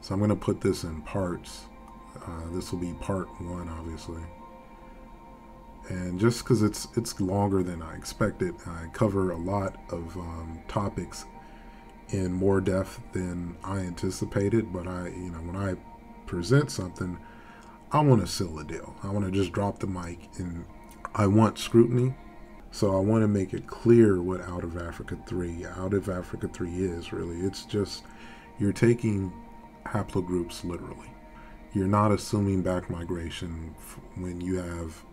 So I'm going to put this in parts. Uh, this will be part one, obviously. And just because it's it's longer than I expected, I cover a lot of um, topics in more depth than I anticipated. But I, you know, when I present something, I want to seal the deal. I want to just drop the mic and I want scrutiny. So I want to make it clear what Out of Africa 3, Out of Africa 3 is really. It's just you're taking haplogroups literally. You're not assuming back migration when you have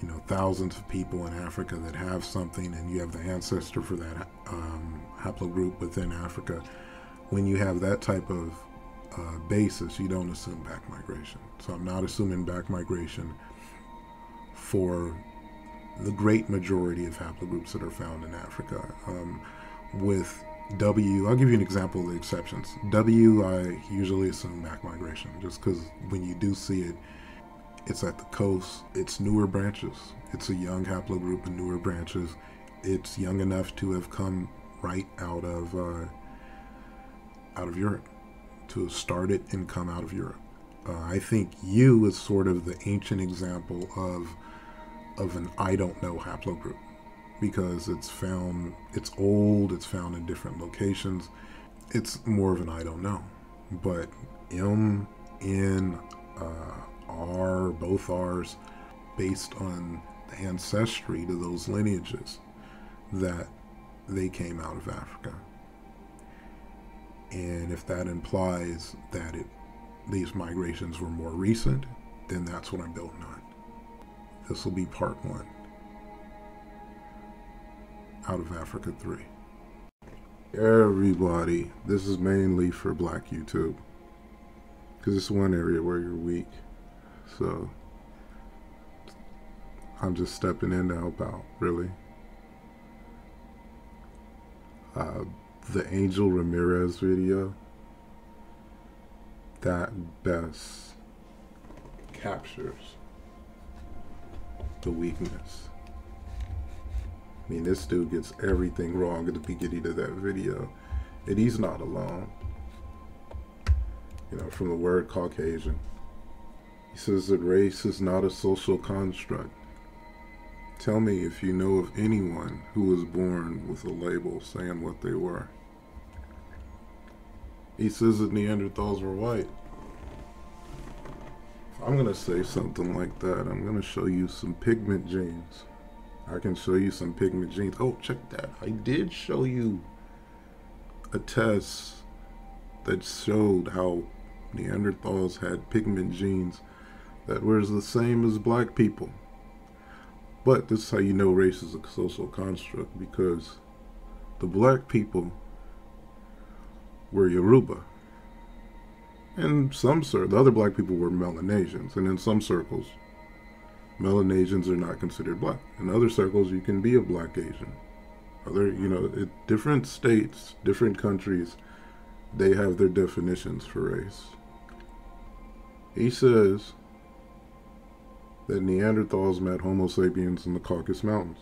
you know thousands of people in Africa that have something and you have the ancestor for that um, haplogroup within Africa. When you have that type of uh, basis, you don't assume back migration. So I'm not assuming back migration for the great majority of haplogroups that are found in Africa. Um, with W, I'll give you an example of the exceptions. W, I usually assume back migration just because when you do see it, it's at the coast, it's newer branches. It's a young haplogroup and newer branches. It's young enough to have come right out of uh, out of Europe, to have started and come out of Europe. Uh, I think U is sort of the ancient example of of an I don't know haplogroup because it's found it's old, it's found in different locations. It's more of an I don't know. But M, N, uh, R, both R's, based on the ancestry to those lineages that they came out of Africa. And if that implies that it, these migrations were more recent, then that's what I'm building on. This will be part one. Out of Africa 3. Everybody, this is mainly for black YouTube. Because it's one area where you're weak. So, I'm just stepping in to help out, really. Uh, the Angel Ramirez video, that best captures the weakness. I mean, this dude gets everything wrong at the beginning of that video, and he's not alone. You know, from the word Caucasian. He says that race is not a social construct. Tell me if you know of anyone who was born with a label saying what they were. He says that Neanderthals were white. I'm going to say something like that, I'm going to show you some pigment genes. I can show you some pigment genes. Oh, check that. I did show you a test that showed how Neanderthals had pigment genes that were the same as black people. But this is how you know race is a social construct because the black people were Yoruba. And some circles, the other black people were Melanesians. And in some circles, Melanesians are not considered black. In other circles, you can be a black Asian. Other, you know, it, different states, different countries, they have their definitions for race. He says that Neanderthals met Homo sapiens in the Caucasus Mountains.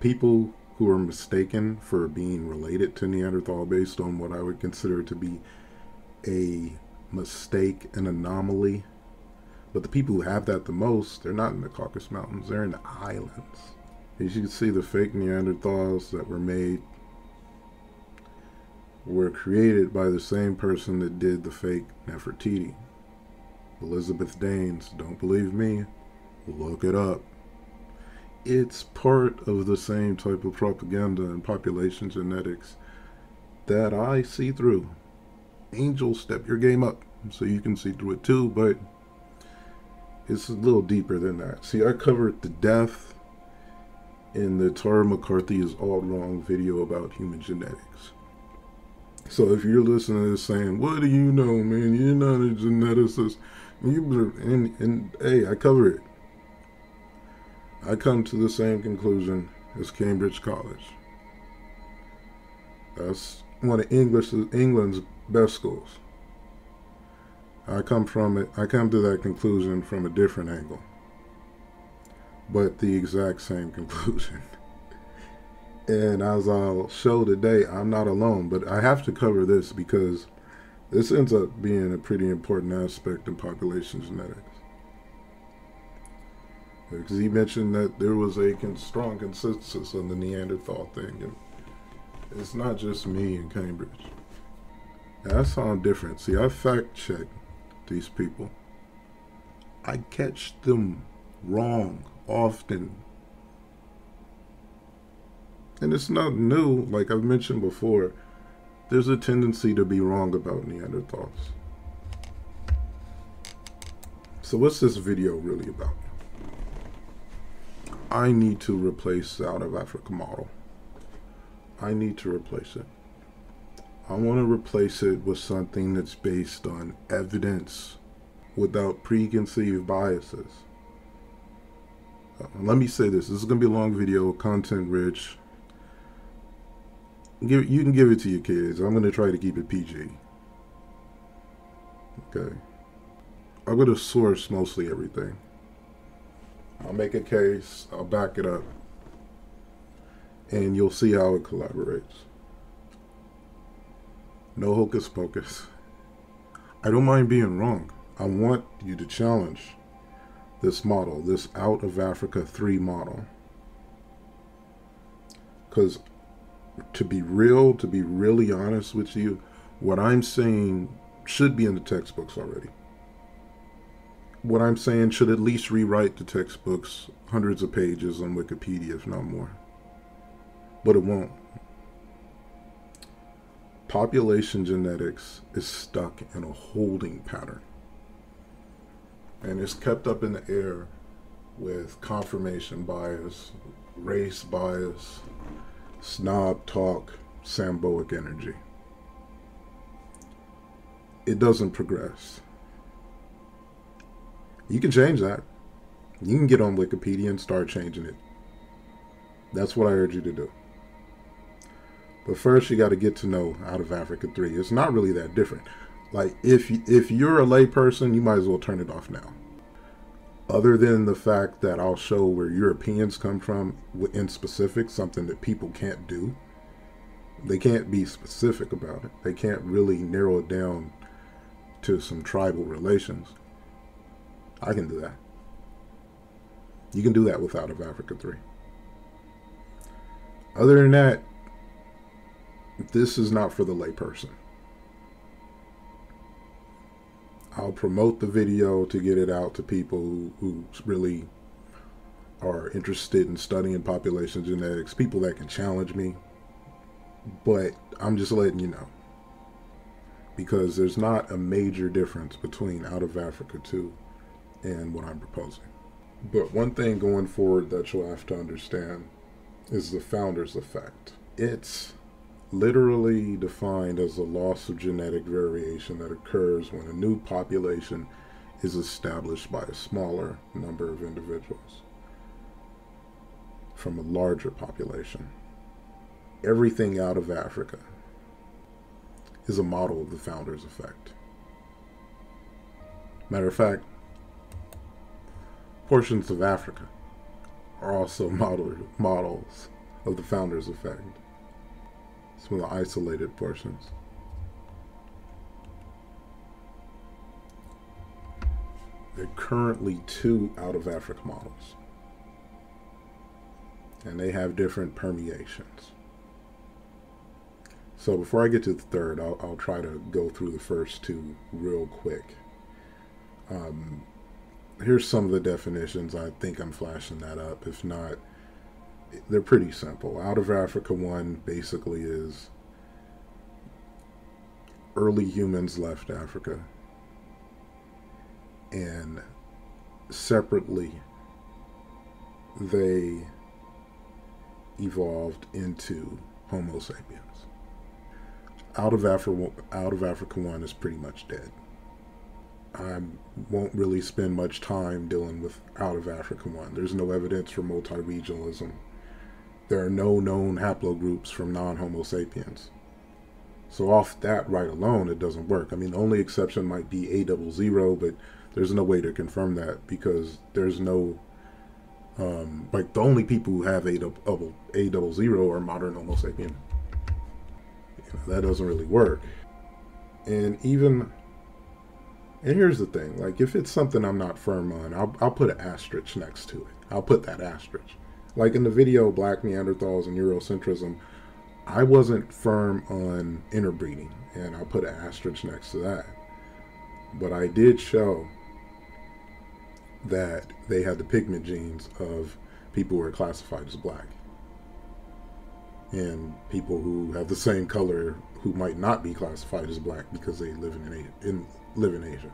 People who are mistaken for being related to Neanderthal based on what I would consider to be a mistake, an anomaly, but the people who have that the most, they're not in the Caucasus Mountains, they're in the islands. As you can see, the fake Neanderthals that were made were created by the same person that did the fake Nefertiti. Elisabeth Daynès, don't believe me? Look it up. It's part of the same type of propaganda and population genetics that I see through. Angel, step your game up so you can see through it too, but it's a little deeper than that. See, I covered the death in the Tara McCarthy is all wrong video about human genetics. So if you're listening to this saying, "What do you know, man? You're not a geneticist," you and and hey, I cover it. I come to the same conclusion as Cambridge College. That's one of English England's best schools. I come from it. I come to that conclusion from a different angle, but the exact same conclusion. and as I'll show today, I'm not alone, but I have to cover this because This ends up being a pretty important aspect in population genetics. Because he mentioned that there was a strong consensus on the Neanderthal thing. And it's not just me in Cambridge. That sounds different. See, I fact check these people. I catch them wrong often. And it's not new, like I've mentioned before. There's a tendency to be wrong about Neanderthals. So what's this video really about? I need to replace the out of Africa model. I need to replace it. I want to replace it with something that's based on evidence without preconceived biases. Uh, let me say this. This is going to be a long video, content rich. Give, you can give it to your kids. I'm going to try to keep it PG. Okay. I'm going to source mostly everything. I'll make a case. I'll back it up. And you'll see how it collaborates. No hocus pocus. I don't mind being wrong. I want you to challenge this model, this out of Africa 3 model. Because to be real, to be really honest with you, what I'm saying should be in the textbooks already. What I'm saying should at least rewrite the textbooks hundreds of pages on Wikipedia, if not more. But it won't population genetics is stuck in a holding pattern. And it's kept up in the air with confirmation bias, race bias, snob talk, samboic energy. It doesn't progress. You can change that. You can get on Wikipedia and start changing it. That's what I urge you to do. But first, you got to get to know Out of Africa 3. It's not really that different. Like, if, if you're a layperson, you might as well turn it off now. Other than the fact that I'll show where Europeans come from in specific, something that people can't do. They can't be specific about it. They can't really narrow it down to some tribal relations. I can do that. You can do that without of Africa 3. Other than that, this is not for the layperson. I'll promote the video to get it out to people who, who really are interested in studying population genetics, people that can challenge me. But I'm just letting you know. Because there's not a major difference between Out of Africa 2 and what I'm proposing. But one thing going forward that you'll have to understand is the founder's effect. It's literally defined as a loss of genetic variation that occurs when a new population is established by a smaller number of individuals from a larger population. Everything out of Africa is a model of the founder's effect. Matter of fact, portions of Africa are also model, models of the founder's effect some of the isolated portions. There are currently two out of Africa models. And they have different permeations. So before I get to the third, I'll, I'll try to go through the first two real quick. Um, here's some of the definitions. I think I'm flashing that up. If not, they're pretty simple. Out of Africa 1 basically is early humans left Africa and separately they evolved into Homo sapiens. Out of Africa, out of Africa 1 is pretty much dead. I won't really spend much time dealing with out of Africa 1. There's no evidence for multi-regionalism there are no known haplogroups from non-Homo sapiens. So off that right alone, it doesn't work. I mean, the only exception might be A double zero, but there's no way to confirm that because there's no, um, like the only people who have A double, A double zero are modern Homo sapien. You know, that doesn't really work. And even, and here's the thing like, if it's something I'm not firm on, I'll, I'll put an asterisk next to it. I'll put that asterisk. Like in the video, Black Neanderthals and Eurocentrism, I wasn't firm on interbreeding, and I'll put an asterisk next to that. But I did show that they had the pigment genes of people who are classified as black and people who have the same color who might not be classified as black because they live in, in live in Asia.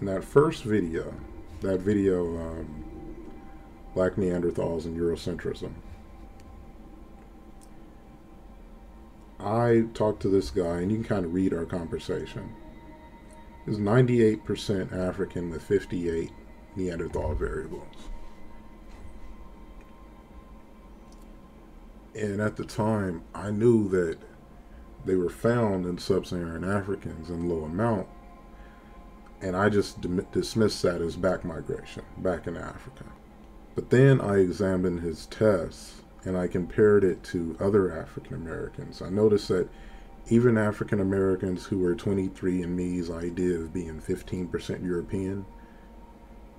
In that first video, that video, um, Black Neanderthals and Eurocentrism, I talked to this guy, and you can kind of read our conversation. Is 98% African with 58 Neanderthal variables. And at the time, I knew that they were found in sub-Saharan Africans in low amount, and I just dismissed that as back migration, back in Africa. But then I examined his tests, and I compared it to other African Americans. I noticed that even African Americans who were 23andMe's idea of being 15% European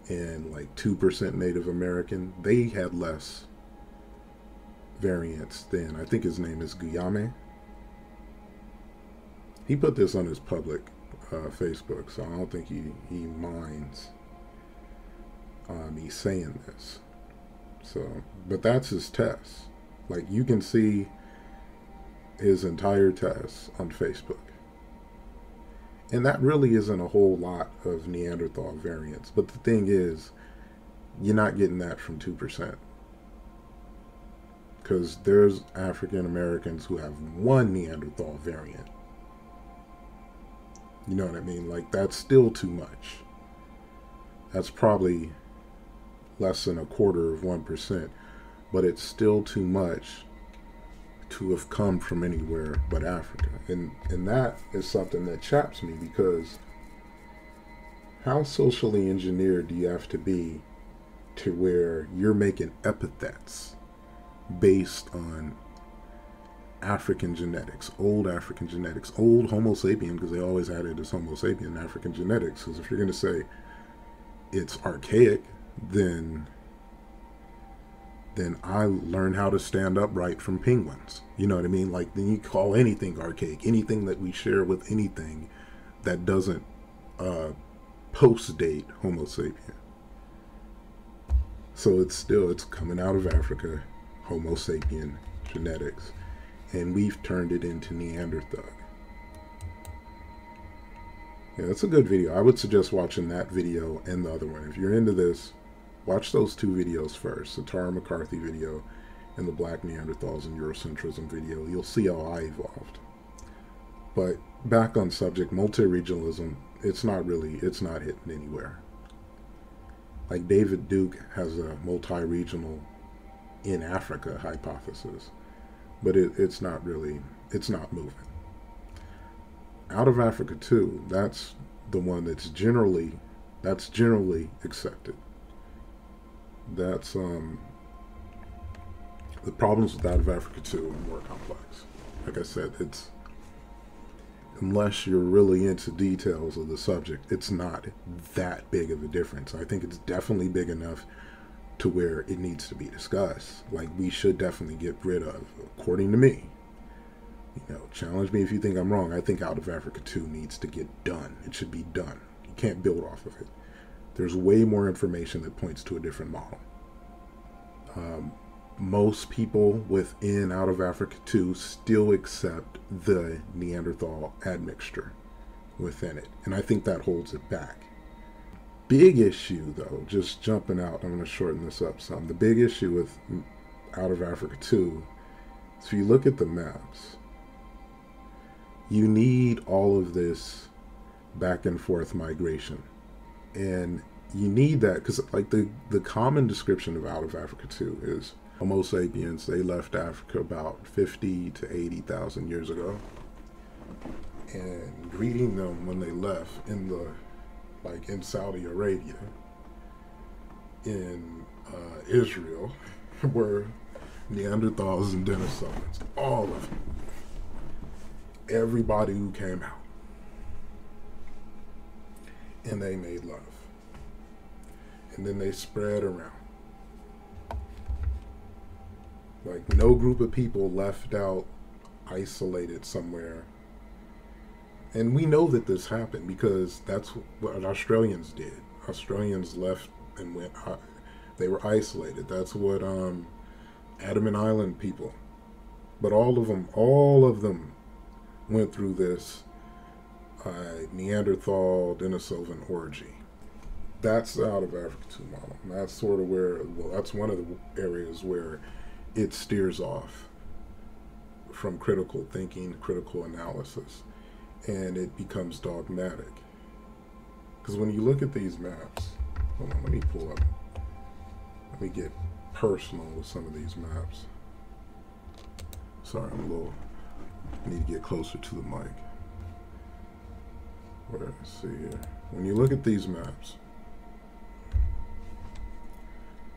and like 2% Native American, they had less variants then. I think his name is Guyame. He put this on his public uh, Facebook, so I don't think he, he minds uh, me saying this. So, but that's his test. Like you can see his entire test on Facebook. And that really isn't a whole lot of Neanderthal variants. But the thing is, you're not getting that from 2% because there's African Americans who have one Neanderthal variant. You know what I mean? Like, that's still too much. That's probably less than a quarter of 1%, but it's still too much to have come from anywhere but Africa. And, and that is something that chaps me because how socially engineered do you have to be to where you're making epithets based on African genetics, old African genetics, old Homo sapien, because they always had it as Homo sapien, African genetics. Because if you're going to say it's archaic, then then I learned how to stand upright from penguins. You know what I mean? Like then you call anything archaic, anything that we share with anything that doesn't uh, post date Homo sapien. So it's still it's coming out of Africa Homo sapien genetics, and we've turned it into Neanderthal. Yeah, that's a good video. I would suggest watching that video and the other one. If you're into this, watch those two videos first. The Tara McCarthy video and the Black Neanderthals and Eurocentrism video. You'll see how I evolved. But back on subject, multi-regionalism, it's not really, it's not hitting anywhere. Like David Duke has a multi-regional in Africa hypothesis, but it, it's not really, it's not moving. Out of Africa too, that's the one that's generally, that's generally accepted. That's, um, the problems with out of Africa too are more complex. Like I said, it's, unless you're really into details of the subject, it's not that big of a difference. I think it's definitely big enough to where it needs to be discussed. Like we should definitely get rid of, according to me. You know, challenge me if you think I'm wrong. I think Out of Africa 2 needs to get done. It should be done. You can't build off of it. There's way more information that points to a different model. Um, most people within Out of Africa 2 still accept the Neanderthal admixture within it. And I think that holds it back big issue, though, just jumping out, I'm going to shorten this up some. The big issue with Out of Africa 2 is if you look at the maps, you need all of this back and forth migration. And you need that because, like, the, the common description of Out of Africa too is Homo sapiens, they left Africa about 50 to 80,000 years ago. And greeting them when they left in the like in Saudi Arabia, in uh, Israel, were Neanderthals and Denisovans, all of them. everybody who came out. And they made love. And then they spread around. Like no group of people left out isolated somewhere. And we know that this happened because that's what Australians did. Australians left and went, uh, they were isolated. That's what um, Andaman Island people, but all of them, all of them went through this uh, Neanderthal Denisovan orgy. That's out of Africa 2 model. That's sort of where, well, that's one of the areas where it steers off from critical thinking, critical analysis, and it becomes dogmatic. Because when you look at these maps, hold on, let me pull up, let me get personal with some of these maps. Sorry, I'm a little, I need to get closer to the mic. Let's see here. When you look at these maps,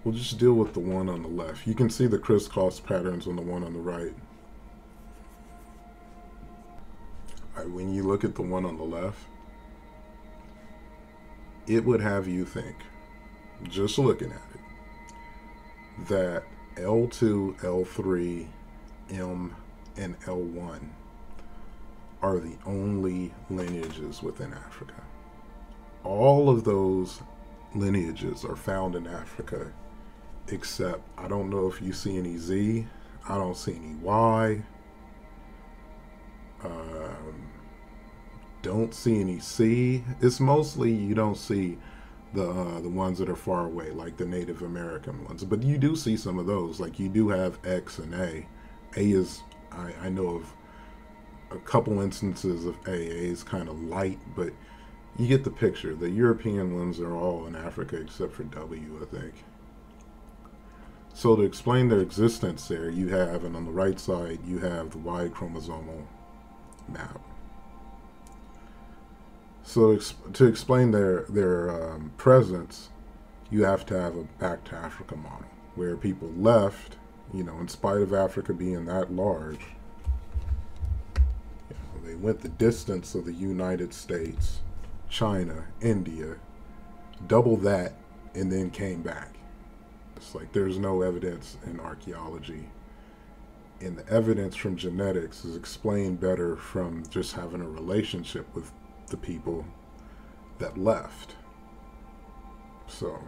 we'll just deal with the one on the left. You can see the crisscross patterns on the one on the right. Right, when you look at the one on the left, it would have you think, just looking at it, that L2, L3, M, and L1 are the only lineages within Africa. All of those lineages are found in Africa, except I don't know if you see any Z, I don't see any Y, um, don't see any C. It's mostly you don't see the uh, the ones that are far away, like the Native American ones, but you do see some of those. Like you do have X and A. A is I, I know of a couple instances of A. A is kind of light, but you get the picture. The European ones are all in Africa except for W, I think. So to explain their existence there, you have, and on the right side, you have the Y chromosomal map. So to explain their their um, presence, you have to have a back to Africa model where people left, you know, in spite of Africa being that large, they went the distance of the United States, China, India, double that, and then came back. It's like there's no evidence in archaeology and the evidence from genetics is explained better from just having a relationship with the people that left. So,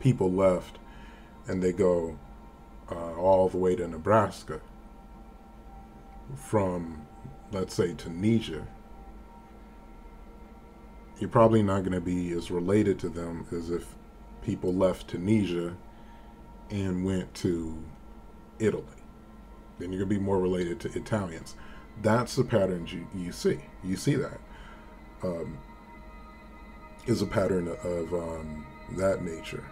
people left and they go uh, all the way to Nebraska from, let's say, Tunisia. You're probably not going to be as related to them as if people left Tunisia and went to Italy. Then you're going to be more related to Italians. That's the patterns you, you see. You see that um, is a pattern of um, that nature.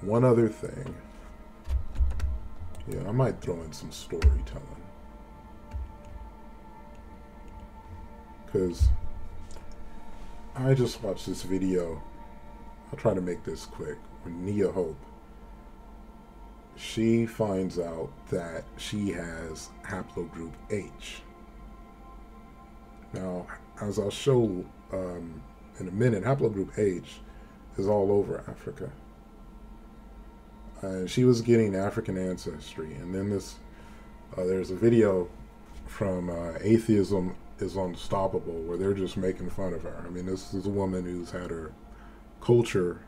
One other thing. Yeah, I might throw in some storytelling. Because I just watched this video. I'll try to make this quick. Nia Hope she finds out that she has haplogroup H. Now, as I'll show um, in a minute, haplogroup H is all over Africa. And she was getting African ancestry. And then this, uh, there's a video from uh, Atheism is Unstoppable where they're just making fun of her. I mean, this is a woman who's had her culture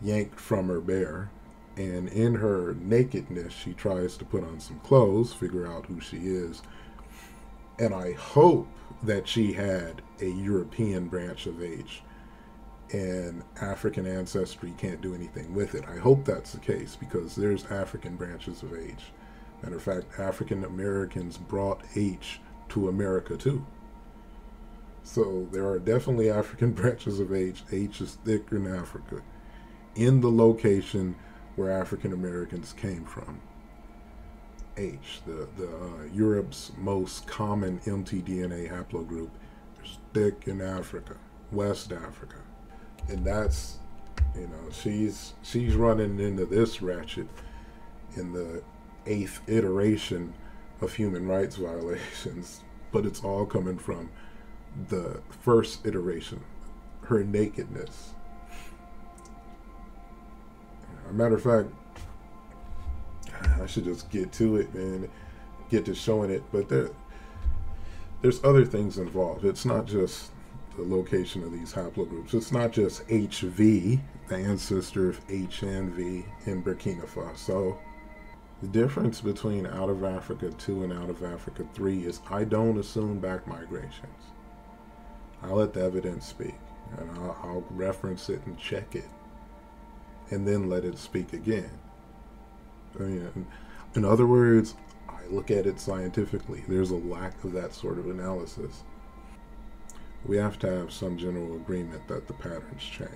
yanked from her bear and in her nakedness, she tries to put on some clothes, figure out who she is. And I hope that she had a European branch of H and African ancestry can't do anything with it. I hope that's the case because there's African branches of H. Matter of fact, African Americans brought H to America too. So there are definitely African branches of H. H is thicker in Africa. In the location where African Americans came from. H, the, the uh, Europe's most common mtDNA haplogroup, is thick in Africa, West Africa, and that's, you know, she's she's running into this ratchet in the eighth iteration of human rights violations, but it's all coming from the first iteration, her nakedness. a matter of fact, I should just get to it and get to showing it, but there, there's other things involved. It's not just the location of these haplogroups. It's not just HV, the ancestor of HNV in Burkina Faso. The difference between out of Africa 2 and out of Africa 3 is I don't assume back migrations. I let the evidence speak, and I'll, I'll reference it and check it, and then let it speak again. I mean, in other words, I look at it scientifically. There's a lack of that sort of analysis. We have to have some general agreement that the patterns change.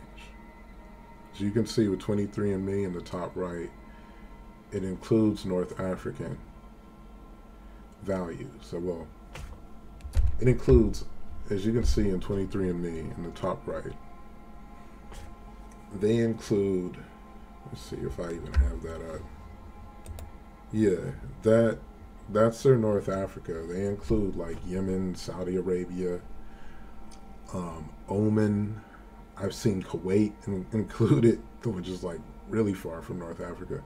As you can see with 23andMe in the top right, it includes North African values. So, well, it includes, as you can see in 23andMe in the top right, they include, let's see if I even have that up. Yeah, that that's their North Africa. They include like Yemen, Saudi Arabia, um, Oman. I've seen Kuwait in, included, which is like really far from North Africa.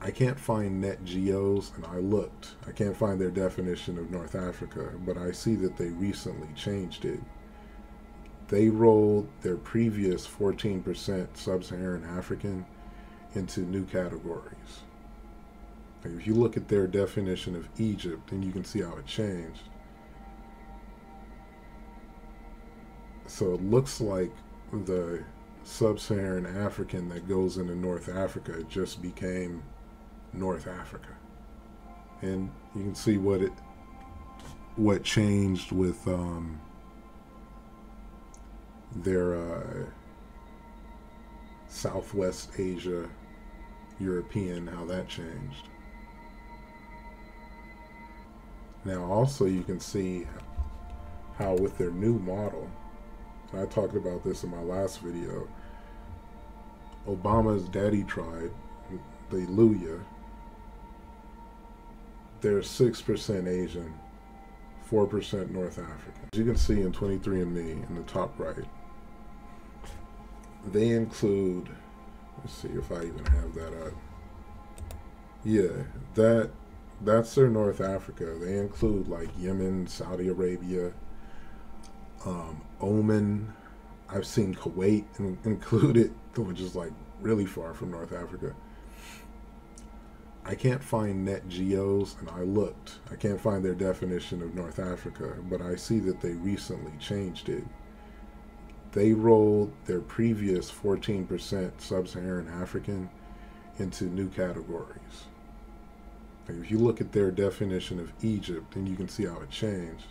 I can't find Nat Geo's, and I looked. I can't find their definition of North Africa, but I see that they recently changed it. They rolled their previous 14% sub Saharan African into new categories. Like if you look at their definition of Egypt, then you can see how it changed. So it looks like the sub-Saharan African that goes into North Africa just became North Africa. And you can see what it what changed with um, their uh, Southwest Asia European, how that changed. Now also you can see how with their new model, I talked about this in my last video, Obama's daddy tribe, the Luhya, they're 6% Asian, 4% North African. As you can see in 23andMe in the top right, they include, let's see if I even have that up. Yeah, that that's their North Africa. They include like Yemen, Saudi Arabia, um, Oman. I've seen Kuwait in, included, which is like really far from North Africa. I can't find Nat Geo's, and I looked. I can't find their definition of North Africa, but I see that they recently changed it. They rolled their previous 14% sub Saharan African into new categories. If you look at their definition of Egypt, then you can see how it changed.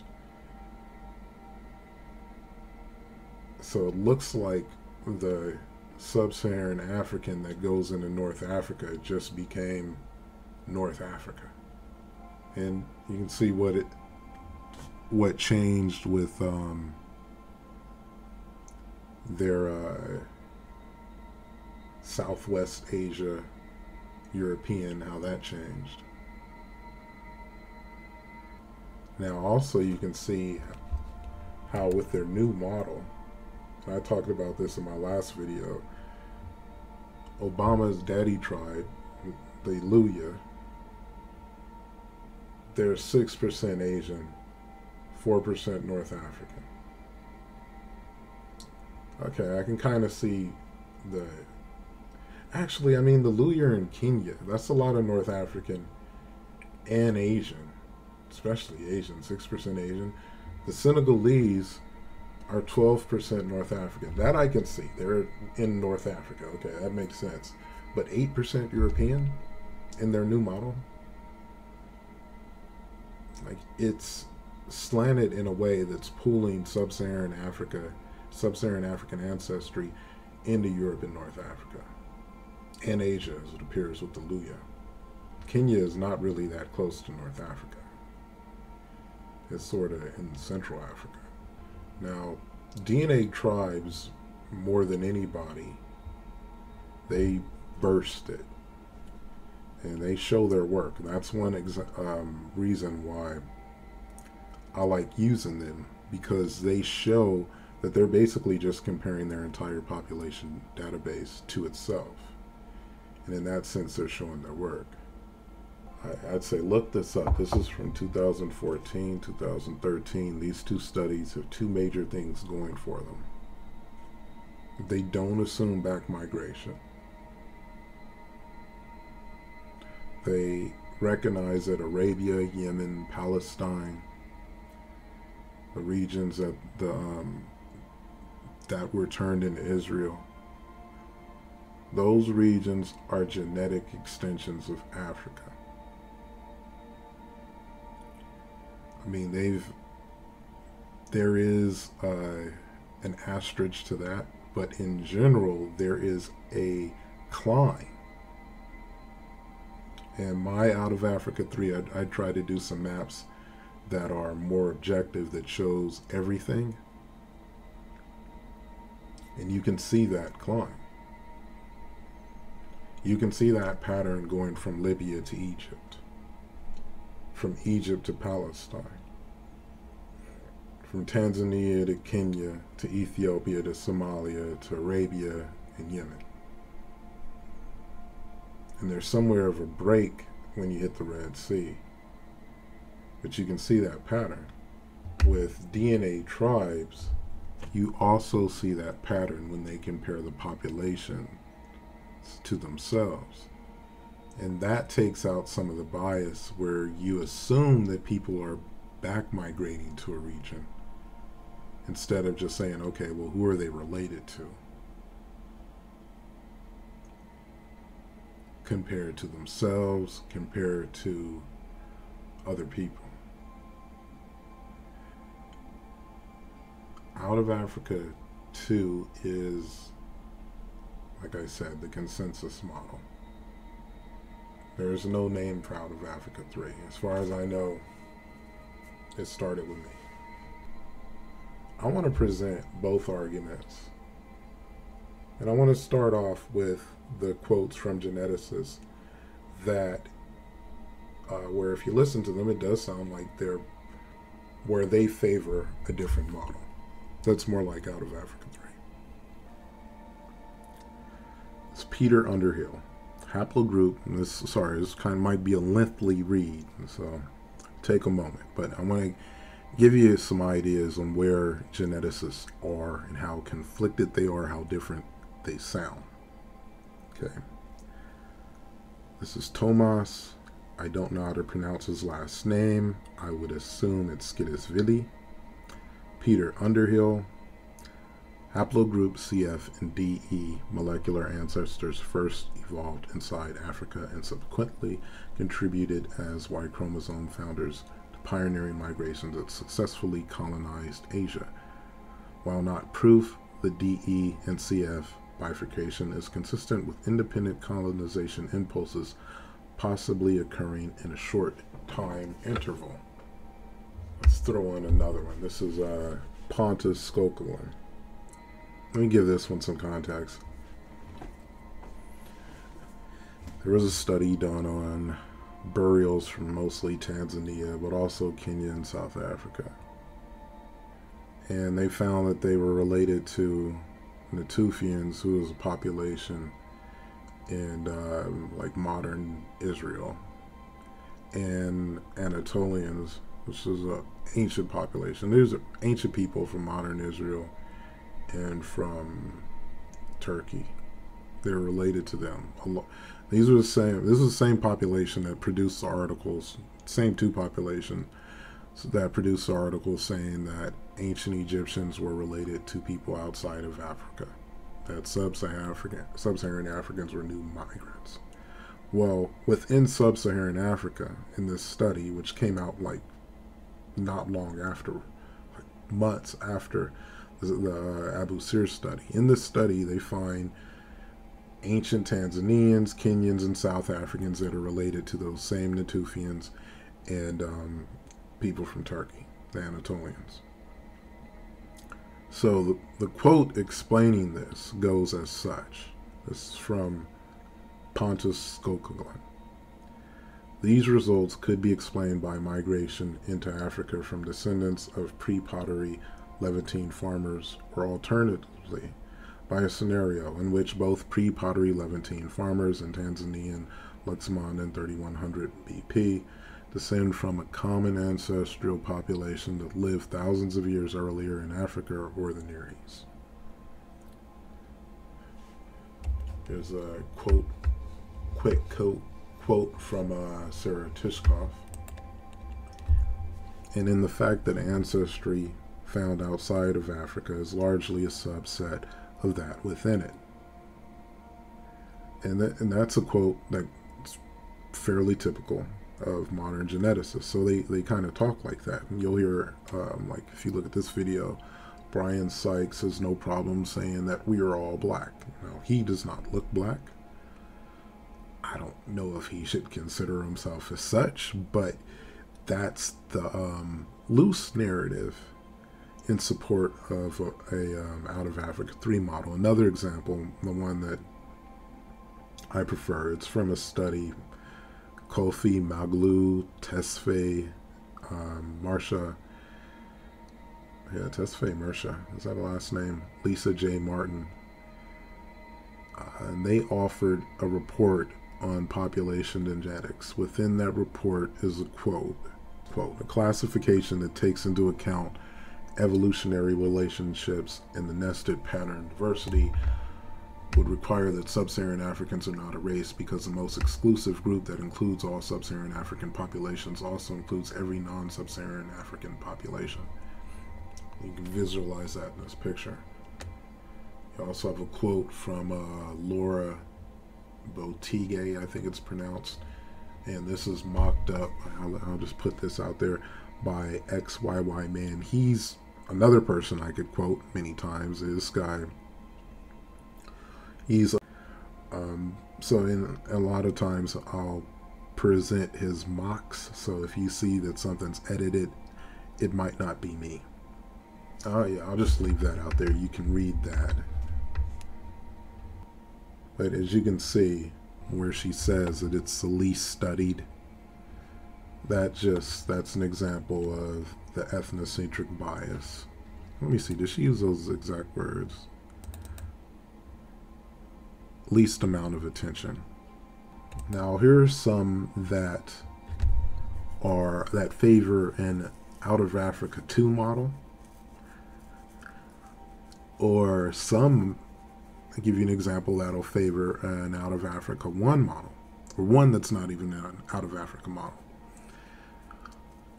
So it looks like the sub-Saharan African that goes into North Africa just became North Africa. And you can see what it what changed with um, their uh, Southwest Asia European, how that changed. Now also you can see how with their new model, I talked about this in my last video, Obama's daddy tribe, the Luhya, they're 6% Asian, 4% North African. Okay, I can kind of see the... Actually, I mean, the Luhya in Kenya, that's a lot of North African and Asian especially Asian, 6% Asian. The Senegalese are 12% North African. That I can see. They're in North Africa. Okay, that makes sense. But 8% European in their new model? Like, it's slanted in a way that's pooling sub Saharan Africa, sub Saharan African ancestry into Europe and North Africa. And Asia, as it appears with the Luhya. Kenya is not really that close to North Africa It's sort of in Central Africa. Now, DNA tribes, more than anybody, they burst it. And they show their work. That's one um, reason why I like using them because they show that they're basically just comparing their entire population database to itself. And in that sense, they're showing their work. I, would say look this up. This is from 2014, 2013. These two studies have two major things going for them. They don't assume back migration. They recognize that Arabia, Yemen, Palestine, the regions that the um, that were turned into Israel, those regions are genetic extensions of Africa. I mean, they've there is uh, an asterisk to that, but in general, there is a climb. And my Out of Africa 3, I, I try to do some maps that are more objective that shows everything. And you can see that climb. You can see that pattern going from Libya to Egypt, from Egypt to Palestine, from Tanzania to Kenya to Ethiopia to Somalia to Arabia and Yemen. And there's somewhere of a break when you hit the Red Sea. But you can see that pattern. With DNA tribes, you also see that pattern when they compare the population to themselves. And that takes out some of the bias where you assume that people are back migrating to a region instead of just saying, okay, well, who are they related to? Compared to themselves, compared to other people. Out of Africa 2 is, like I said, the consensus model. There is no name for Out of Africa 3. As far as I know, it started with me. I want to present both arguments. And I want to start off with the quotes from geneticists that, uh, where if you listen to them, it does sound like they're where they favor a different model. That's more like out of Africa 3. It's Peter Underhill. Haplogroup, and this, sorry, this kind of might be a lengthy read, so take a moment. But I want to give you some ideas on where geneticists are and how conflicted they are, how different they sound. Okay. This is Tomas. I don't know how to pronounce his last name. I would assume it's Skidisvili. Peter Underhill. Haplogroup CF and DE molecular ancestors first evolved inside Africa and subsequently contributed as Y chromosome founders to pioneering migrations that successfully colonized Asia. While not proof, the DE and CF bifurcation is consistent with independent colonization impulses possibly occurring in a short time interval. Let's throw in another one. This is uh, Pontus Skoglund. Let me give this one some context. There was a study done on burials from mostly Tanzania, but also Kenya and South Africa. And they found that they were related to Natufians, who was a population in uh, like modern Israel, and Anatolians, which is an ancient population. There's ancient people from modern Israel and from Turkey. They're related to them. These are the same. This is the same population that produced the articles. Same two population that produced the articles saying that ancient Egyptians were related to people outside of Africa. That sub-Saharan African, sub-Saharan Africans were new migrants. Well, within sub-Saharan Africa, in this study, which came out like not long after, like months after the, the uh, Abu Sir study, in this study they find ancient Tanzanians, Kenyans, and South Africans that are related to those same Natufians and um, people from Turkey, the Anatolians. So the, the quote explaining this goes as such. This is from Pontus Skoglund. These results could be explained by migration into Africa from descendants of pre pottery Levantine farmers, or alternatively, by a scenario in which both pre pottery Levantine farmers and Tanzanian Luxmanda 3100 BP descend from a common ancestral population that lived thousands of years earlier in Africa or the Near East. There's a quote, quick quote, quote from uh, Sarah Tishkoff. And in the fact that ancestry found outside of Africa is largely a subset of that within it. And, that, and that's a quote that's fairly typical of modern geneticists. So they, they kind of talk like that. And you'll hear, um, like, if you look at this video, Brian Sykes has no problem saying that we are all black. Now, he does not look black. I don't know if he should consider himself as such, but that's the um, loose narrative in support of a, a um, out of Africa 3 model. Another example, the one that I prefer, it's from a study Koffi Maglo, Tesfaye, um, Mersha. Yeah, Tesfaye Mersha. Is that a last name? Lisa J. Martin. Uh, and they offered a report on population genetics. Within that report is a quote, quote, a classification that takes into account evolutionary relationships and the nested pattern diversity would require that sub-Saharan Africans are not a race because the most exclusive group that includes all sub-Saharan African populations also includes every non-sub-Saharan African population. You can visualize that in this picture. You also have a quote from uh, Laura Botigué, I think it's pronounced, and this is mocked up. I'll, I'll just put this out there by XYY Man. He's another person I could quote many times. This guy he's um, so in a lot of times I'll present his mocks. So if you see that something's edited, it might not be me. Oh yeah, I'll just leave that out there. You can read that. But as you can see, where she says that it's the least studied, that just that's an example of the ethnocentric bias. Let me see. Did she use those exact words? Least amount of attention. Now here are some that are that favor an out of Africa 2 model or some I'll give you an example that'll favor an out of Africa 1 model or one that's not even an out of Africa model.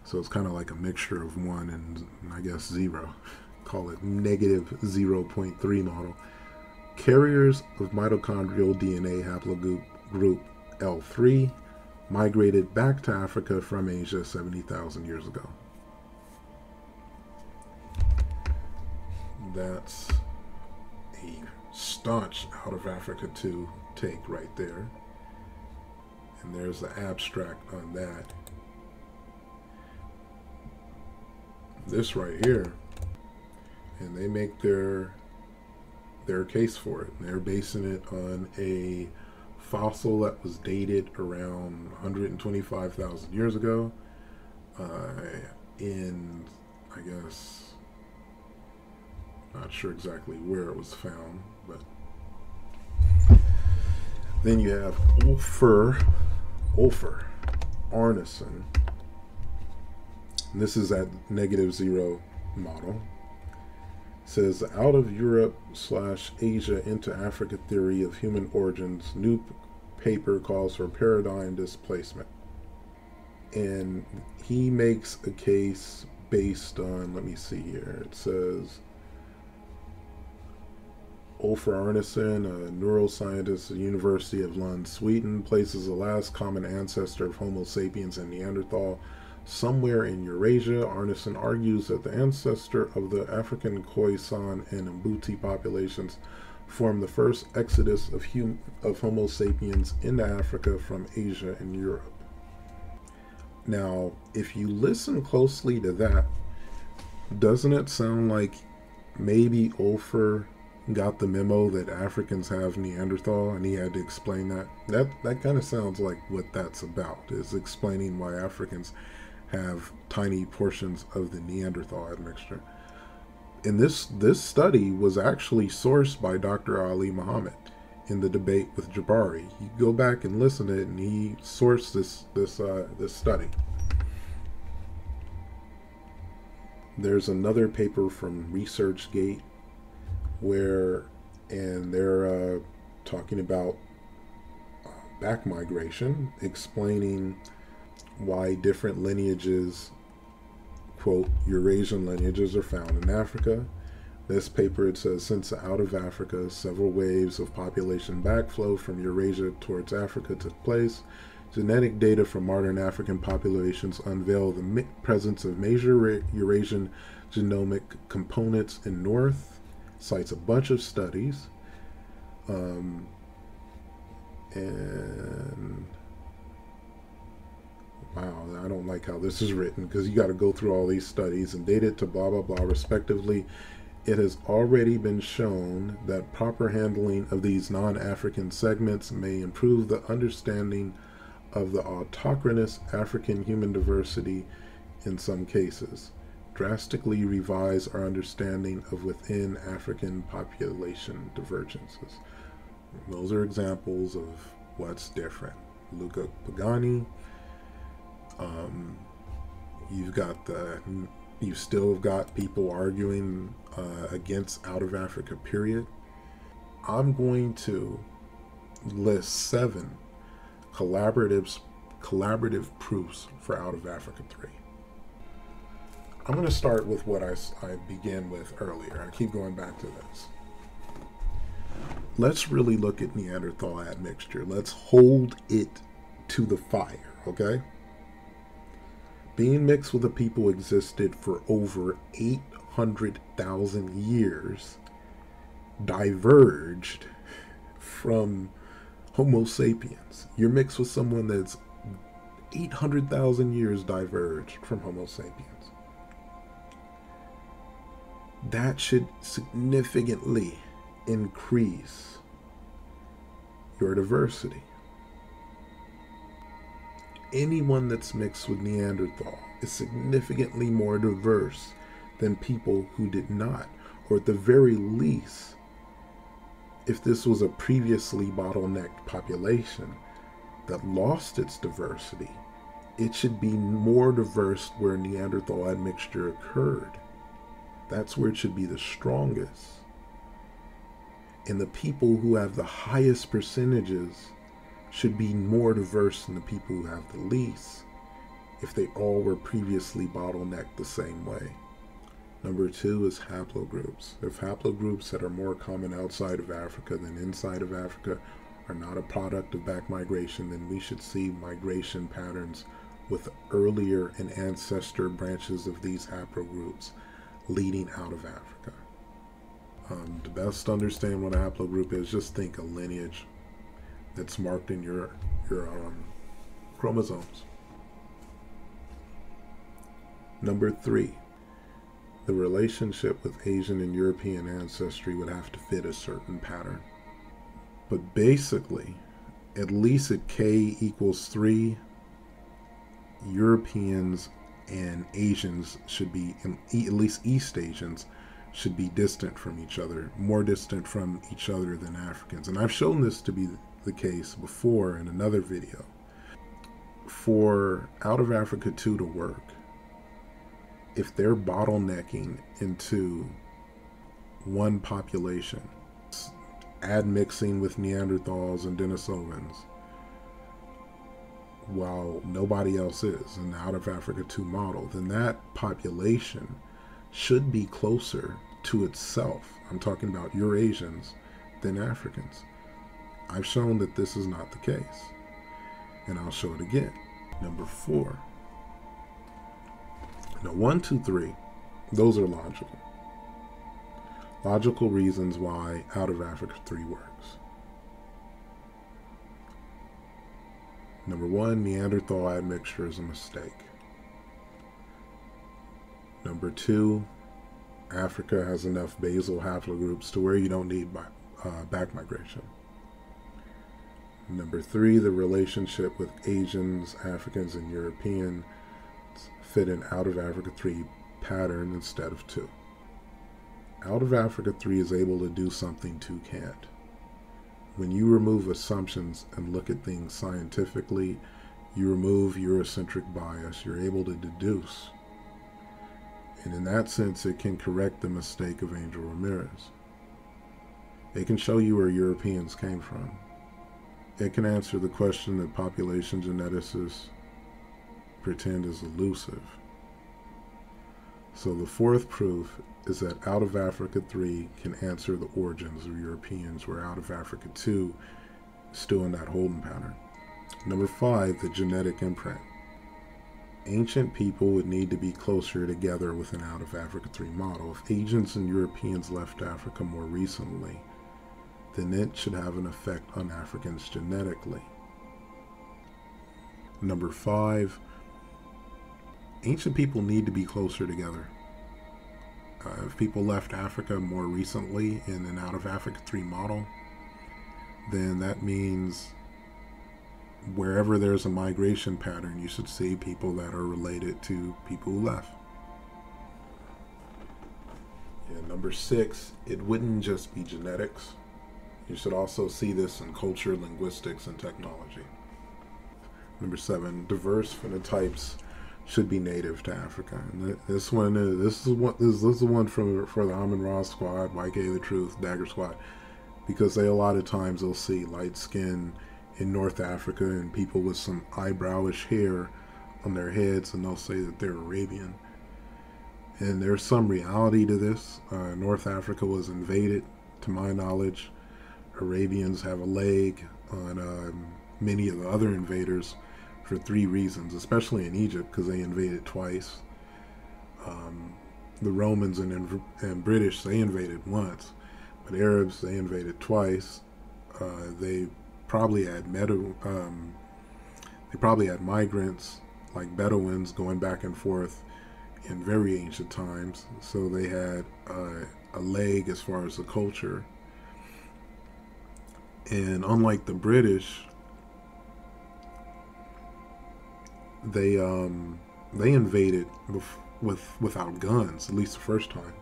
So it's kind of like a mixture of one and I guess zero. Call it negative 0.3 model carriers of mitochondrial DNA haplogroup group L3 migrated back to Africa from Asia 70,000 years ago. That's a staunch out of Africa 2 take right there. And there's the abstract on that. This right here, and they make their their case for it. They're basing it on a fossil that was dated around 125,000 years ago uh, in, I guess, not sure exactly where it was found, but then you have Ulfur, Ulfur Arnason. This is that negative zero model says out of Europe slash Asia into Africa theory of human origins. New paper calls for paradigm displacement, and he makes a case based on. Let me see here. It says. Ulfur Arnason, a neuroscientist at the University of Lund, Sweden, places the last common ancestor of Homo sapiens and Neanderthal Somewhere in Eurasia, Arnason argues that the ancestor of the African Khoisan and Mbuti populations formed the first exodus of, hum- of Homo sapiens into Africa from Asia and Europe. Now, if you listen closely to that, doesn't it sound like maybe Ulfur got the memo that Africans have Neanderthal and he had to explain that. That that kind of sounds like what that's about is explaining why Africans have tiny portions of the Neanderthal admixture. And this this study was actually sourced by Dr. Ali Muhammad in the debate with Jabari. You go back and listen to it and he sourced this this uh, this study. There's another paper from ResearchGate where, and they're uh, talking about uh, back migration, explaining why different lineages, quote, Eurasian lineages are found in Africa. This paper, it says, since out of Africa, several waves of population backflow from Eurasia towards Africa took place. Genetic data from modern African populations unveil the presence of major Eurasian genomic components in North, cites a bunch of studies. Um, and wow, I don't like how this is written because you got to go through all these studies and date it to blah blah blah respectively. It has already been shown that proper handling of these non African segments may improve the understanding of the autochthonous African human diversity in some cases drastically revise our understanding of within African population divergences. Those are examples of what's different. Luca Pagani, um, you've got the, you still have got people arguing uh, against out of Africa, period. I'm going to list seven collaboratives, collaborative proofs for out of Africa 3. I'm going to start with what I, I began with earlier. I keep going back to this. Let's really look at Neanderthal admixture. Let's hold it to the fire, okay? Being mixed with a people existed for over 800,000 years, diverged from Homo sapiens. You're mixed with someone that's 800,000 years diverged from Homo sapiens that should significantly increase your diversity. Anyone that's mixed with Neanderthal is significantly more diverse than people who did not, or at the very least, if this was a previously bottlenecked population that lost its diversity, it should be more diverse where Neanderthal admixture occurred. That's where it should be the strongest. And the people who have the highest percentages should be more diverse than the people who have the least if they all were previously bottlenecked the same way. Number two is haplogroups. If haplogroups that are more common outside of Africa than inside of Africa are not a product of back migration, then we should see migration patterns with earlier and ancestor branches of these haplogroups leading out of Africa. Um, to best understand what a haplogroup is, just think a lineage that's marked in your your um, chromosomes. Number three, the relationship with Asian and European ancestry would have to fit a certain pattern. But basically, at least at K equals three, Europeans and Asians should be, at least East Asians, should be distant from each other, more distant from each other than Africans. And I've shown this to be the case before in another video. For Out of Africa 2 to work, if they're bottlenecking into one population, admixing with Neanderthals and Denisovans, while nobody else is in the Out of Africa 2 model, then that population should be closer to itself. I'm talking about Eurasians than Africans. I've shown that this is not the case. And I'll show it again. Number four. Now, one, two, three, those are logical. Logical reasons why Out of Africa 3 works. Number one, Neanderthal admixture is a mistake. Number two, Africa has enough basal haplogroups to where you don't need uh, back migration. Number three, the relationship with Asians, Africans, and Europeans fit an out of Africa 3 pattern instead of 2. Out of Africa 3 is able to do something 2 can't. When you remove assumptions and look at things scientifically, you remove Eurocentric bias, you're able to deduce. And in that sense, it can correct the mistake of Angel Ramirez. It can show you where Europeans came from. It can answer the question that population geneticists pretend is elusive. So the fourth proof is that out of Africa 3 can answer the origins of Europeans, where out of Africa 2 still in that holding pattern. Number five, the genetic imprint. Ancient people would need to be closer together with an out of Africa 3 model. If Asians and Europeans left Africa more recently, then it should have an effect on Africans genetically. Number five, ancient people need to be closer together. Uh, if people left Africa more recently in an out of Africa 3 model, then that means wherever there's a migration pattern, you should see people that are related to people who left. Number six, it wouldn't just be genetics. You should also see this in culture, linguistics, and technology. Number seven, diverse phenotypes should be native to Africa. And this one, is, this is what this, this is the one from for the Amon Ra Squad, YK the Truth, Dagger Squad, because they a lot of times they'll see light skin in North Africa and people with some eyebrowish hair on their heads, and they'll say that they're Arabian. And there's some reality to this. Uh, North Africa was invaded, to my knowledge. Arabians have a leg on um, many of the other invaders for three reasons, especially in Egypt because they invaded twice. Um, the Romans and, and British, they invaded once, but Arabs, they invaded twice. Uh, they probably had Meadow, um, they probably had migrants like Bedouins going back and forth in very ancient times. So they had uh, a leg as far as the culture. And unlike the British, they um, they invaded with, with without guns, at least the first time.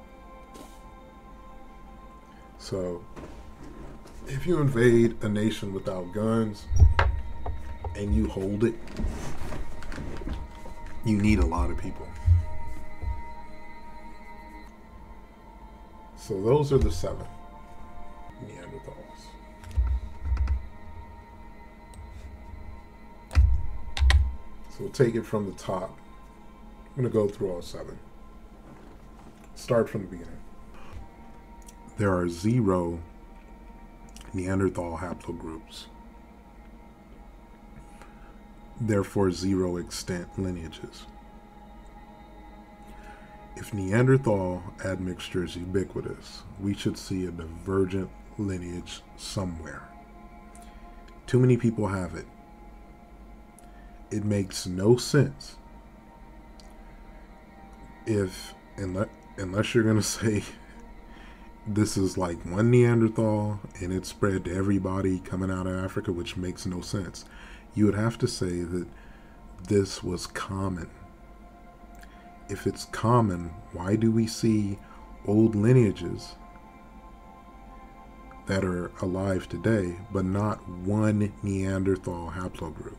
So if you invade a nation without guns and you hold it, you need a lot of people. So those are the seven So we'll take it from the top. I'm going to go through all seven. Start from the beginning. There are zero Neanderthal haplogroups, therefore zero extant lineages. If Neanderthal admixture is ubiquitous, we should see a divergent lineage somewhere. Too many people have it. It makes no sense if, unless, unless you're going to say this is like one Neanderthal and it spread to everybody coming out of Africa, which makes no sense. You would have to say that this was common. If it's common, why do we see old lineages that are alive today, but not one Neanderthal haplogroup?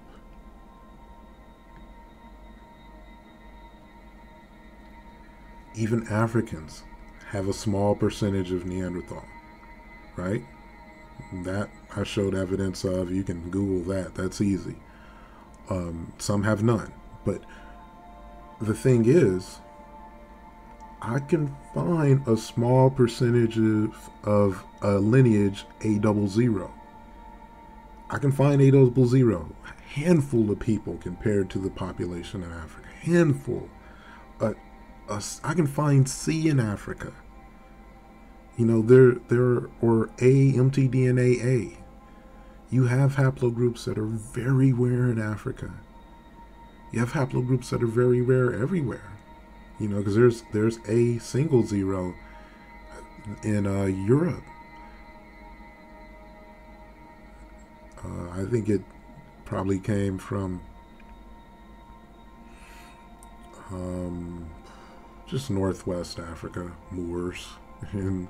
Even Africans have a small percentage of Neanderthal, right? That I showed evidence of. You can Google that. That's easy. Um, some have none. But the thing is, I can find a small percentage of, of a lineage A double zero. I can find A double zero. A handful of people compared to the population in Africa. Handful. A, I can find C in Africa. You know, there there or A mtDNA A. You have haplogroups that are very rare in Africa. You have haplogroups that are very rare everywhere. You know, because there's there's a single zero in uh, Europe. Uh, I think it probably came from um, just northwest Africa, Moors, and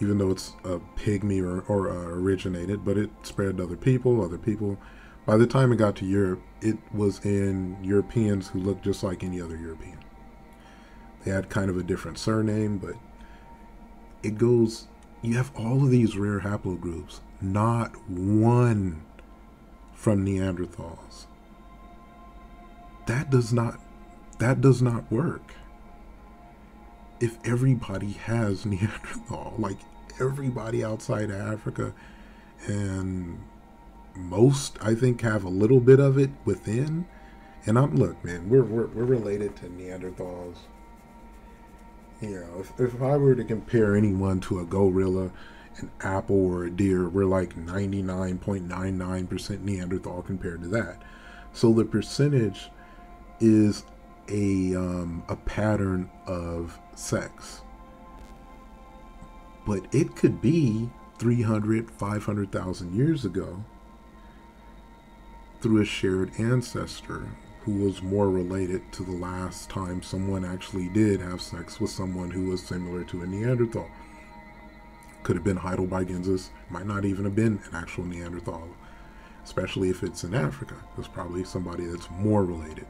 even though it's a pygmy or, or uh, originated, but it spread to other people, other people. By the time it got to Europe, it was in Europeans who looked just like any other European. They had kind of a different surname, but it goes, you have all of these rare haplogroups, not one from Neanderthals. That does not that does not work. If everybody has Neanderthal, like everybody outside of Africa, and most I think have a little bit of it within. And I'm look, man, we're we're, we're related to Neanderthals. You know, if, if I were to compare anyone to a gorilla, an apple, or a deer, we're like 99.99% Neanderthal compared to that. So the percentage is a um, a pattern of sex. But it could be 300, 500,000 years ago through a shared ancestor who was more related to the last time someone actually did have sex with someone who was similar to a Neanderthal. Could have been Heidelbergensis, might not even have been an actual Neanderthal, especially if it's in Africa. It's probably somebody that's more related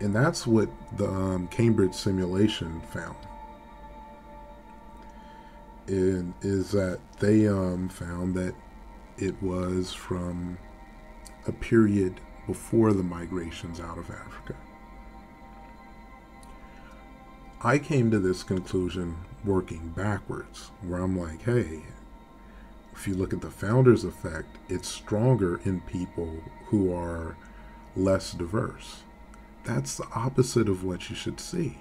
and that's what the um, Cambridge simulation found. In, is that they um, found that it was from a period before the migrations out of Africa. I came to this conclusion working backwards, where I'm like, hey, if you look at the founder's effect, it's stronger in people who are less diverse that's the opposite of what you should see.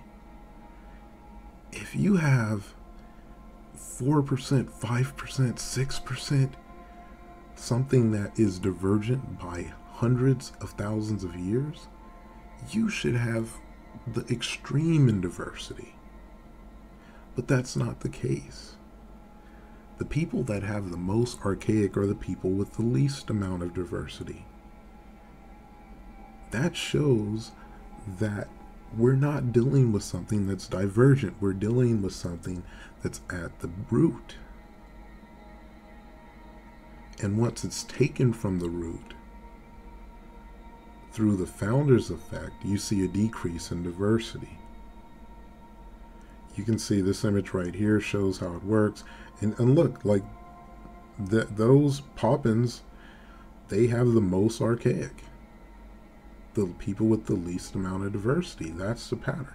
If you have 4%, 5%, 6%, something that is divergent by hundreds of thousands of years, you should have the extreme in diversity. But that's not the case. The people that have the most archaic are the people with the least amount of diversity. That shows that we're not dealing with something that's divergent. We're dealing with something that's at the root. And once it's taken from the root, through the founder's effect, you see a decrease in diversity. You can see this image right here shows how it works. And, and look, like th those Papuans, they have the most archaic the people with the least amount of diversity. That's the pattern.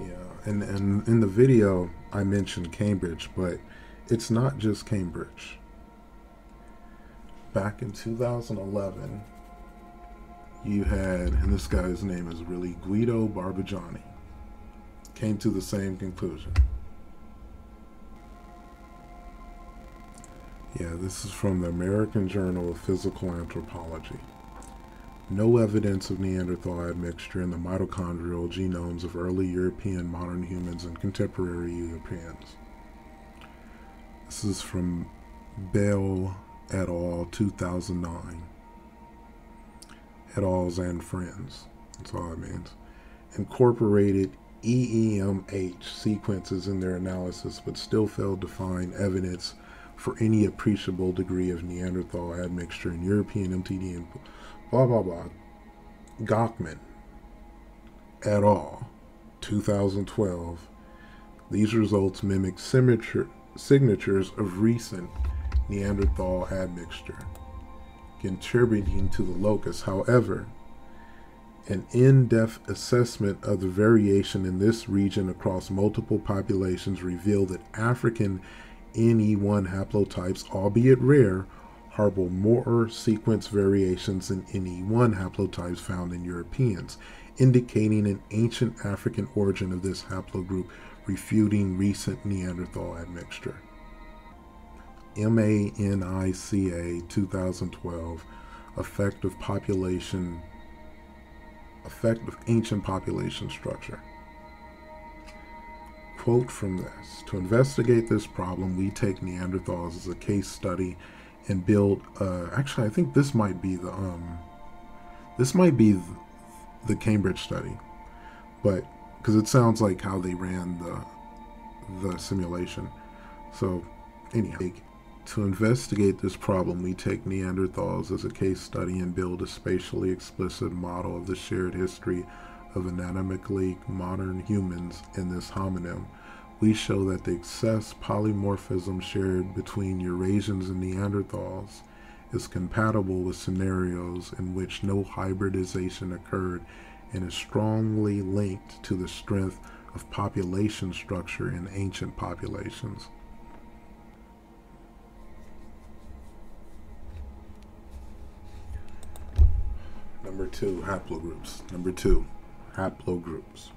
Yeah, and, and in the video, I mentioned Cambridge, but it's not just Cambridge. Back in 2011, you had, and this guy's name is really Guido Barbujani, came to the same conclusion. Yeah, this is from the American Journal of Physical Anthropology. No evidence of Neanderthal admixture in the mitochondrial genomes of early European modern humans and contemporary Europeans. This is from Bell et al. 2009. Et al. and friends. That's all it means. Incorporated EEMH sequences in their analysis, but still failed to find evidence for any appreciable degree of Neanderthal admixture in European mtDNA blah blah blah. Gochman et al. 2012. These results mimic signature, signatures of recent Neanderthal admixture, contributing to the locus. However, an in-depth assessment of the variation in this region across multiple populations revealed that African NE1 haplotypes, albeit rare, harbor more sequence variations than NE1 haplotypes found in Europeans, indicating an ancient African origin of this haplogroup, refuting recent Neanderthal admixture. MANICA 2012 effect of population effect of ancient population structure. Quote from this To investigate this problem, we take Neanderthals as a case study and build. Uh, actually, I think this might be the. Um, this might be the Cambridge study, but because it sounds like how they ran the the simulation. So, anyhow, to investigate this problem, we take Neanderthals as a case study and build a spatially explicit model of the shared history of anatomically modern humans in this hominin. We show that the excess polymorphism shared between Eurasians and Neanderthals is compatible with scenarios in which no hybridization occurred and is strongly linked to the strength of population structure in ancient populations. Number two, haplogroups. Number two, haplogroups.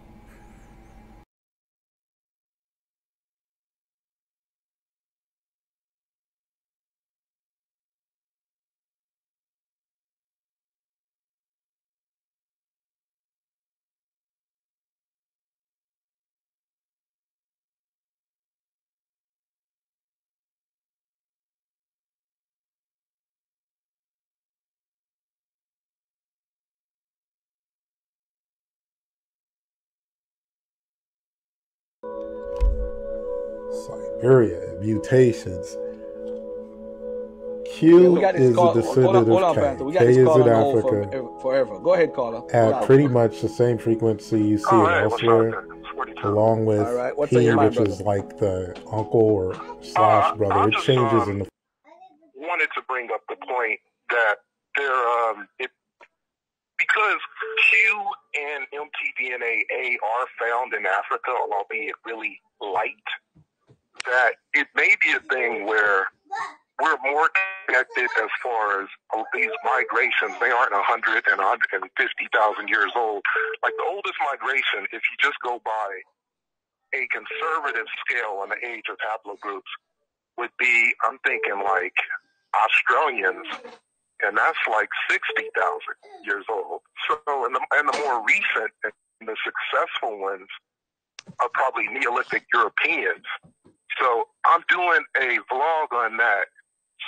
Siberia, mutations. Q yeah, is call, a descendant hold on, hold on, of K. K is in Africa. For, forever. Go ahead, caller. At pretty much the same frequency you see oh, it elsewhere, along with right. P, which brother? is like the uncle or slash uh, brother. it changes um, in the. Wanted to bring up the point that there, um, it, because Q and mtDNA are found in Africa, albeit really light that it may be a thing where we're more connected as far as these migrations. They aren't 100 and 150,000 years old. Like the oldest migration, if you just go by a conservative scale on the age of haplogroups, would be, I'm thinking like Australians, and that's like 60,000 years old. So, and the, and the more recent and the successful ones are probably Neolithic Europeans so I'm doing a vlog on that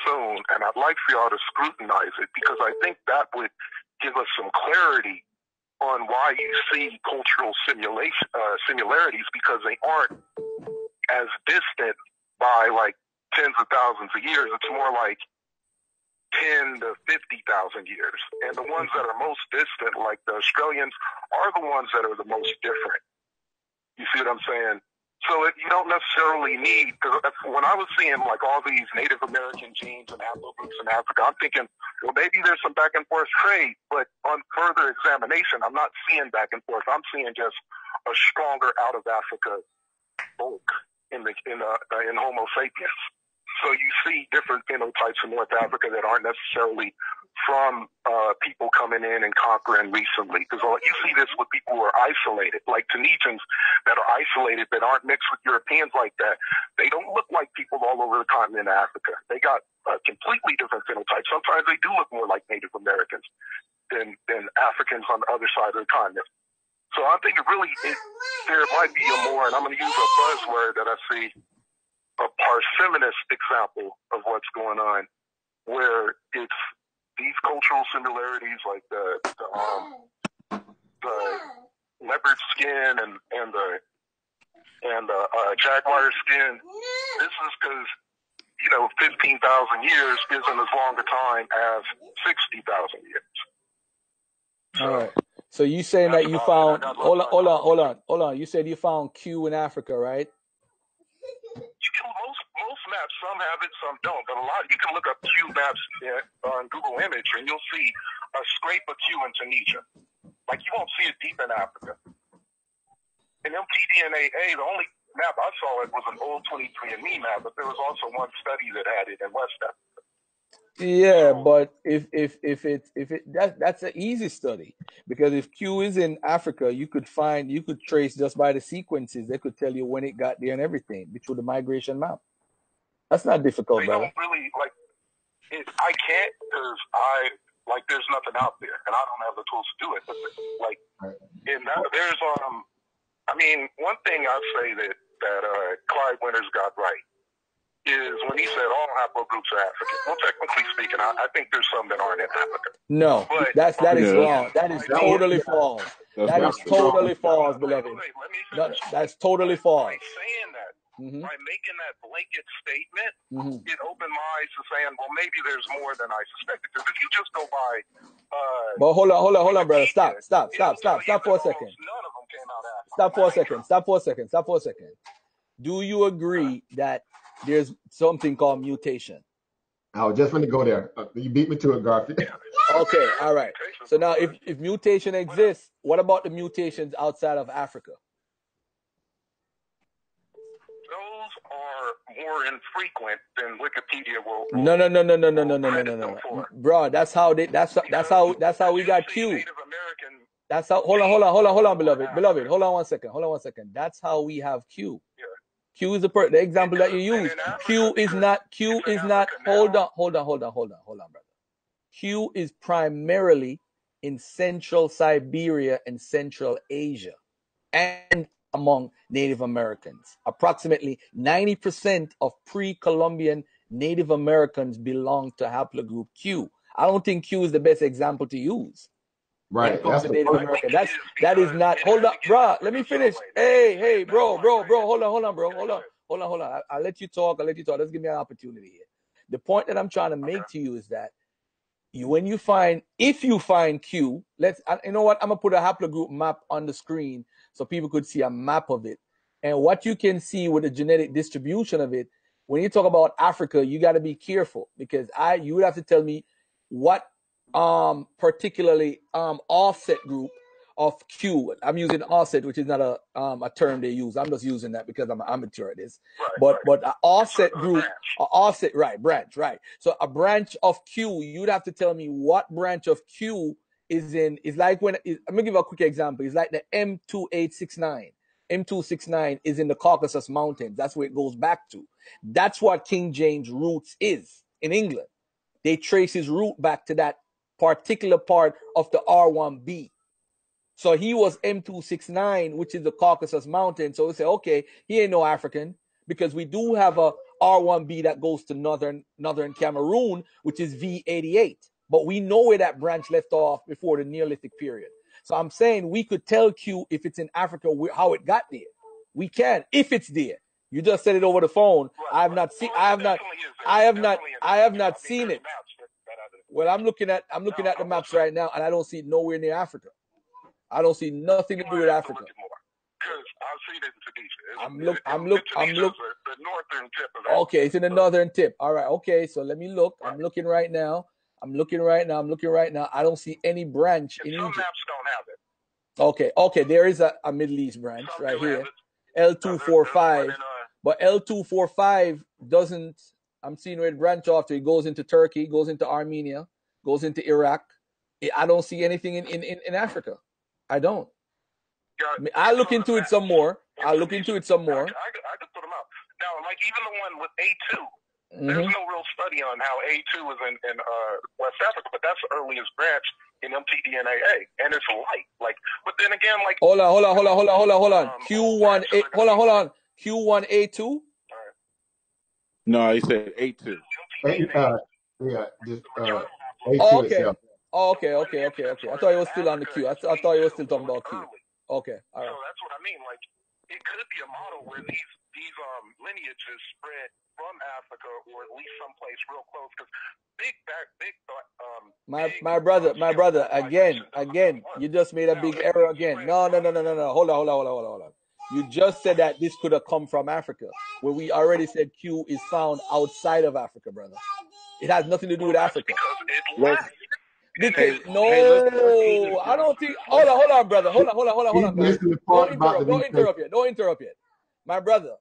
soon, and I'd like for y'all to scrutinize it because I think that would give us some clarity on why you see cultural simulation uh, similarities because they aren't as distant by like tens of thousands of years. It's more like ten to fifty thousand years, and the ones that are most distant, like the Australians, are the ones that are the most different. You see what I'm saying? So it, you don't necessarily need, because when I was seeing like all these Native American genes and haplogroups in Africa, I'm thinking, well, maybe there's some back and forth trade, but on further examination, I'm not seeing back and forth. I'm seeing just a stronger out of Africa bulk in the in uh, in Homo sapiens. So you see different phenotypes in North Africa that aren't necessarily from uh, people coming in and conquering recently. Because you see this with people who are isolated, like Tunisians that are isolated that aren't mixed with Europeans like that. They don't look like people all over the continent of Africa. They got a completely different phenotype. Sometimes they do look more like Native Americans than than Africans on the other side of the continent. So I think it really it, there might be a more, and I'm going to use a buzzword that I see, a parsimonious example of what's going on, where it's these cultural similarities, like the, the um the leopard skin and and the and the uh, jaguar skin. This is because you know fifteen thousand years isn't as long a time as sixty thousand years. So, All right. So you saying that you found hold on, hold on, hold on, hold on. You said you found Q in Africa, right? Most maps, some have it, some don't. But a lot, you can look up Q maps uh, on Google Image, and you'll see a scrape of Q in Tunisia. Like you won't see it deep in Africa. In mtDNA, the only map I saw it was an old 23andMe map, but there was also one study that had it in West Africa. Yeah, but if if if it if it that that's an easy study because if Q is in Africa, you could find you could trace just by the sequences. They could tell you when it got there and everything through the migration map. That's not difficult, they brother. don't really like. It, I can't because I Like there's nothing out there, and I don't have the tools to do it. But like, and that, there's um, I mean, one thing I say that that uh, Clyde Winters got right is when he said all haplogroups are African. Well, technically speaking, I, I think there's some that aren't in Africa. No, But- that's that is Yeah. wrong. That is That totally false. That's That not is true. totally false, beloved. wait, wait, let me That, finish. that's totally false. Saying that, hmm by making that blanket statement, hmm it opened my eyes to saying, well, maybe there's more than I suspected. Because if you just go by, uh, But hold on, hold on, hold on, brother. Stop, stop, stop, stop, stop for a second. None of them came out Africa. Stop for a second. Stop for a second. Stop for a second. Do you agree that there's something called mutation? I was just going to go there. Uh, You beat me to it, Garfield. Okay, all right. So now, if, if mutation exists, what about the mutations outside of Africa? Those are more infrequent than Wikipedia will. No, no, no, no, no, no, no, no, no, no, no, no. Bro, that's how they. That's that's how that's how we got Q. Native American. That's how. Hold on, hold on, hold on, hold on, beloved, beloved. Hold on one second. Hold on one second. That's how we have Q. Yeah. Q is the per- the example that you use. Q is not. Q is not. Hold on, hold on, hold on, hold on, hold on, brother. Q is primarily in Central Siberia and Central Asia, and among Native Americans. Approximately 90% of pre-Columbian Native Americans belong to haplogroup Q. I don't think Q is the best example to use. Right. When it comes That's Native. American. That's that is not. Hold up, bro. Let me finish. Hey, hey, bro, bro, bro. Hold on, hold on, bro. Hold on, hold on, hold on. I, I'll let you talk. I'll let you talk. Let's give me an opportunity here. The point that I'm trying to make to you is that you, when you find, if you find Q, let's. You know what? I'm gonna put a haplogroup map on the screen so people could see a map of it, and what you can see with the genetic distribution of it. When you talk about Africa, you got to be careful because I, you would have to tell me what um particularly um offset group of Q. I'm using offset, which is not a um a term they use. I'm just using that because I'm an amateur at this. Right, But right. but an offset group, offset right branch right. So a branch of Q, you'd have to tell me what branch of Q is in. Is like when is, I'm gonna give a quick example. It's like the M2869. M269 is in the Caucasus Mountains. That's where it goes back to. That's what King James roots is in England. They trace his root back to that particular part of the R1B. So he was M269, which is the Caucasus Mountain. So we say, okay, he ain't no African because we do have a R1B that goes to northern northern Cameroon, which is V88. But we know where that branch left off before the Neolithic period. So I'm saying we could tell Q if it's in Africa how it got there. We can if it's there. You just said it over the phone. I have not seen. I have not. I have not. I have not seen it. Well, I'm looking at I'm looking at the maps right now, and I don't see it nowhere near Africa. I don't see nothing to do with Africa. Because I've seen it in Tunisia. I'm look- I'm look- I'm look- The, the northern tip of Okay, it's in the northern tip. All right. Okay, so let me look. I'm looking right now. I'm looking right now. I'm looking right now. I don't see any branch in some Egypt. maps don't have it. Okay. Okay. There is a, a Middle East branch Some right here. L two four five. uh, But L two four five doesn't. I'm seeing where it branch off to. It goes into Turkey, goes into Armenia, goes into Iraq. I I don't see anything in, in, in, in Africa. I don't. got- I I look into it some more. I'll look into it some more. I, I could put them up Now, like even the one with A2, hmm there's no real study on how A2 is in, in uh, West Africa, but that's the earliest branch in mtDNAA, and it's light. Like, but then again, like, Hold on, hold on, hold on, hold on, hold on, hold on. Um, Q one A. Hold on, hold on. Q one A two. No, he said eight two. Hey, uh, yeah, just uh, A2 Oh, okay. itself. Oh, okay, okay, okay, okay. I thought you was still on the Q. I, th- I thought you was still talking about Q. Okay, all So that's what I mean. Like, it could be a model where these these um lineages spread from Africa or at least someplace real close. Because big back, big um. My big, my brother, my brother, again, again, you just made a big error again. No, no, no, no, no, no. Hold on, hold on, hold on, hold on, hold on. You just said that this could have come from Africa, where we already said Q is found outside of Africa, brother. It has nothing to do with Africa. Because it Let's- lacked. Because Hey, no, hey, let's- let's do this, I don't think. Hold on, hold on, brother. Hold on, hold on, hold on, hold on, He's guys. missing the Don't interrupt. the Don't interrupt yet. Don't interrupt yet. My brother,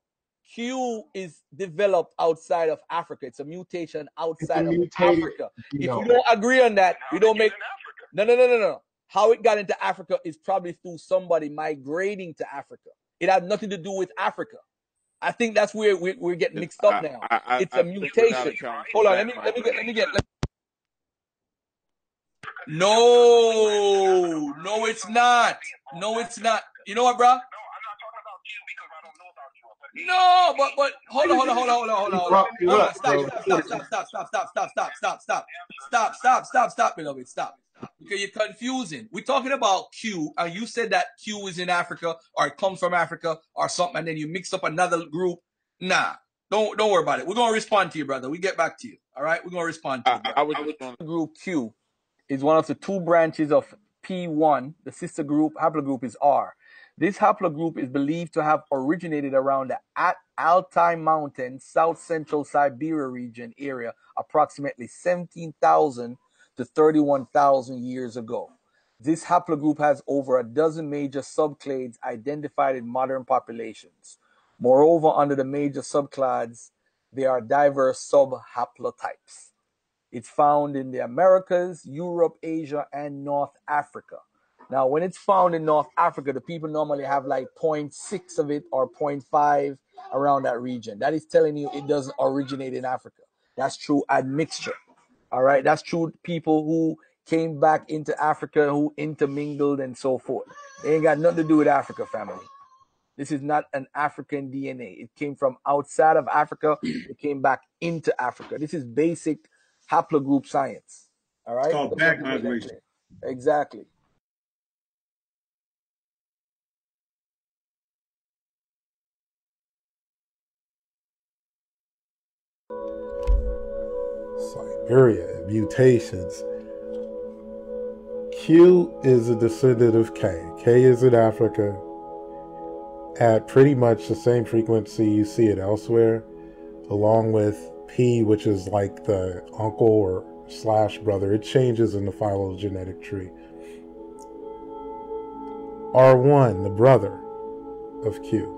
Q is developed outside of Africa. It's a mutation It's a outside of mutated Africa. If genome. you don't agree on that, How you don't make. get in Africa? No, no, no, no, no. How it got into Africa is probably through somebody migrating to Africa. It had nothing to do with Africa. I think that's where we're, we're getting mixed up I- now. I- I- It's I a mutation. gotta Hold on, let me let me get let me get. Let No, no, it's not. No, it's not. You know what, bro? No, I'm not talking about you because I don't know about you. But No, but but hold on, hold on, hold on, hold on, hold on, hold on. You Hold on, what, stop, stop, stop, stop, stop, stop, stop, stop, stop, stop, stop, stop, stop, stop, stop, beloved, stop. Because you're confusing. We're talking about Q, and you said that Q is in Africa or it comes from Africa or something, and then you mix up another group. Nah, don't don't worry about it. We're gonna respond to you, brother. We get back to you. All right, we're gonna respond to you. I, brother. I was just on. group Q is one of the two branches of P1. The sister group, haplogroup, is R. This haplogroup is believed to have originated around the At- Altai Mountains, south central Siberia region area, approximately 17,000 to 31,000 years ago. This haplogroup has over a dozen major subclades identified in modern populations. Moreover, under the major subclades, there are diverse subhaplotypes. It's found in the Americas, Europe, Asia, and North Africa. Now, when it's found in North Africa, the people normally have like 0.6 of it or 0.5 around that region. That is telling you it doesn't originate in Africa. That's true admixture. All right. That's true people who came back into Africa, who intermingled and so forth. They ain't got nothing to do with Africa, family. This is not an African DNA. It came from outside of Africa. It came back into Africa. This is basic haplogroup science. All right. It's called back to make that migration. Exactly. Siberia, mutations. Q is a descendant of K. K is in Africa at pretty much the same frequency you see it elsewhere, along with P, which is like the uncle or slash brother. It changes in the phylogenetic tree. R1, the brother of Q.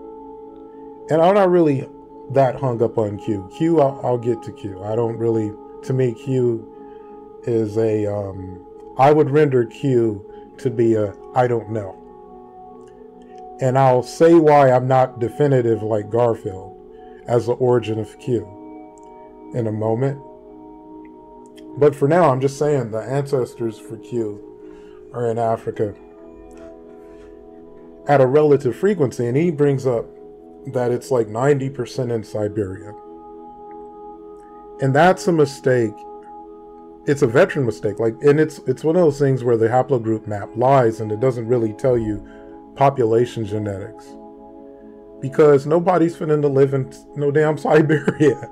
And I'm not really that hung up on Q. Q, I'll, I'll get to Q. I don't really, to me, Q is a, um, I would render Q to be a, I don't know. And I'll say why I'm not definitive like Garfield as the origin of Q in a moment. But for now, I'm just saying the ancestors for Q are in Africa at a relative frequency. And he brings up that it's like 90% in Siberia. And that's a mistake. It's a veteran mistake. Like and it's it's one of those things where the haplogroup map lies and it doesn't really tell you population genetics. Because nobody's finna to live in no damn Siberia.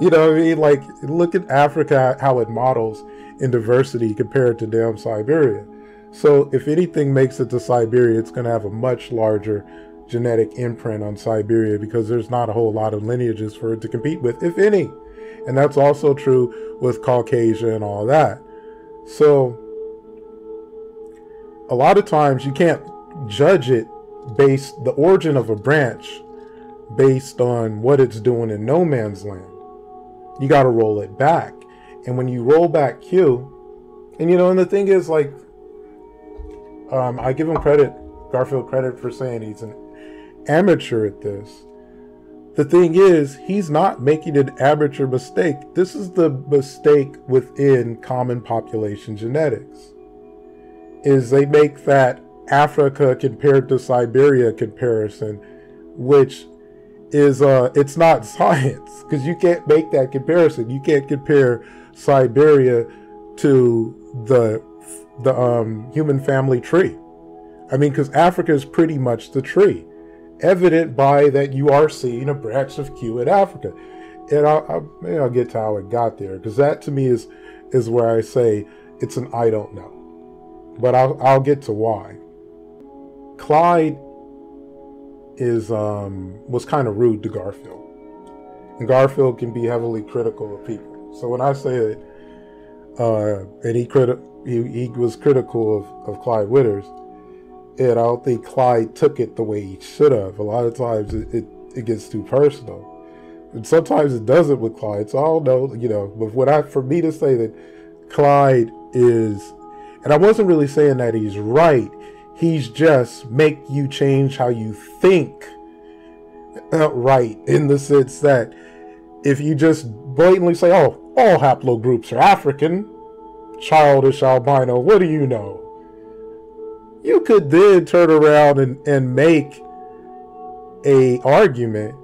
you know what I mean? Like look at Africa how it models in diversity compared to damn Siberia. So if anything makes it to Siberia, it's gonna have a much larger genetic imprint on Siberia because there's not a whole lot of lineages for it to compete with, if any. And that's also true with Caucasia and all that. So a lot of times you can't judge it based the origin of a branch based on what it's doing in no man's land. You got to roll it back. And when you roll back Q, and you know, and the thing is like um, I give him credit, Garfield credit for saying he's an amateur at this. The thing is, he's not making an amateur mistake. This is the mistake within common population genetics. Is they make that Africa compared to Siberia comparison, which is uh it's not science because you can't make that comparison. You can't compare Siberia to the the um, human family tree. I mean, because Africa is pretty much the tree, evident by that you are seeing a branch of Q in Africa. And I'll, I'll, maybe I'll get to how it got there, because that to me is is where I say it's an I don't know. But I'll I'll get to why. Clyde is um was kind of rude to Garfield, and Garfield can be heavily critical of people. So when I say that, uh, and he criti- he, he was critical of, of Clyde Winters, and I don't think Clyde took it the way he should have. A lot of times it, it, it gets too personal. And sometimes it doesn't with Clyde. So I don't know, you know, but what I for me to say that Clyde is and I wasn't really saying that he's right. He's just make you change how you think uh, right in the sense that if you just blatantly say, oh, all haplogroups are African, childish albino, what do you know? You could then turn around and, and make a argument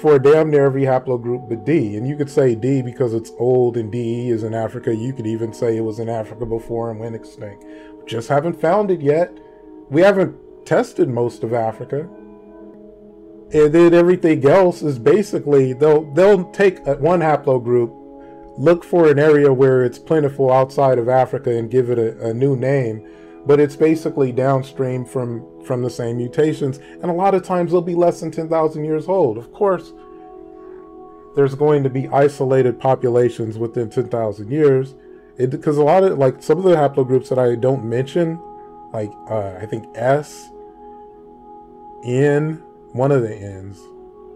for damn near every haplogroup but D. And you could say D because it's old and DE is in Africa. You could even say it was in Africa before and went extinct. Just haven't found it yet. We haven't tested most of Africa. And then everything else is basically they'll they'll take one haplogroup, look for an area where it's plentiful outside of Africa and give it a, a new name, but it's basically downstream from from the same mutations, and a lot of times they'll be less than 10,000 years old. Of course, there's going to be isolated populations within 10,000 years, because a lot of like some of the haplogroups that I don't mention, like uh, I think S, N, one of the N's.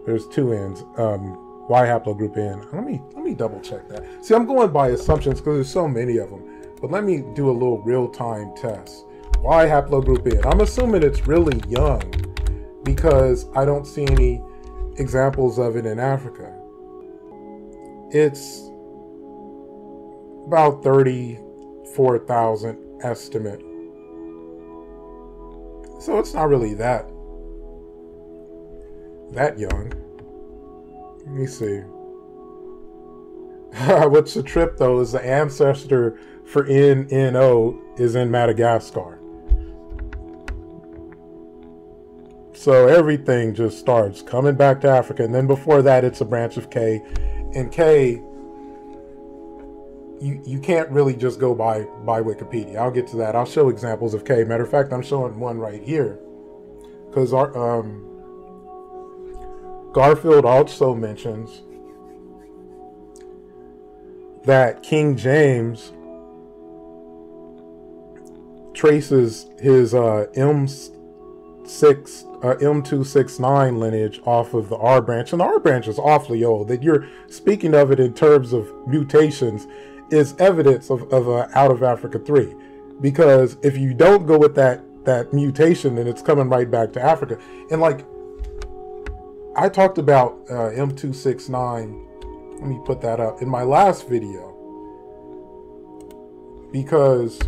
There's two N's. Um, Y haplogroup N. Let me let me double check that. See, I'm going by assumptions because there's so many of them. But let me do a little real time test. Why haplogroup N. I'm assuming it's really young because I don't see any examples of it in Africa. It's about 34,000 estimate. So it's not really that that young. Let me see. What's the trip though is the ancestor for NNO is in Madagascar. So everything just starts coming back to Africa. And then before that, it's a branch of K. And K, you, you can't really just go by, by Wikipedia. I'll get to that. I'll show examples of K. Matter of fact, I'm showing one right here. Because our um, Garfield also mentions that King James traces his uh, M6 uh, M269 lineage off of the R branch, and the R branch is awfully old. That you're speaking of it in terms of mutations is evidence of, of uh, out of Africa 3. Because if you don't go with that that mutation, then it's coming right back to Africa. And like I talked about uh, M269, let me put that up in my last video. Because,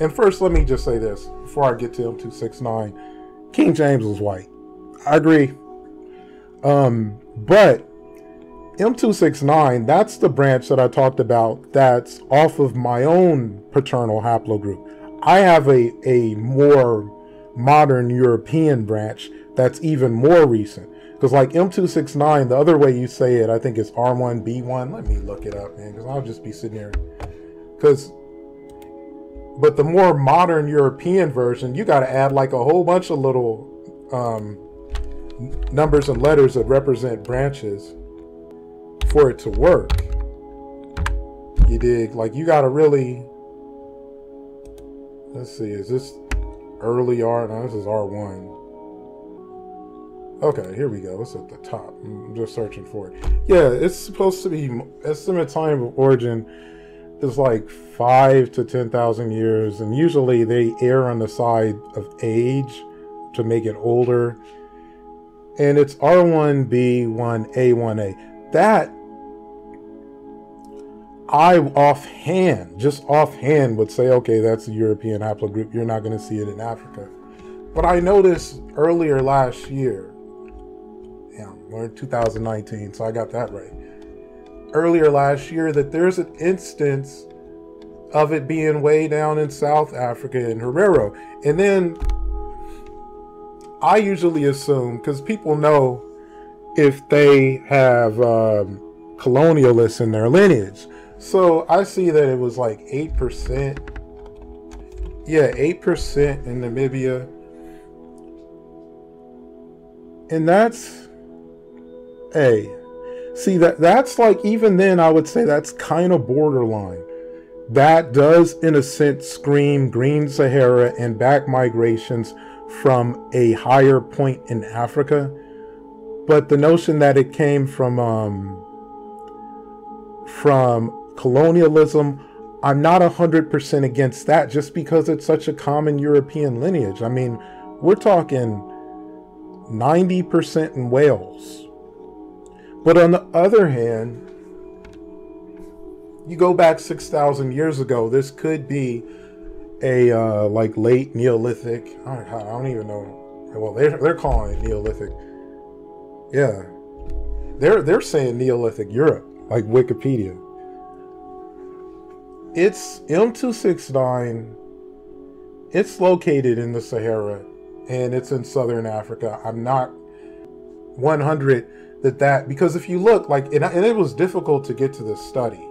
and first let me just say this before I get to M269 King James was white. I agree. Um, but M269, that's the branch that I talked about that's off of my own paternal haplogroup. I have a, a more modern European branch that's even more recent. Because like M269, the other way you say it, I think is R1B1. Let me look it up, man, because I'll just be sitting here. Because, but the more modern European version, you got to add like a whole bunch of little um, numbers and letters that represent branches for it to work. You dig? Like you got to really. Let's see. Is this early R? No, this is R1. Okay, here we go. It's at the top. I'm just searching for it. Yeah, it's supposed to be estimate time of origin is like five to ten thousand years, and usually they err on the side of age to make it older. And it's R1B1A1A. That I offhand, just offhand, would say, okay, that's a European haplogroup. You're not going to see it in Africa. But I noticed earlier last year, yeah, we're in 2019, so I got that right. Earlier last year, that there's an instance of it being way down in South Africa in Herero. And then I usually assume, because people know if they have um, colonialists in their lineage. So I see that it was like 8%. Yeah, 8% in Namibia. And that's a see that that's like even then I would say that's kind of borderline. That does in a sense scream green Sahara and back migrations from a higher point in Africa. But the notion that it came from um, from colonialism, I'm not 100% against that just because it's such a common European lineage. I mean, we're talking 90% in Wales. But on the other hand, you go back 6,000 years ago, this could be a uh, like late Neolithic. I don't, I don't even know. Well, they're they're calling it Neolithic. Yeah, they're they're saying Neolithic Europe, like Wikipedia. It's M269. It's located in the Sahara, and it's in southern Africa. I'm not 100 that that because if you look like and, and it was difficult to get to this study.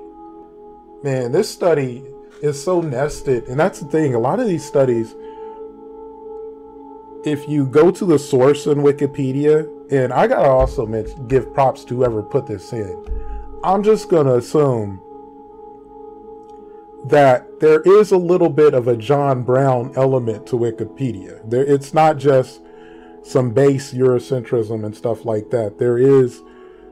Man, this study is so nested, and that's the thing. A lot of these studies, if you go to the source in Wikipedia, and I gotta also mention, give props to whoever put this in. I'm just gonna assume that there is a little bit of a John Brown element to Wikipedia. There, it's not just some base Eurocentrism and stuff like that. There is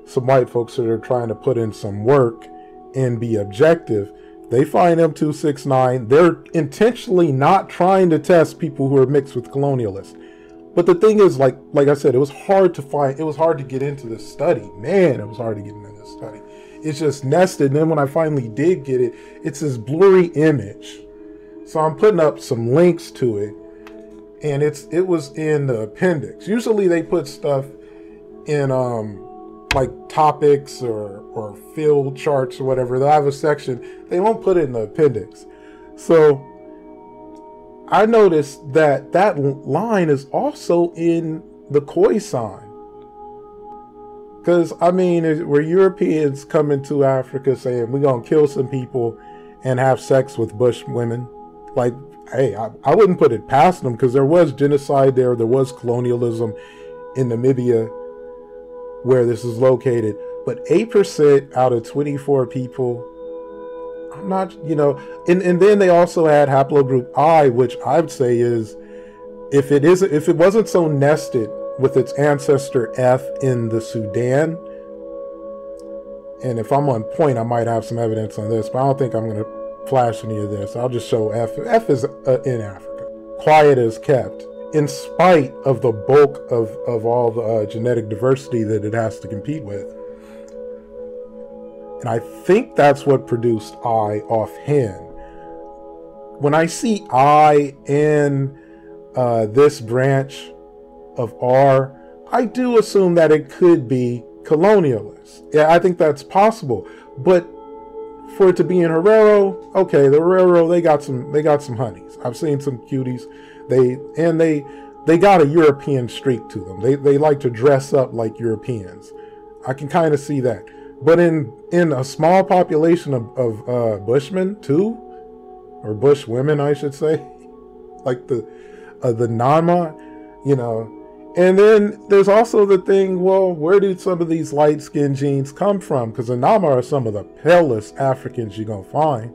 some white folks that are trying to put in some work and be objective. They find M269. They're intentionally not trying to test people who are mixed with colonialists. But the thing is, like like I said, it was hard to find. It was hard to get into this study. Man, it was hard to get into this study. It's just nested. And then when I finally did get it, it's this blurry image. So I'm putting up some links to it, and it's it was in the appendix. Usually they put stuff in um like topics or or field charts or whatever. They'll have a section. They won't put it in the appendix. So I noticed that that line is also in the Khoisan. Because, I mean, were Europeans coming to Africa saying, we're going to kill some people and have sex with bush women? Like, hey, I, I wouldn't put it past them because there was genocide there, there was colonialism in Namibia where this is located. But 8% out of 24 people, I'm not, you know, and, and then they also had haplogroup I, which I would say is if it is if it wasn't so nested with its ancestor F in the Sudan, and if I'm on point, I might have some evidence on this, but I don't think I'm going to flash any of this. I'll just show F. F is uh, in Africa. Quiet is kept in spite of the bulk of, of all the uh, genetic diversity that it has to compete with. And I think that's what produced I offhand. When I see I in uh, this branch of R, I do assume that it could be colonialist. Yeah, I think that's possible. But for it to be in Herero, okay, the Herero they got some they got some honeys. I've seen some cuties they and they they got a European streak to them. They they like to dress up like Europeans. I can kind of see that. But in in a small population of, of uh, Bushmen too, or Bush women, I should say, like the uh, the Nama, you know. And then there's also the thing, well, where did some of these light skinned genes come from? Because the Nama are some of the palest Africans you're gonna find.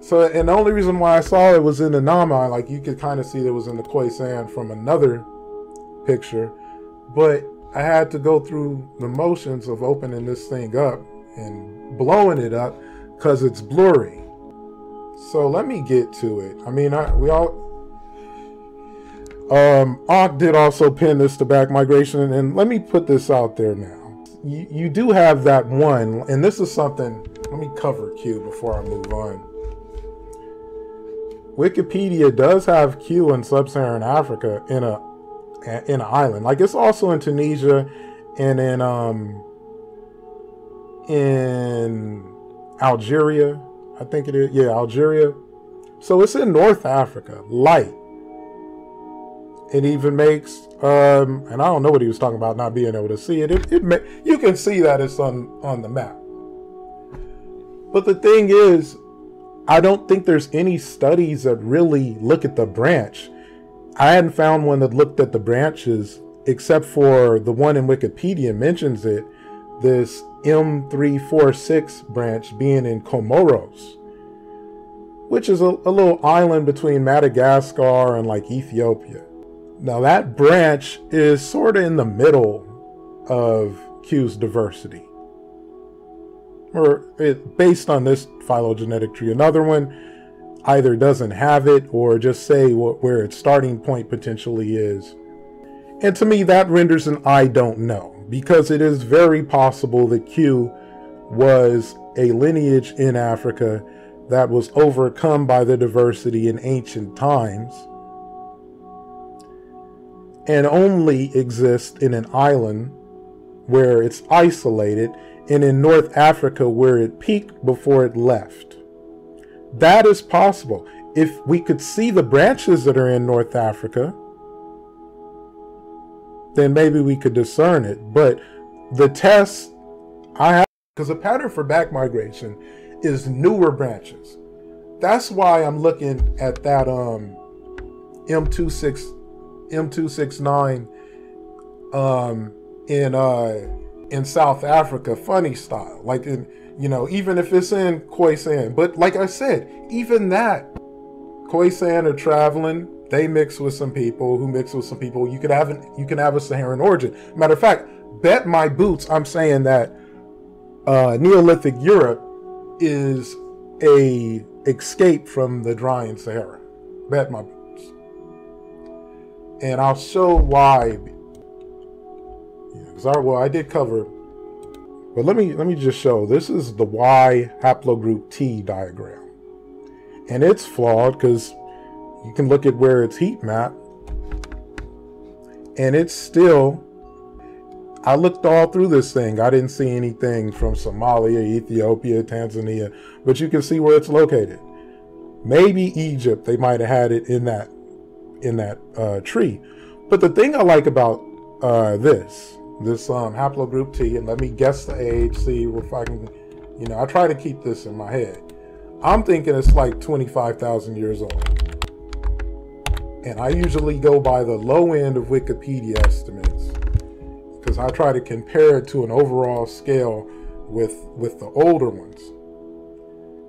So, and the only reason why I saw it was in the Nama, like you could kind of see it was in the Khoisan from another picture, but I had to go through the motions of opening this thing up and blowing it up because it's blurry. So let me get to it. I mean, I, we all. Um, Ankh did also pin this to back migration, and let me put this out there now. You, you do have that one, and this is something. Let me cover Q before I move on. Wikipedia does have Q in sub-Saharan Africa in a in an island. Like it's also in Tunisia and in um in Algeria. I think it is. Yeah, Algeria. So it's in North Africa, light. It even makes um and I don't know what he was talking about not being able to see it. It, it you can see that it's on on the map. But the thing is, I don't think there's any studies that really look at the branch. I hadn't found one that looked at the branches except for the one in Wikipedia mentions it, this M346 branch being in Comoros, which is a, a little island between Madagascar and like Ethiopia. Now that branch is sort of in the middle of Q's diversity or it, based on this phylogenetic tree. Another one either doesn't have it or just say what, where its starting point potentially is. And to me, that renders an I don't know because it is very possible that Q was a lineage in Africa that was overcome by the diversity in ancient times and only exists in an island where it's isolated and in North Africa where it peaked before it left. That is possible. If we could see the branches that are in North Africa, then maybe we could discern it. But the test I have, because the pattern for back migration is newer branches. That's why I'm looking at that um M26 M269 um in uh in South Africa funny style. Like in you know, even if it's in Khoisan. But like I said, even that Khoisan are traveling, they mix with some people who mix with some people. You could have an you can have a Saharan origin. Matter of fact, bet my boots I'm saying that uh, Neolithic Europe is a escape from the drying Sahara. Bet my. And I'll show why. Yeah, I, well, I did cover, but let me let me just show. This is the Y haplogroup T diagram, and it's flawed because you can look at where it's heat map, and it's still I looked all through this thing. I didn't see anything from Somalia, Ethiopia, Tanzania, but you can see where it's located. Maybe Egypt, they might have had it in that in that uh, tree. But the thing I like about uh, this, this um, haplogroup T, and let me guess the age, see if I can, you know, I try to keep this in my head. I'm thinking it's like 25,000 years old. And I usually go by the low end of Wikipedia estimates because I try to compare it to an overall scale with with the older ones.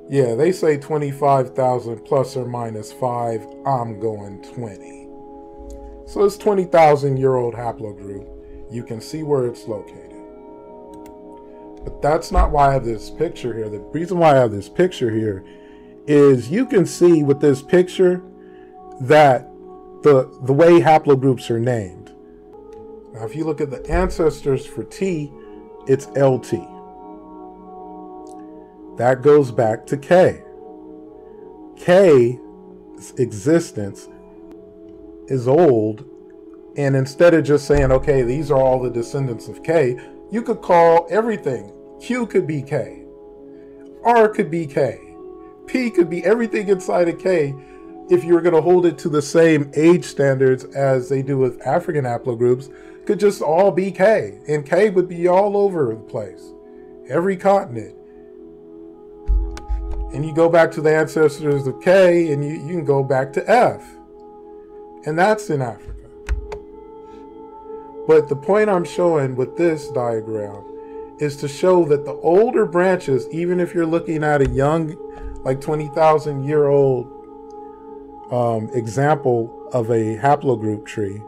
Yeah, they say 25,000 plus or minus 5. I'm going 20. So it's 20,000 year old haplogroup. You can see where it's located. But that's not why I have this picture here. The reason why I have this picture here is you can see with this picture that the the way haplogroups are named. Now, if you look at the ancestors for T, it's LT. That goes back to K. K's existence is old, and instead of just saying, okay, these are all the descendants of K, you could call everything. Q could be K, R could be K, P could be everything inside of K if you were going to hold it to the same age standards as they do with African haplogroups could just all be K, and K would be all over the place, every continent. And you go back to the ancestors of K, and you, you can go back to F, and that's in Africa. But the point I'm showing with this diagram is to show that the older branches, even if you're looking at a young, like 20,000 year old um, example of a haplogroup tree,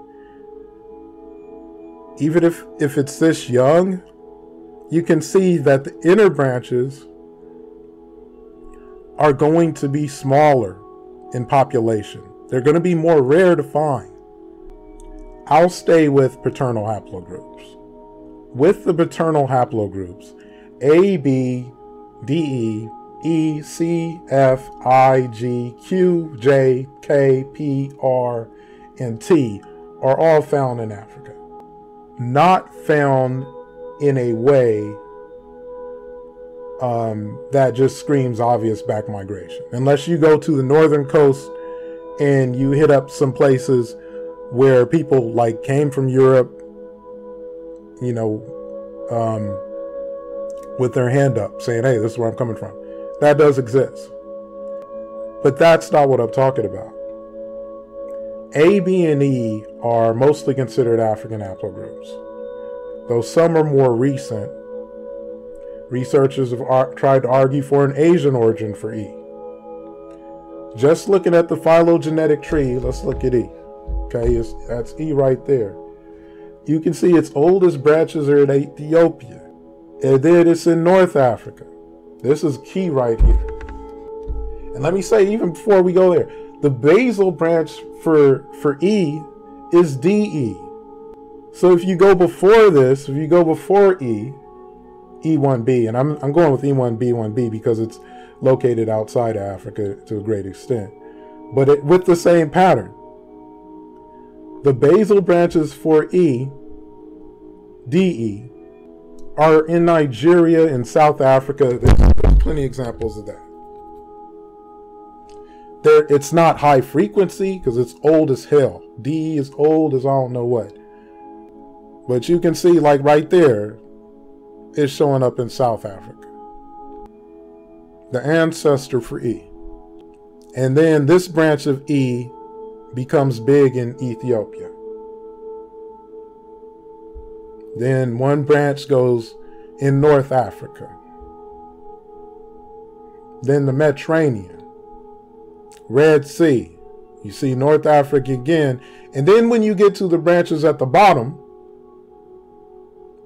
even if, if it's this young, you can see that the inner branches are going to be smaller in population. They're going to be more rare to find. I'll stay with paternal haplogroups. With the paternal haplogroups, A, B, D, E, E, C, F, I, G, Q, J, K, P, R, and T are all found in Africa not found in a way um, that just screams obvious back migration. Unless you go to the northern coast and you hit up some places where people like came from Europe, you know, um, with their hand up saying, hey, this is where I'm coming from. That does exist. But that's not what I'm talking about. A, B, and E are mostly considered African haplogroups. Though some are more recent, researchers have ar- tried to argue for an Asian origin for E. Just looking at the phylogenetic tree, let's look at E. Okay, it's, that's E right there. You can see its oldest branches are in Ethiopia, and then it's in North Africa. This is key right here. And let me say, even before we go there, the basal branch for, for E is DE. So if you go before this, if you go before E, E1b, and I'm I'm going with E1b1b because it's located outside of Africa to a great extent, but it, with the same pattern. The basal branches for E, DE, are in Nigeria and South Africa. There's plenty of examples of that. There, it's not high frequency because it's old as hell. DE is old as I don't know what. But you can see, like right there, it's showing up in South Africa. The ancestor for E. And then this branch of E becomes big in Ethiopia. Then one branch goes in North Africa. Then the Mediterranean, Red Sea. You see North Africa again. And then when you get to the branches at the bottom,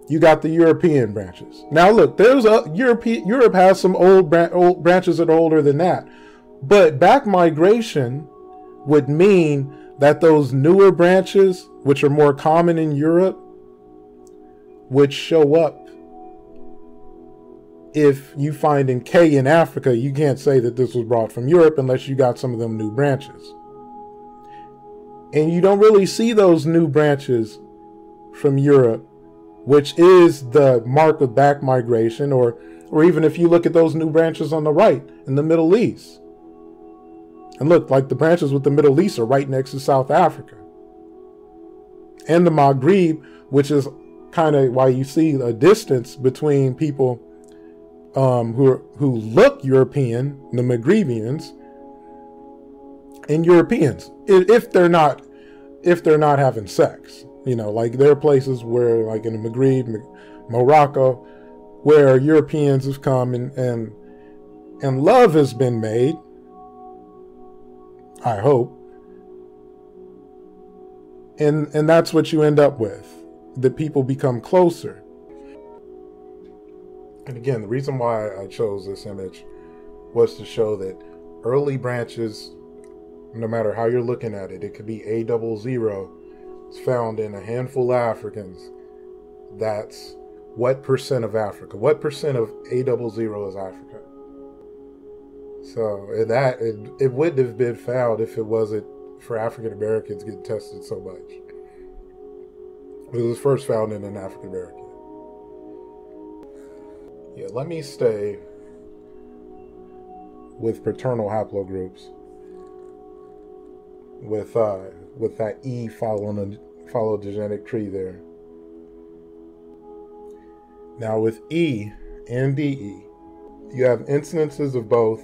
you got the European branches. Now look, there's a Europe. Europe has some old, old branches that are older than that, but back migration would mean that those newer branches, which are more common in Europe, would show up. If you find in K in Africa, you can't say that this was brought from Europe unless you got some of them new branches. And you don't really see those new branches from Europe which is the mark of back migration, or, or even if you look at those new branches on the right in the Middle East. And look, like the branches with the Middle East are right next to South Africa. And the Maghreb, which is kind of why you see a distance between people um, who are, who look European, the Maghrebians, and Europeans, if they're not if they're not having sex. You know, like there are places where, like in the Maghreb, Morocco, where Europeans have come and and and love has been made. I hope. And and that's what you end up with. That people become closer. And again, the reason why I chose this image was to show that early branches, no matter how you're looking at it, it could be A double zero it's found in a handful of Africans. That's what percent of Africa? What percent of A double zero is Africa? So that it, it wouldn't have been found if it wasn't for African Americans getting tested so much. It was first found in an African American. Yeah, let me stay with paternal haplogroups with uh, with that E following the follow the genetic tree there. Now with E and DE, you have incidences of both,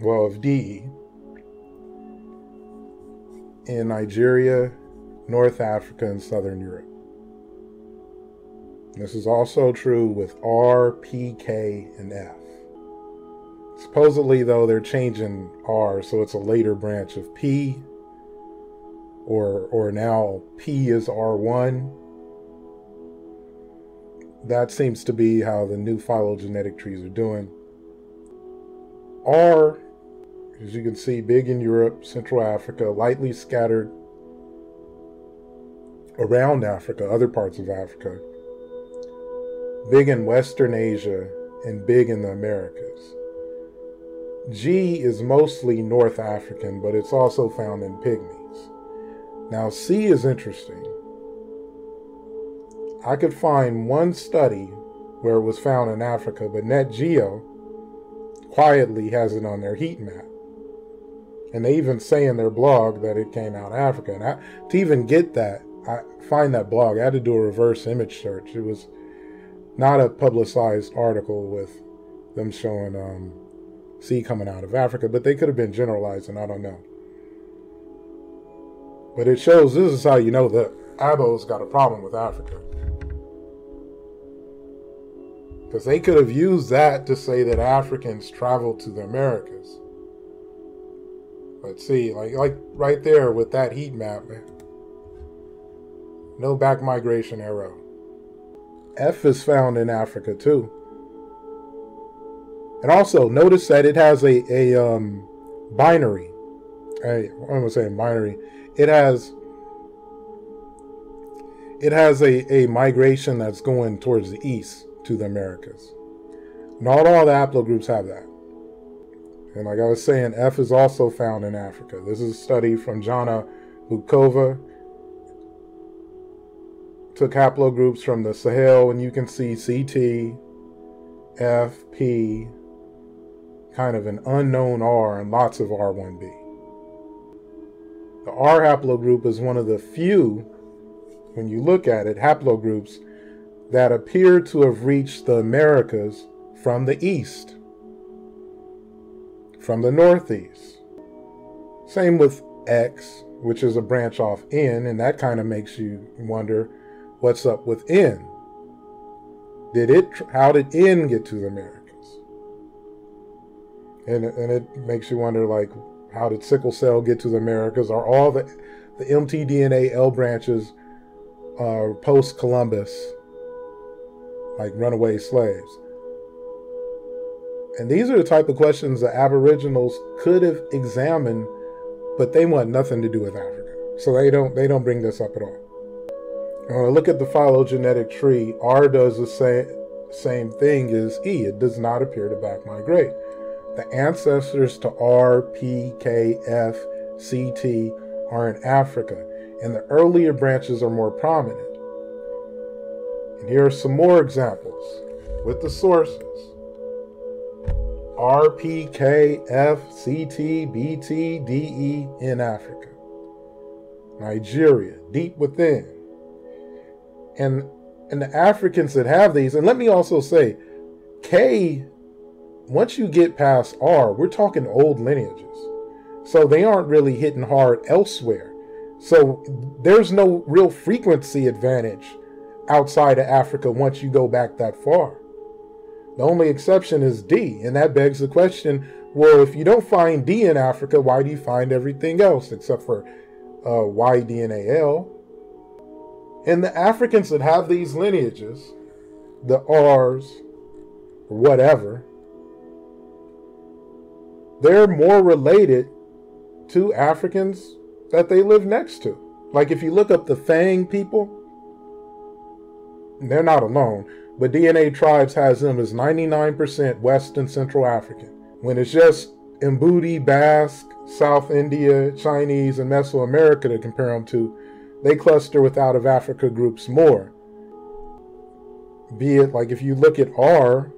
well, of DE in Nigeria, North Africa, and Southern Europe. This is also true with R, P, K, and F. Supposedly, though, they're changing R, so it's a later branch of P, or or now P is R1. That seems to be how the new phylogenetic trees are doing. R, as you can see, big in Europe, Central Africa, lightly scattered around Africa, other parts of Africa, big in Western Asia, and big in the Americas. G is mostly North African, but it's also found in pygmies. Now, C is interesting. I could find one study where it was found in Africa, but Nat Geo quietly has it on their heat map. And they even say in their blog that it came out of Africa. And I, to even get that, I find that blog, I had to do a reverse image search. It was not a publicized article with them showing um, coming out of Africa, but they could have been generalizing. I don't know. But it shows this is how you know that Abo's got a problem with Africa. Because they could have used that to say that Africans traveled to the Americas. But see, like like right there with that heat map, man. No back migration arrow. F is found in Africa too. And also notice that it has a, a um, binary. I, I'm gonna say binary. It has it has a, a migration that's going towards the east to the Americas. Not all the haplogroups have that. And like I was saying, F is also found in Africa. This is a study from Jana Bučková. Took haplogroups from the Sahel, and you can see CT, F, P, kind of an unknown R, and lots of R1b. The R haplogroup is one of the few, when you look at it, haplogroups that appear to have reached the Americas from the east, from the northeast. Same with X, which is a branch off N, and that kind of makes you wonder what's up with N. Did it? How did N get to the Americas? And and it makes you wonder, like, how did sickle cell get to the Americas? Are all the the mtDNA L branches uh, post Columbus like runaway slaves? And these are the type of questions that Aboriginals could have examined, but they want nothing to do with Africa. So they don't they don't bring this up at all. When I look at the phylogenetic tree, R does the same same thing as E. It does not appear to back migrate. The ancestors to R, P, K, F, C, T are in Africa, and the earlier branches are more prominent. And here are some more examples with the sources. R, P, K, F, C, T, B, T, D, E in Africa. Nigeria, deep within. And and the Africans that have these, and let me also say, K, once you get past R, we're talking old lineages. So they aren't really hitting hard elsewhere. So there's no real frequency advantage outside of Africa once you go back that far. The only exception is D, and that begs the question well, if you don't find D in Africa, why do you find everything else except for uh, and AL? And the Africans that have these lineages, the R's, whatever, they're more related to Africans that they live next to. Like if you look up the Fang people, they're not alone, but DNA Tribes has them as 99% West and Central African. When it's just Mbuti, Basque, South India, Chinese, and Mesoamerica to compare them to, they cluster with out of Africa groups more. Be it like if you look at R,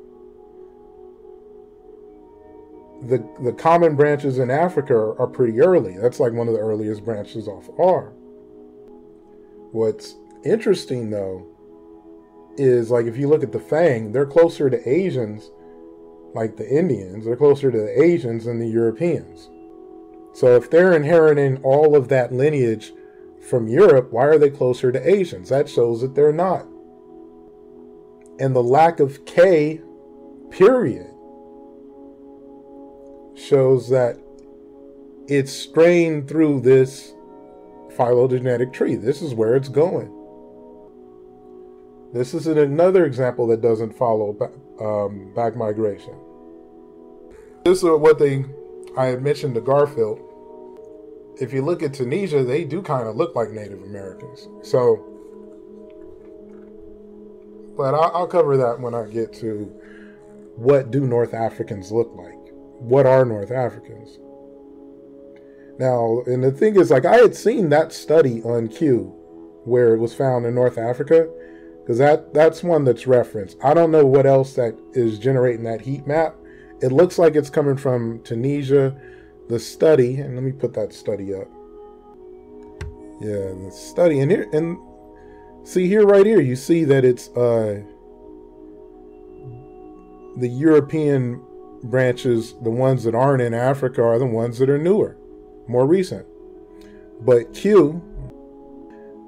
the the common branches in Africa are, pretty early. That's like one of the earliest branches off R. What's interesting though is like if you look at the Fang, they're closer to Asians, like the Indians, they're closer to the Asians than the Europeans. So if they're inheriting all of that lineage from Europe, why are they closer to Asians? That shows that they're not. And the lack of K, period, shows that it's strained through this phylogenetic tree. This is where it's going. This is another example that doesn't follow back, um, back migration. This is what they, I had mentioned to Garfield. If you look at Tunisia, they do kind of look like Native Americans. So, but I'll, I'll cover that when I get to what do North Africans look like. What are North Africans? Now, and the thing is, like, I had seen that study on Q where it was found in North Africa, because that that's one that's referenced. I don't know what else that is generating that heat map. It looks like it's coming from Tunisia. The study, and let me put that study up. Yeah, the study, and here and see here, right here, you see that it's uh the European branches, the ones that aren't in Africa, are the ones that are newer, more recent. But Q,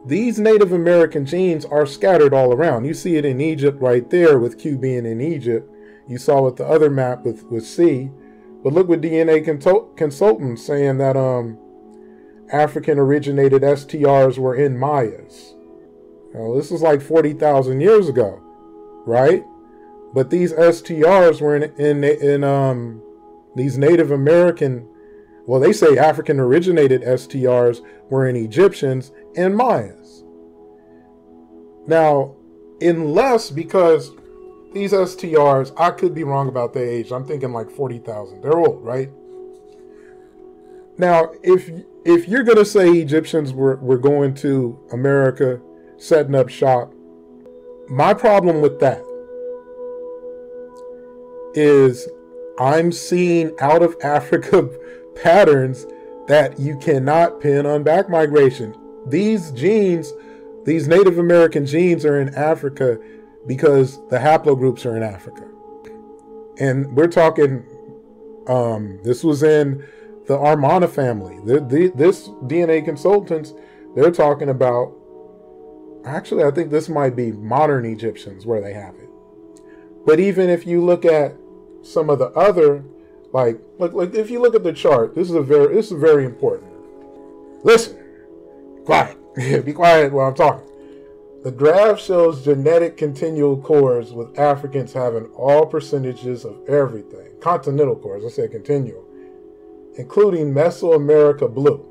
these Native American genes are scattered all around. You see it in Egypt right there with Q being in Egypt. You saw with the other map with, with C. But look what DNA consult- consultants saying that um, African originated STRs were in Mayas. Now, this is like 40,000 years ago, right? But these STRs were in, in, in um, these Native American, well, they say African originated STRs were in Egyptians and Mayas. Now, unless because these STRs, I could be wrong about their age. I'm thinking like 40,000. They're old, right? Now, if if you're gonna say Egyptians were, were going to America, setting up shop, my problem with that is I'm seeing out of Africa patterns that you cannot pin on back migration. These genes, these Native American genes are in Africa because the haplogroups are in Africa. And we're talking, um, this was in the Amarna family. The, the, this DNA consultants, they're talking about, actually, I think this might be modern Egyptians where they have it. But even if you look at some of the other, like, like, like if you look at the chart, this is a very, this is very important. Listen, quiet, be quiet while I'm talking. The graph shows genetic continual cores with Africans having all percentages of everything. Continental cores, I said continual, including Mesoamerica blue.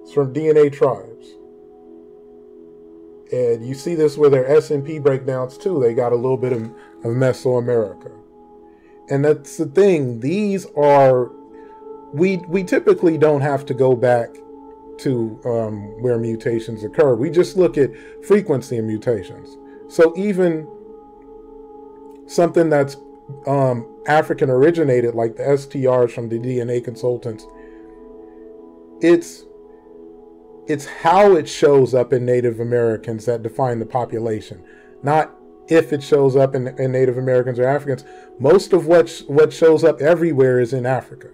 It's from DNA tribes. And you see this with their SNP breakdowns too. They got a little bit of, of Mesoamerica. And that's the thing. These are we we typically don't have to go back to um, where mutations occur. We just look at frequency of mutations. So even something that's um, African originated, like the STRs from the DNA consultants, it's it's how it shows up in Native Americans that define the population, not if it shows up in, in Native Americans or Africans. Most of what what shows up everywhere is in Africa.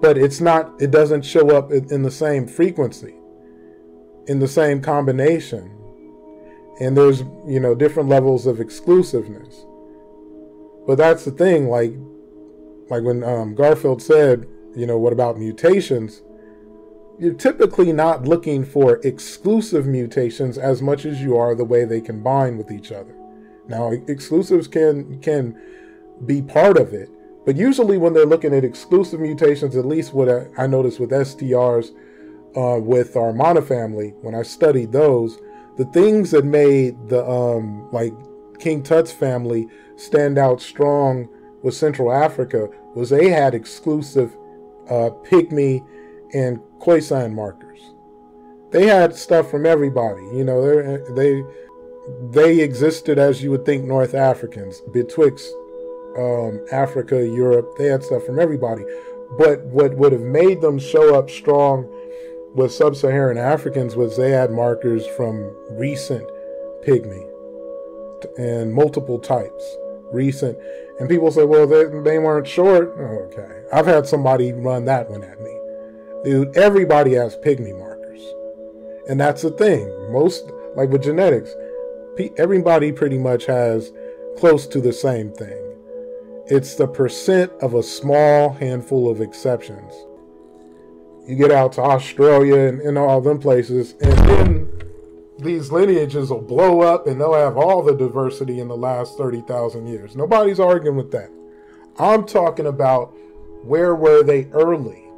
But it's not it doesn't show up in the same frequency in the same combination. And there's you know different levels of exclusiveness. But that's the thing like like when um, garfield said you know what about mutations you're typically not looking for exclusive mutations as much as you are the way they combine with each other. Now exclusives can can be part of it but usually, when they're looking at exclusive mutations, at least what I, I noticed with STRs uh, with Amarna family, when I studied those, the things that made the um, like King Tut's family stand out strong with Central Africa was they had exclusive uh, pygmy and Khoisan markers. They had stuff from everybody. You know, they they existed as you would think North Africans betwixt um, Africa, Europe. They had stuff from everybody. But what would have made them show up strong with sub Saharan Africans was they had markers from recent pygmy and multiple types. Recent. And people say, well, they, they weren't short. Oh, okay. I've had somebody run that one at me. Dude, everybody has pygmy markers. And that's the thing. Most, like with genetics, everybody pretty much has close to the same thing. It's the percent of a small handful of exceptions. You get out to Australia and, and all them places, and then these lineages will blow up and they'll have all the diversity in the last 30,000 years. Nobody's arguing with that. I'm talking about where were they early?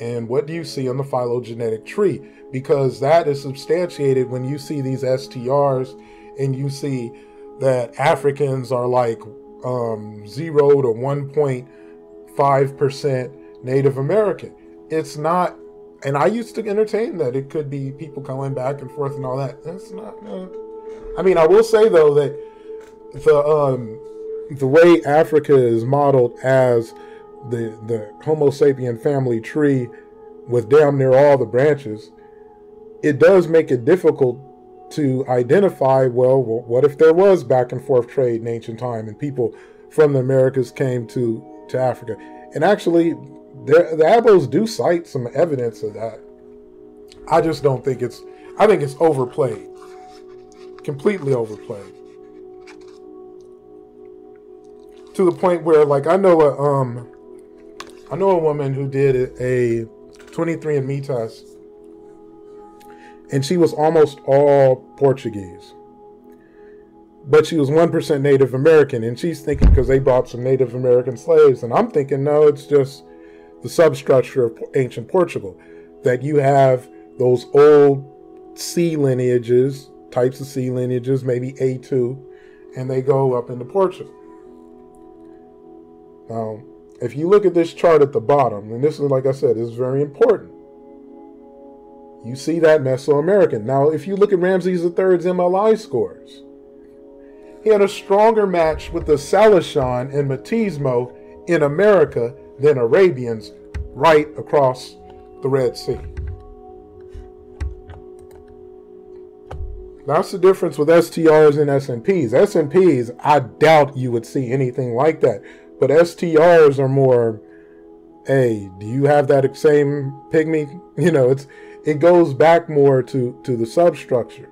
And what do you see on the phylogenetic tree? Because that is substantiated when you see these STRs and you see that Africans are like um, 0 to 1.5% Native American. It's not, and I used to entertain that it could be people coming back and forth and all that. That's not, uh, I mean, I will say though that the, um, the way Africa is modeled as the, the Homo sapien family tree with damn near all the branches, it does make it difficult to identify well, what if there was back and forth trade in ancient time and people from the Americas came to, to Africa? And actually, the, the Abos do cite some evidence of that. I just don't think it's, I think it's overplayed. Completely overplayed. To the point where, like, I know a, um, I know a woman who did a 23andMe test and she was almost all Portuguese. But she was 1% Native American, and she's thinking because they brought some Native American slaves. And I'm thinking, no, it's just the substructure of ancient Portugal. That you have those old sea lineages types of C lineages, maybe A2, and they go up into Portugal. Now, if you look at this chart at the bottom, and this is, like I said, this is very important. You see that Mesoamerican. Now, if you look at Ramses III's MLI scores, he had a stronger match with the Salishan and Matismo in America than Arabians right across the Red Sea. That's the difference with STRs and SNPs. SNPs, I doubt you would see anything like that. But STRs are more, hey, do you have that same pygmy? You know, it's it goes back more to to the substructure.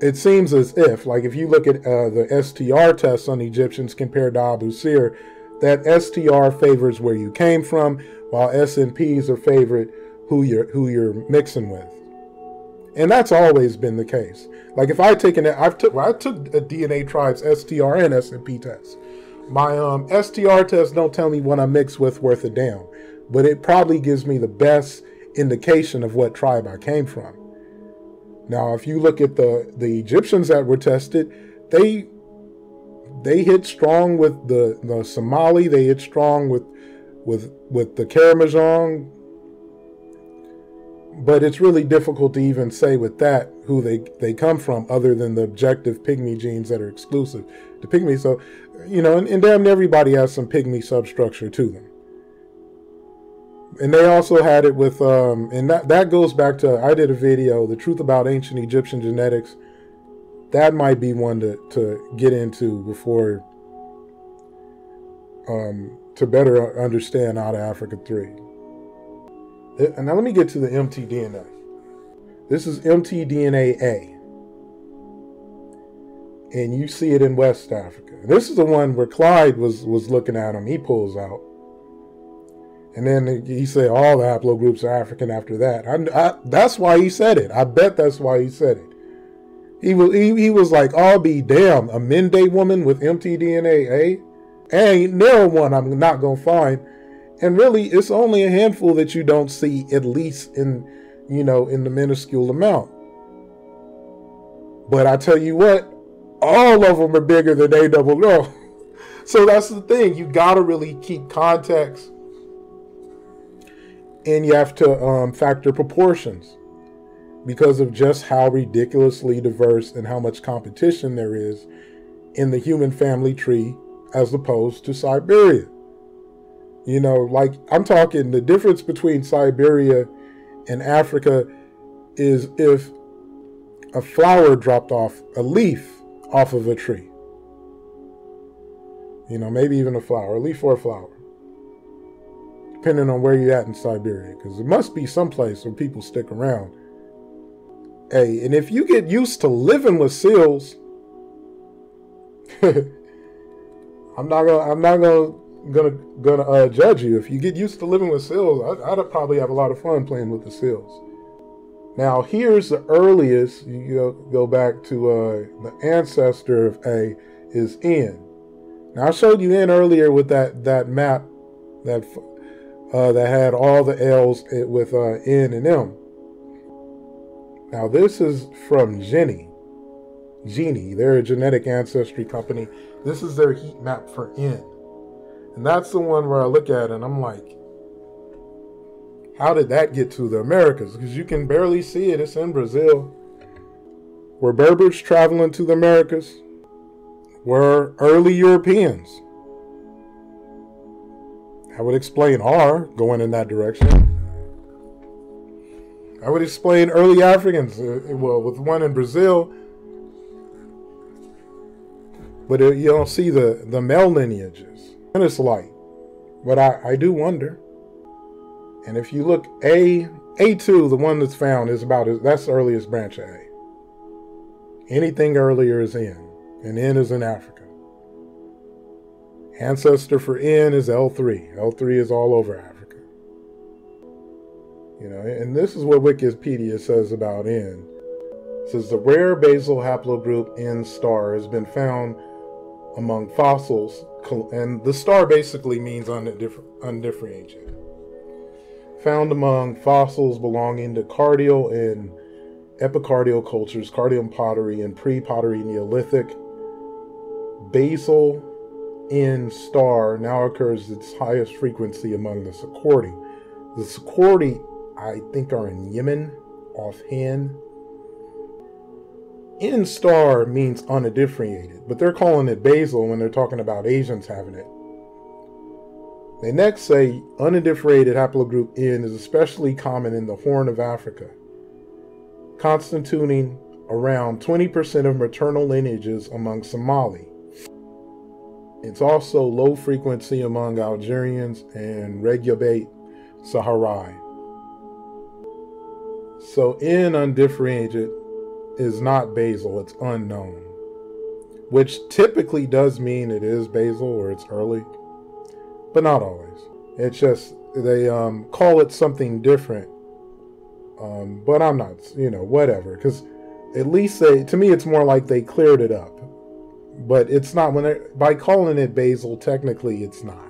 It seems as if, like if you look at uh, the STR tests on Egyptians compared to Abu Sir, that STR favors where you came from, while SNPs are favorite who you're who you're mixing with. And that's always been the case. Like if I taken it, I've took well, I took a DNA tribes STR and SNP test. My um, STR test don't tell me what I mix with worth a damn, but it probably gives me the best indication of what tribe I came from. Now, if you look at the the Egyptians that were tested, they they hit strong with the the Somali. They hit strong with with with the Karamojong. But it's really difficult to even say with that who they they come from, other than the objective pygmy genes that are exclusive to pygmy. So you know, and, and damn everybody has some pygmy substructure to them. And they also had it with, um, and that, that goes back to, I did a video, The Truth About Ancient Egyptian Genetics. That might be one to, to get into before, um, to better understand out of Africa 3. And now let me get to the mtDNA. This is mtDNA A and you see it in West Africa. This is the one where Clyde was was looking at him. He pulls out, and then he said all the haplogroups are African after that. I, I, that's why he said it. I bet that's why he said it. He was he, he was like, "I'll be damn a Mende woman with mtDNA, eh? Ain't near one I'm not gonna find." And really, it's only a handful that you don't see, at least in you know in the minuscule amount. But I tell you what, all of them are bigger than A double O. So that's the thing. You got to really keep context and you have to um, factor proportions because of just how ridiculously diverse and how much competition there is in the human family tree as opposed to Siberia. You know, like I'm talking the difference between Siberia and Africa is if a flower dropped off a leaf off of a tree. You know, maybe even a flower, a leaf or a flower. Depending on where you're at in Siberia, because it must be someplace where people stick around. Hey, and if you get used to living with seals, I'm not gonna, I'm not gonna, gonna, gonna uh, judge you. If you get used to living with seals, I, I'd probably have a lot of fun playing with the seals. Now, here's the earliest, you go, back to uh, the ancestor of A is N. Now, I showed you N earlier with that, that map that, uh, that had all the L's with uh, N and M. Now, this is from Jenny. Genie, they're a genetic ancestry company. This is their heat map for N. And that's the one where I look at it and I'm like, how did that get to the Americas? Because you can barely see it. It's in Brazil. Were Berbers traveling to the Americas? Were early Europeans? I would explain R going in that direction. I would explain early Africans. Uh, well, with one in Brazil, but you don't see the the male lineages, and it's light. But I I do wonder. And if you look A A2, the one that's found is about that's the earliest branch of A. Anything earlier is N, and N is in Africa. Ancestor for N is L3. L3 is all over Africa. You know, and this is what Wikipedia says about N. It says the rare basal haplogroup N star has been found among fossils, and the star basically means undifferentiated found among fossils belonging to Cardial and epicardial cultures, cardium pottery, and pre pottery Neolithic. Basal N star now occurs its highest frequency among the Soqotri. The Soqotri, I think, are in Yemen offhand. N star means undifferentiated, but they're calling it basal when they're talking about Asians having it. They next say undifferentiated haplogroup N is especially common in the Horn of Africa, constituting around 20% of maternal lineages among Somali. It's also low frequency among Algerians and Reguibate Saharaui. So N undifferentiated is not basal, it's unknown, which typically does mean it is basal or it's early, but not always. It's just they um, call it something different, um, but I'm not, you know, whatever, because at least they, to me, it's more like they cleared it up. But it's not when they by calling it basal, technically it's not.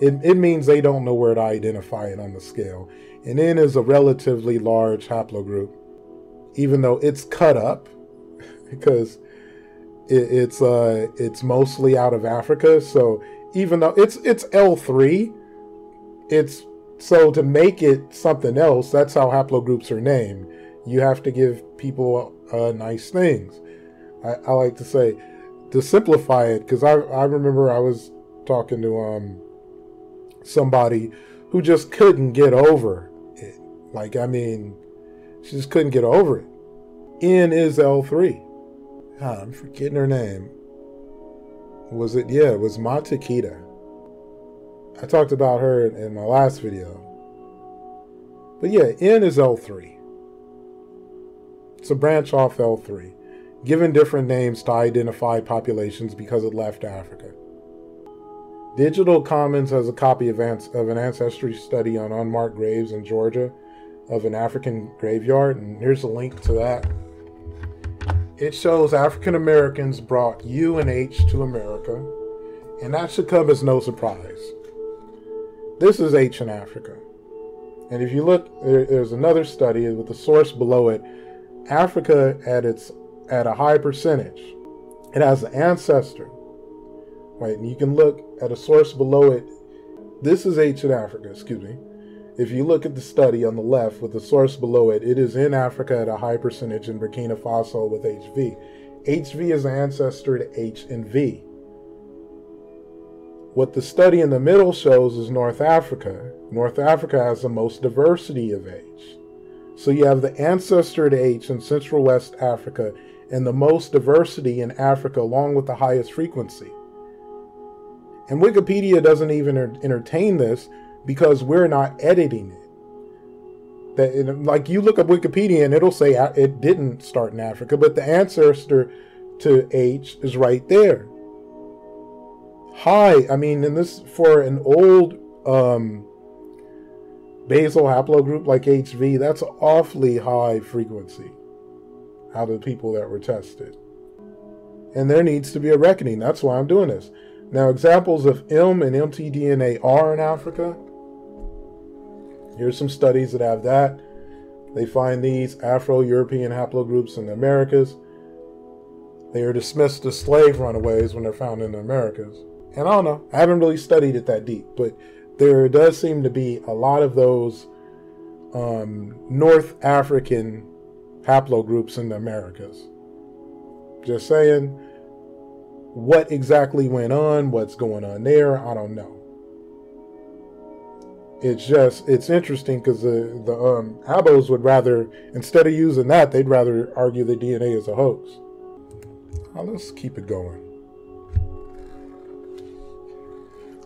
It, it means they don't know where to identify it on the scale. And N is a relatively large haplogroup even though it's cut up because it, it's uh it's mostly out of Africa. So even though it's it's L three, it's so to make it something else. That's how haplogroups are named. You have to give people uh, nice things. I, I like to say to simplify it because I I remember I was talking to um somebody who just couldn't get over it. Like I mean she just couldn't get over it. N is L3. Ah, I'm forgetting her name. Was it? Yeah, it was Matakita. I talked about her in my last video. But yeah, N is L3. It's a branch off L3, given different names to identify populations because it left Africa. Digital Commons has a copy of, of an ancestry study on unmarked graves in Georgia of an African graveyard, and here's a link to that. It shows African Americans brought U and H to America, and that should come as no surprise. This is H in Africa. And if you look, there's another study with the source below it. Africa at its at a high percentage. It has an ancestor. Right, and you can look at a source below it. This is H in Africa, excuse me. If you look at the study on the left with the source below it, it is in Africa at a high percentage in Burkina Faso with HV. HV is an ancestor to H and V. What the study in the middle shows is North Africa. North Africa has the most diversity of H. So you have the ancestor to H in Central West Africa and the most diversity in Africa along with the highest frequency. And Wikipedia doesn't even entertain this because we're not editing it. That like you look up Wikipedia and it'll say it didn't start in Africa, but the ancestor to H is right there. High, I mean, in this for an old um, basal haplogroup like HV, that's awfully high frequency out of the people that were tested. And there needs to be a reckoning. That's why I'm doing this. Now, examples of M and mtDNA are in Africa. Here's some studies that have that. They find these Afro European haplogroups in the Americas. They are dismissed as slave runaways when they're found in the Americas. And I don't know, I haven't really studied it that deep, but there does seem to be a lot of those um, North African haplogroups in the Americas. Just saying, what exactly went on, what's going on there, I don't know it's just it's interesting because the the um, abos would rather instead of using that they'd rather argue the DNA is a hoax. Now let's keep it going.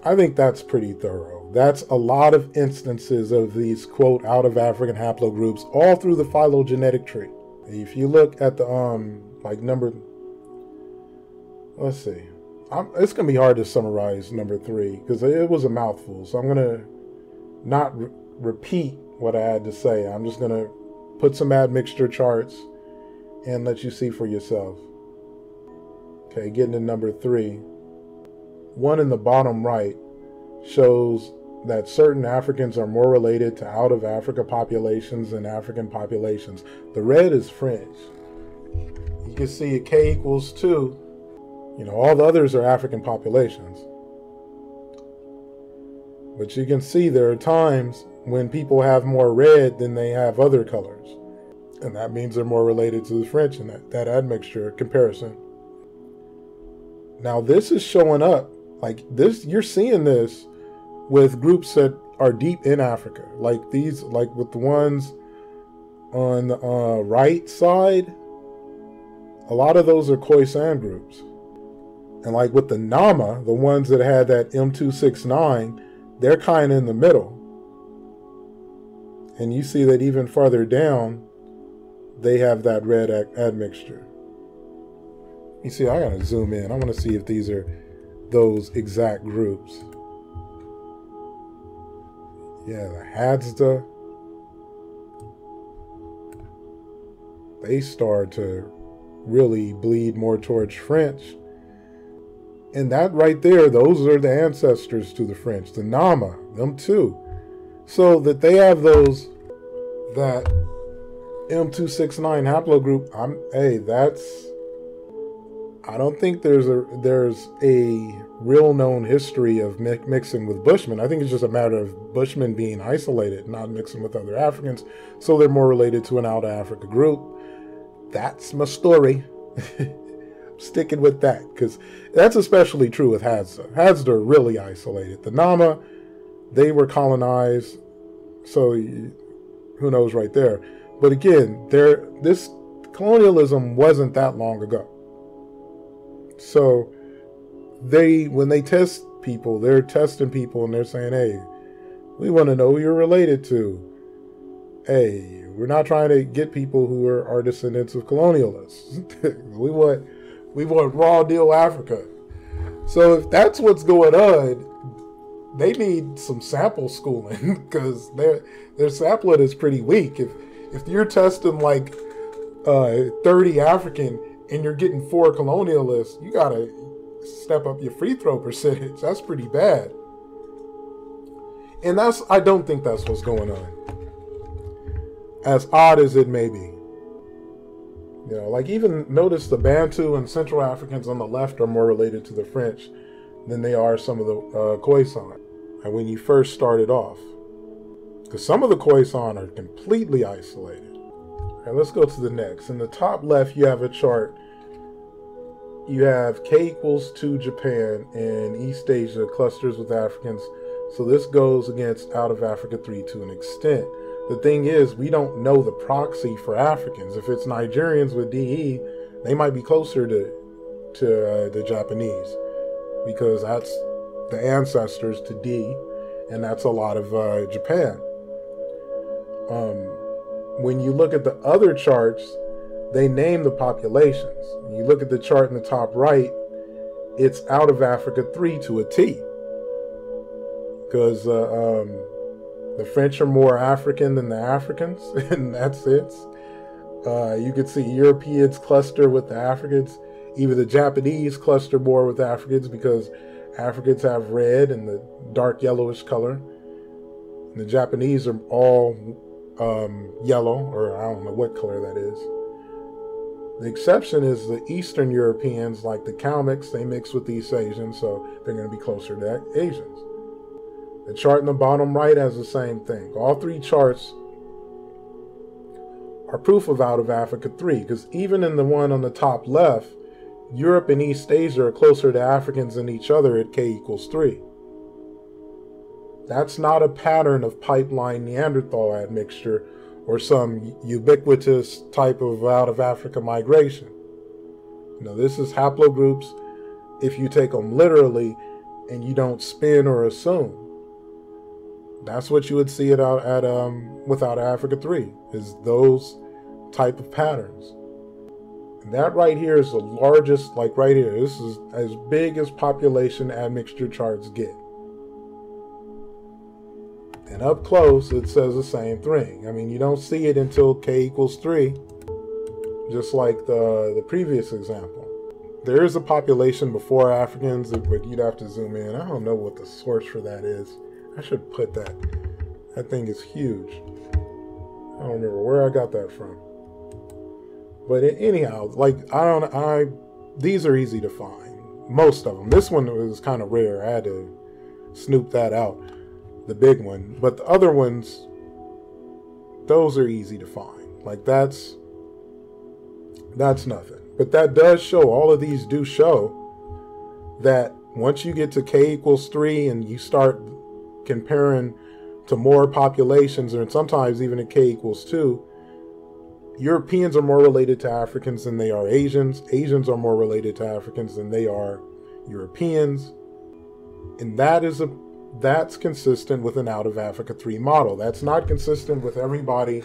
I think that's pretty thorough. That's a lot of instances of these quote out of African haplogroups all through the phylogenetic tree. If you look at the um like number, let's see, I'm, it's gonna be hard to summarize number three because it was a mouthful. So I'm gonna not re- repeat what I had to say. I'm just going to put some admixture charts and let you see for yourself. Okay, getting to number three. One in the bottom right shows that certain Africans are more related to out of Africa populations than African populations. The red is French. You can see K equals 2. You know, all the others are African populations. But you can see there are times when people have more red than they have other colors. And that means they're more related to the French in that, that admixture comparison. Now, this is showing up like this, you're seeing this with groups that are deep in Africa, like these, like with the ones on the uh, right side. A lot of those are Khoisan groups. And like with the Nama, the ones that had that M269, they're kind of in the middle. And you see that even farther down, they have that red admixture. You see, I gotta zoom in. I wanna see if these are those exact groups. Yeah, the Hadza. They start to really bleed more towards French. And that right there, those are the ancestors to the French, the Nama, them too. So that they have those, that M269 haplogroup, I'm, hey, that's, I don't think there's a, there's a real known history of mi- mixing with Bushmen. I think it's just a matter of Bushmen being isolated, not mixing with other Africans. So they're more related to an out of Africa group. That's my story. Sticking with that because that's especially true with. Hadza are really isolated. The Nama, they were colonized, so who knows right there. But again, there this colonialism wasn't that long ago. So they when they test people, they're testing people and they're saying, "Hey, we want to know who you're related to." Hey, we're not trying to get people who are, are descendants of colonialists. we want we want raw deal Africa. So if that's what's going on, they need some sample schooling because their their sampling is pretty weak. If if you're testing like uh, 30 African and you're getting four colonialists, you gotta step up your free throw percentage. That's pretty bad. And that's I don't think that's what's going on. As odd as it may be. You know, like even notice the Bantu and Central Africans on the left are more related to the French than they are some of the uh, Khoisan. And when you first started off, because some of the Khoisan are completely isolated. All right, let's go to the next. In the top left, you have a chart you have K equals to Japan and East Asia clusters with Africans. So this goes against out of Africa 3 to an extent. The thing is, we don't know the proxy for Africans. If it's Nigerians with DE, they might be closer to to uh, the Japanese because that's the ancestors to D, and that's a lot of uh, Japan. Um, when you look at the other charts, they name the populations. When you look at the chart in the top right, it's out of Africa 3 to a T. Because uh, um, the French are more African than the Africans, and that's it. Uh, you could see Europeans cluster with the Africans. Even the Japanese cluster more with Africans because Africans have red and the dark yellowish color. And the Japanese are all um, yellow, or I don't know what color that is. The exception is the Eastern Europeans, like the Kalmyks, they mix with East Asians, so they're going to be closer to Asians. The chart in the bottom right has the same thing. All three charts are proof of out of Africa 3, because even in the one on the top left, Europe and East Asia are closer to Africans than each other at k equals 3. That's not a pattern of pipeline Neanderthal admixture or some ubiquitous type of out of Africa migration. Know, this is haplogroups if you take them literally and you don't spin or assume. That's what you would see it out at um, without Africa 3 is those type of patterns. And that right here is the largest, like right here, this is as big as population admixture charts get. And up close, it says the same thing. I mean, you don't see it until k equals 3, just like the, the previous example. There is a population before Africans, but you'd have to zoom in. I don't know what the source for that is. I should put that. That thing is huge. I don't remember where I got that from. But anyhow, like I don't I these are easy to find. Most of them. This one was kind of rare. I had to snoop that out. The big one. But the other ones those are easy to find. Like that's that's nothing. But that does show all of these do show that once you get to k equals 3 and you start comparing to more populations, and sometimes even at k equals 2, Europeans are more related to Africans than they are Asians. Asians are more related to Africans than they are Europeans. And that is a that's consistent with an out of Africa 3 model. That's not consistent with everybody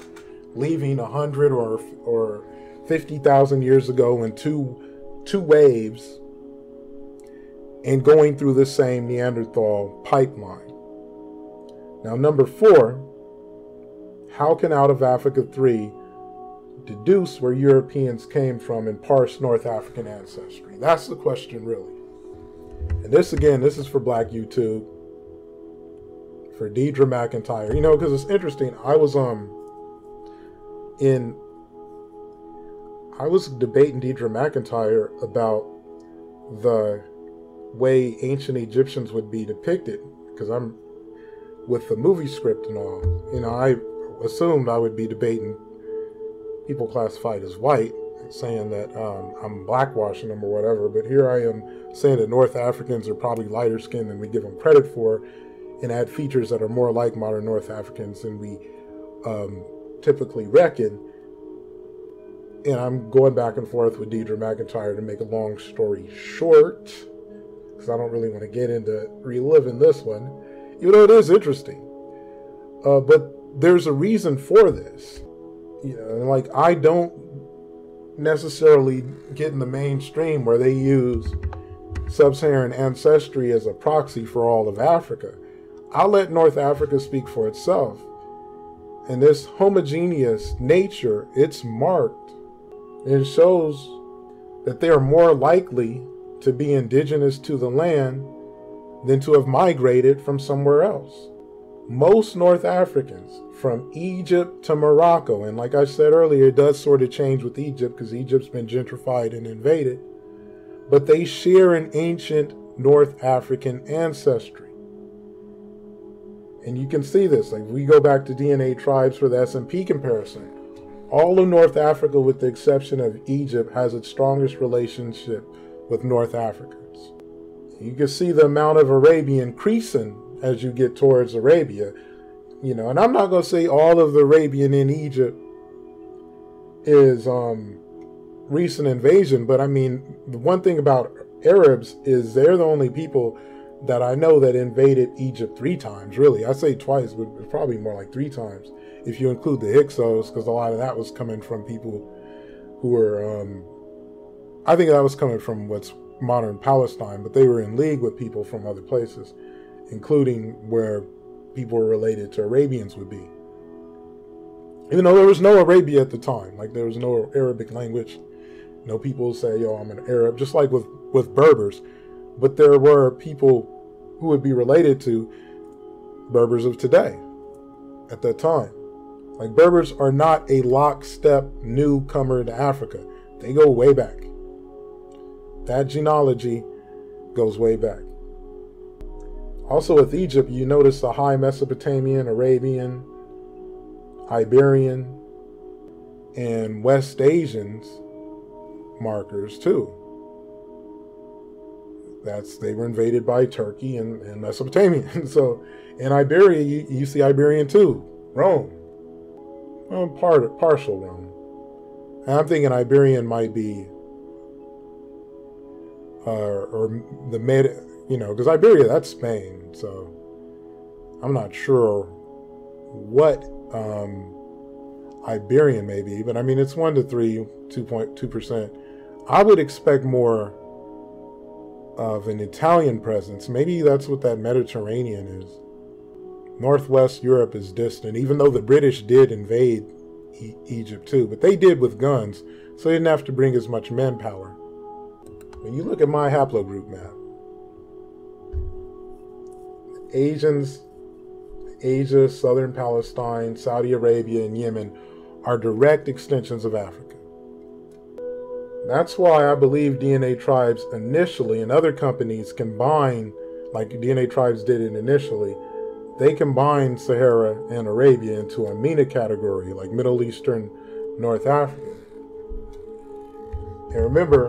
leaving a 100 or or 50,000 years ago in two two waves and going through the same Neanderthal pipeline. Now, number four, how can out of Africa 3 deduce where Europeans came from and parse North African ancestry? That's the question, really. And this, again, this is for Black YouTube, for Deidre McIntyre. You know, because it's interesting. I was um in I was debating Deidre McIntyre about the way ancient Egyptians would be depicted because I'm with the movie script and all. You know, I assumed I would be debating people classified as white, saying that um, I'm blackwashing them or whatever. But here I am saying that North Africans are probably lighter skinned than we give them credit for, and add features that are more like modern North Africans than we um, typically reckon. And I'm going back and forth with Deidre McIntyre to make a long story short because I don't really want to get into reliving this one, even know, it is interesting. Uh, but there's a reason for this. You know, like I don't necessarily get in the mainstream where they use sub-Saharan ancestry as a proxy for all of Africa. I'll let North Africa speak for itself. And this homogeneous nature, it's marked. It shows that they are more likely to be indigenous to the land than to have migrated from somewhere else. Most North Africans, from Egypt to Morocco, and like I said earlier, it does sort of change with Egypt because Egypt's been gentrified and invaded, but they share an ancient North African ancestry. And you can see this. Like we go back to DNA tribes for the SNP comparison. All of North Africa, with the exception of Egypt, has its strongest relationship with North Africans. You can see the amount of Arabian increasing as you get towards Arabia. You know, and I'm not going to say all of the Arabian in Egypt is um, recent invasion, but I mean, the one thing about Arabs is they're the only people that I know that invaded Egypt three times, really. I say twice, but probably more like three times if you include the Hyksos, because a lot of that was coming from people who were um, I think that was coming from what's modern Palestine, but they were in league with people from other places, including where people related to Arabians would be. Even though there was no Arabia at the time, like there was no Arabic language, no people say, "Yo, I'm an Arab," just like with with Berbers, but there were people who would be related to Berbers of today at that time. Like Berbers are not a lockstep newcomer to Africa; they go way back. That genealogy goes way back. Also, with Egypt, you notice the high Mesopotamian, Arabian, Iberian, and West Asians markers too. That's they were invaded by Turkey and, and Mesopotamia. so in Iberia, you, you see Iberian too, Rome, well, part of partial Rome. And I'm thinking Iberian might be uh, or the Med, you know, because Iberia, that's Spain. So I'm not sure what um, Iberian may be, but I mean, it's 1 to 3, 2.2%. I would expect more of an Italian presence. Maybe that's what that Mediterranean is. Northwest Europe is distant, even though the British did invade e- Egypt too, but they did with guns, so they didn't have to bring as much manpower. When you look at my haplogroup map, Asians Asia, southern Palestine, Saudi Arabia, and Yemen are direct extensions of Africa. That's why I believe DNA Tribes initially and other companies combine, like DNA Tribes did it initially, they combine Sahara and Arabia into a MENA category, like Middle Eastern North Africa. And remember,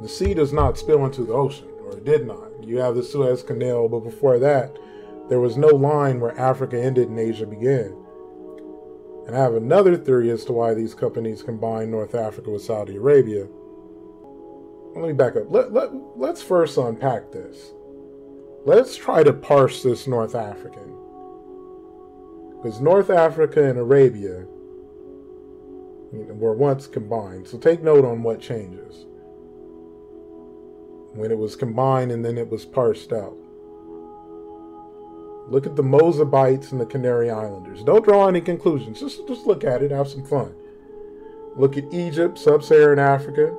the sea does not spill into the ocean, or it did not. You have the Suez Canal, but before that, there was no line where Africa ended and Asia began. And I have another theory as to why these companies combine North Africa with Saudi Arabia. Let me back up. Let, let, let's first unpack this. Let's try to parse this North African. Because North Africa and Arabia were once combined. So take note on what changes. When it was combined and then it was parsed out. Look at the Mozabites and the Canary Islanders. Don't draw any conclusions. Just, just look at it, have some fun. Look at Egypt, sub Saharan Africa.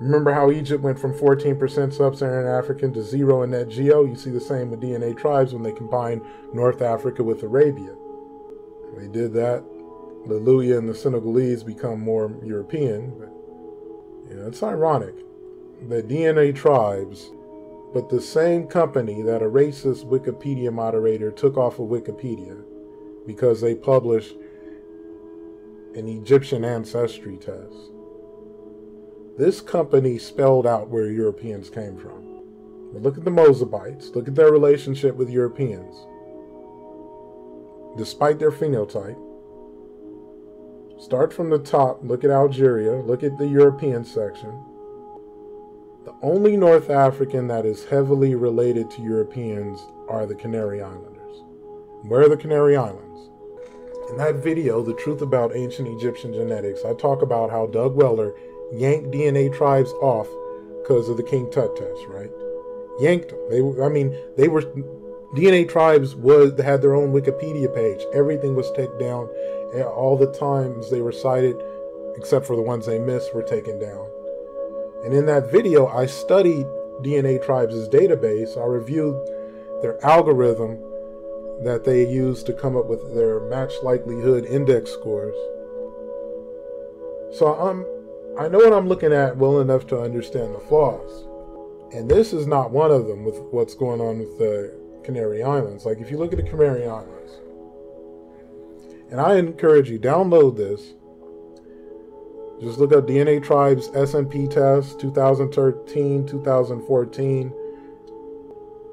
Remember how Egypt went from 14% sub Saharan African to zero in that geo? You see the same with DNA tribes when they combined North Africa with Arabia. They did that. The Luhya and the Senegalese become more European. But, you know, it's ironic that DNA tribes but the same company that a racist Wikipedia moderator took off of Wikipedia because they published an Egyptian ancestry test. This company spelled out where Europeans came from. Look at the Mozabites, look at their relationship with Europeans. Despite their phenotype, start from the top, look at Algeria, look at the European section, the only North African that is heavily related to Europeans are the Canary Islanders. Where are the Canary Islands? In that video, The Truth About Ancient Egyptian Genetics, I talk about how Doug Weller yanked DNA tribes off because of the King Tut test, right? Yanked them. They, I mean, they were DNA tribes was had their own Wikipedia page. Everything was taken down. All the times they were cited, except for the ones they missed, were taken down. And in that video, I studied DNA Tribes' database. I reviewed their algorithm that they use to come up with their match likelihood index scores. So I'm I know what I'm looking at well enough to understand the flaws. And this is not one of them with what's going on with the Canary Islands. Like if you look at the Canary Islands, and I encourage you download this just look up DNA Tribes SNP test 2013, 2014.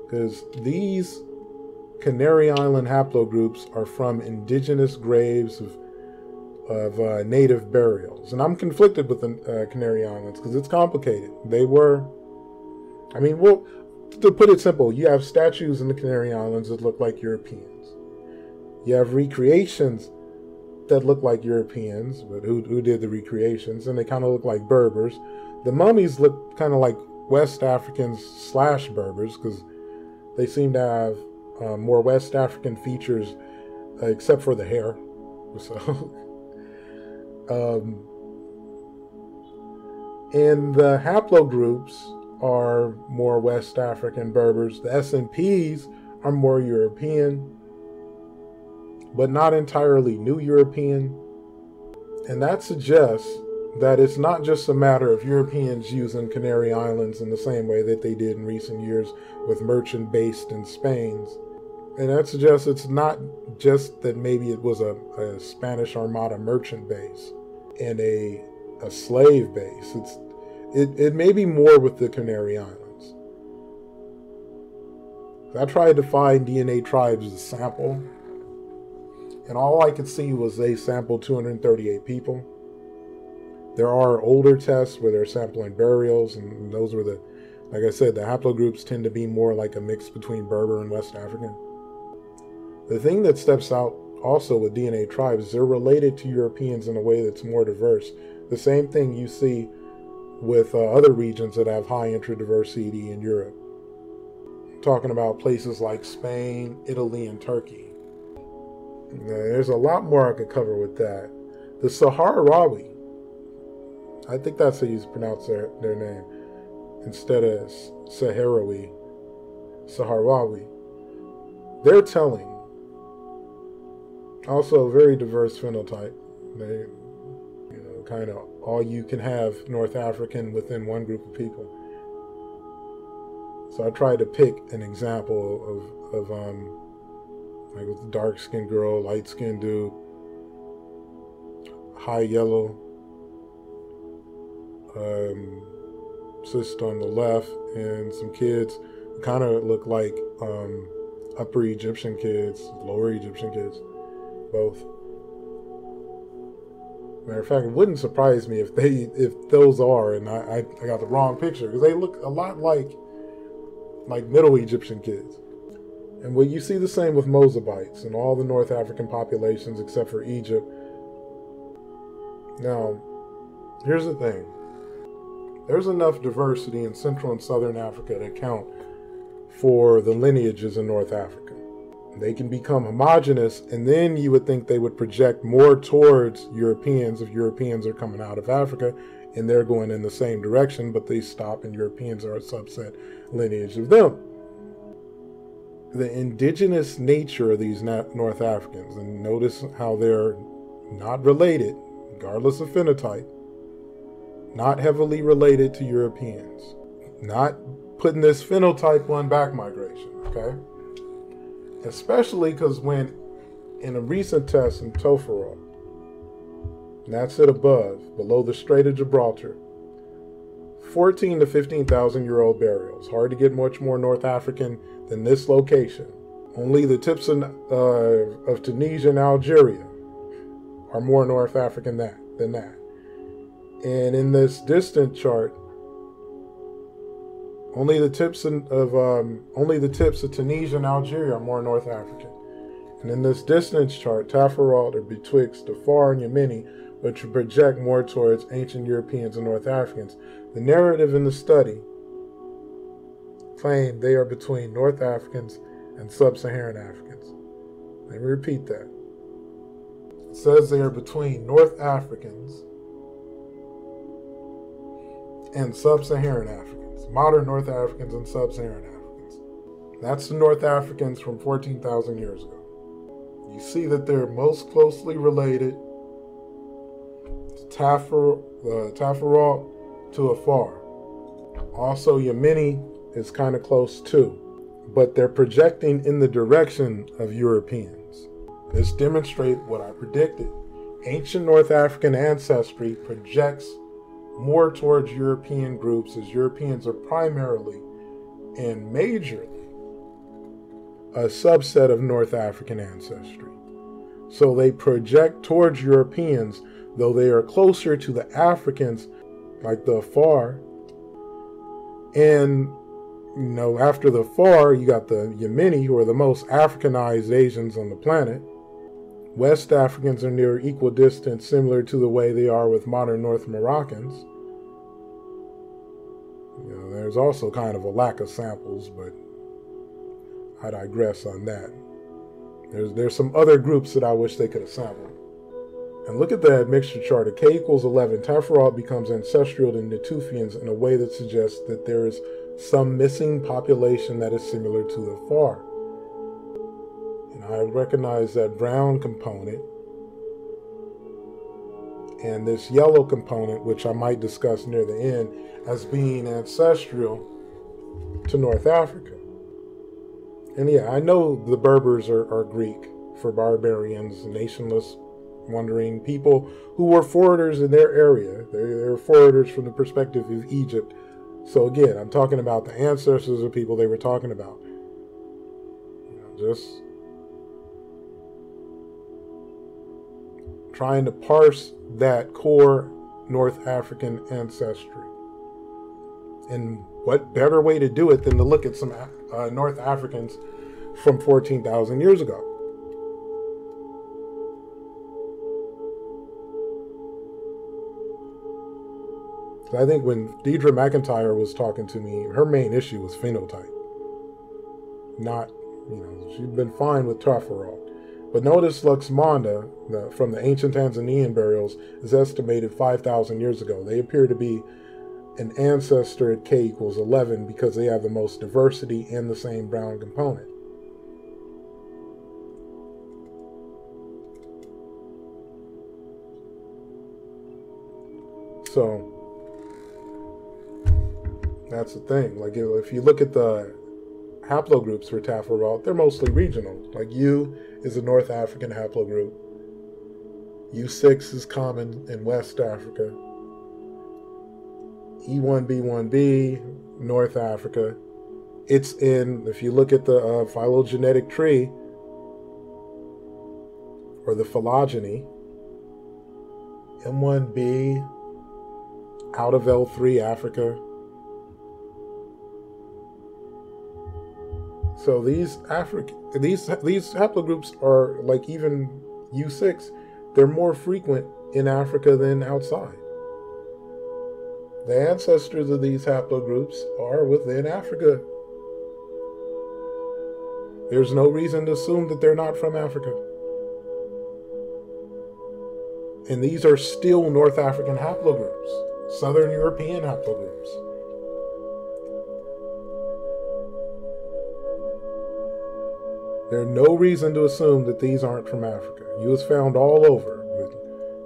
Because these Canary Island haplogroups are from indigenous graves of, of uh, native burials. And I'm conflicted with the uh, Canary Islands because it's complicated. They were, I mean, well, to put it simple, you have statues in the Canary Islands that look like Europeans. You have recreations that look like Europeans, but who, who did the recreations, and they kind of look like Berbers. The mummies look kind of like West Africans slash Berbers because they seem to have uh, more West African features, uh, except for the hair. So, um, and the haplogroups are more West African Berbers. The SNPs are more European but not entirely new European. And that suggests that it's not just a matter of Europeans using Canary Islands in the same way that they did in recent years with merchant based in Spain's. And that suggests it's not just that maybe it was a, a Spanish Armada merchant base and a, a slave base. It's, it, it may be more with the Canary Islands. I tried to find DNA tribes sample and all I could see was they sampled 238 people. There are older tests where they're sampling burials, and those were the, like I said, the haplogroups tend to be more like a mix between Berber and West African. The thing that steps out also with DNA tribes, they're related to Europeans in a way that's more diverse. The same thing you see with uh, other regions that have high intradiversity in Europe. talking about places like Spain, Italy, and Turkey. There's a lot more I could cover with that. The Saharawi, I think that's how you pronounce their, their name, instead of Saharawi, Saharawi. they're telling. Also, a very diverse phenotype. They, you know, kind of all you can have North African within one group of people. So I tried to pick an example of, of um, like with the dark skinned girl, light skinned dude, high yellow, um, sister on the left, and some kids kind of look like um, upper Egyptian kids, lower Egyptian kids, both. Matter of fact, it wouldn't surprise me if they if those are, and I, I, I got the wrong picture because they look a lot like like Middle Egyptian kids. And well, you see the same with Mozabites and all the North African populations except for Egypt. Now, here's the thing. There's enough diversity in Central and Southern Africa to account for the lineages in North Africa. They can become homogenous, and then you would think they would project more towards Europeans if Europeans are coming out of Africa and they're going in the same direction, but they stop and Europeans are a subset lineage of them. The indigenous nature of these North Africans, and notice how they're not related, regardless of phenotype, not heavily related to Europeans, not putting this phenotype on back migration, okay? Especially because when in a recent test in Taforalt, that's it above, below the Strait of Gibraltar, 14 to 15,000 year old burials. Hard to get much more North African than this location. Only the tips of, uh, of Tunisia and Algeria are more North African that, than that. And in this distant chart, only the tips of um, only the tips of Tunisia and Algeria are more North African. And in this distance chart, Taforalt are betwixt Darfur and Yemeni, which project more towards ancient Europeans and North Africans. The narrative in the study claim they are between North Africans and Sub-Saharan Africans. Let me repeat that. It says they are between North Africans and Sub-Saharan Africans modern North Africans and sub Saharan Africans. That's the North Africans from 14,000 years ago. You see that they're most closely related to Tafar, uh, Taforalt to Afar. Also, Yemeni is kind of close too, but they're projecting in the direction of Europeans. This demonstrates what I predicted. Ancient North African ancestry projects more towards European groups as Europeans are primarily and majorly a subset of North African ancestry. So they project towards Europeans, though they are closer to the Africans, like the Afar. And, you know, after the Afar, you got the Yemeni, who are the most Africanized Asians on the planet. West Africans are near equal distance, similar to the way they are with modern North Moroccans. You know, there's also kind of a lack of samples, but I digress on that. There's there's some other groups that I wish they could have sampled. And look at that mixture chart. K equals 11, Taforalt becomes ancestral to Natufians in a way that suggests that there is some missing population that is similar to the Afar. And I recognize that brown component and this yellow component, which I might discuss near the end, as being ancestral to North Africa. And yeah, I know the Berbers are, are Greek for barbarians, nationless, wandering people who were forwarders in their area. They're, they're forwarders from the perspective of Egypt. So again, I'm talking about the ancestors of people they were talking about. You know, just trying to parse that core North African ancestry. And what better way to do it than to look at some uh, North Africans from 14,000 years ago? I think when Deidre McIntyre was talking to me, her main issue was phenotype. Not, you know, she'd been fine with Taforalt. But notice Luxmanda the, from the ancient Tanzanian burials is estimated 5,000 years ago. They appear to be an ancestor at K equals 11 because they have the most diversity and the same brown component. So that's the thing. Like if you look at the haplogroups for taforalt, they're mostly regional. Like U is a North African haplogroup. U6 is common in West Africa. E1B1B, North Africa. It's in, if you look at the uh, phylogenetic tree or the phylogeny, M1B out of L3 Africa. So these African these these haplogroups are like even U6, they're more frequent in Africa than outside. The ancestors of these haplogroups are within Africa. There's no reason to assume that they're not from Africa. And these are still North African haplogroups, Southern European haplogroups. There's no reason to assume that these aren't from Africa. U is found all over.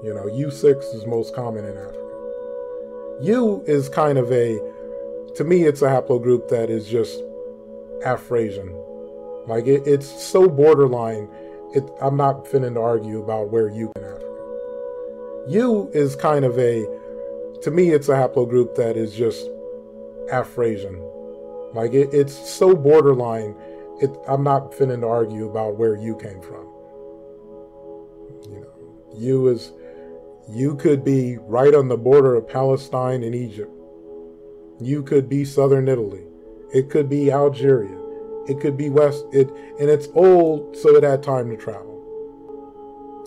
You know, U6 is most common in Africa. U is kind of a, to me, it's a haplogroup that is just Afrasian. Like it, it's so borderline. It, I'm not finna to argue about where U in Africa. U is kind of a, to me, it's a haplogroup that is just Afrasian. Like it, it's so borderline. It, I'm not finna to argue about where you came from. You know, U is, you could be right on the border of Palestine and Egypt. You could be southern Italy. It could be Algeria. It could be west. It and it's old, so it had time to travel.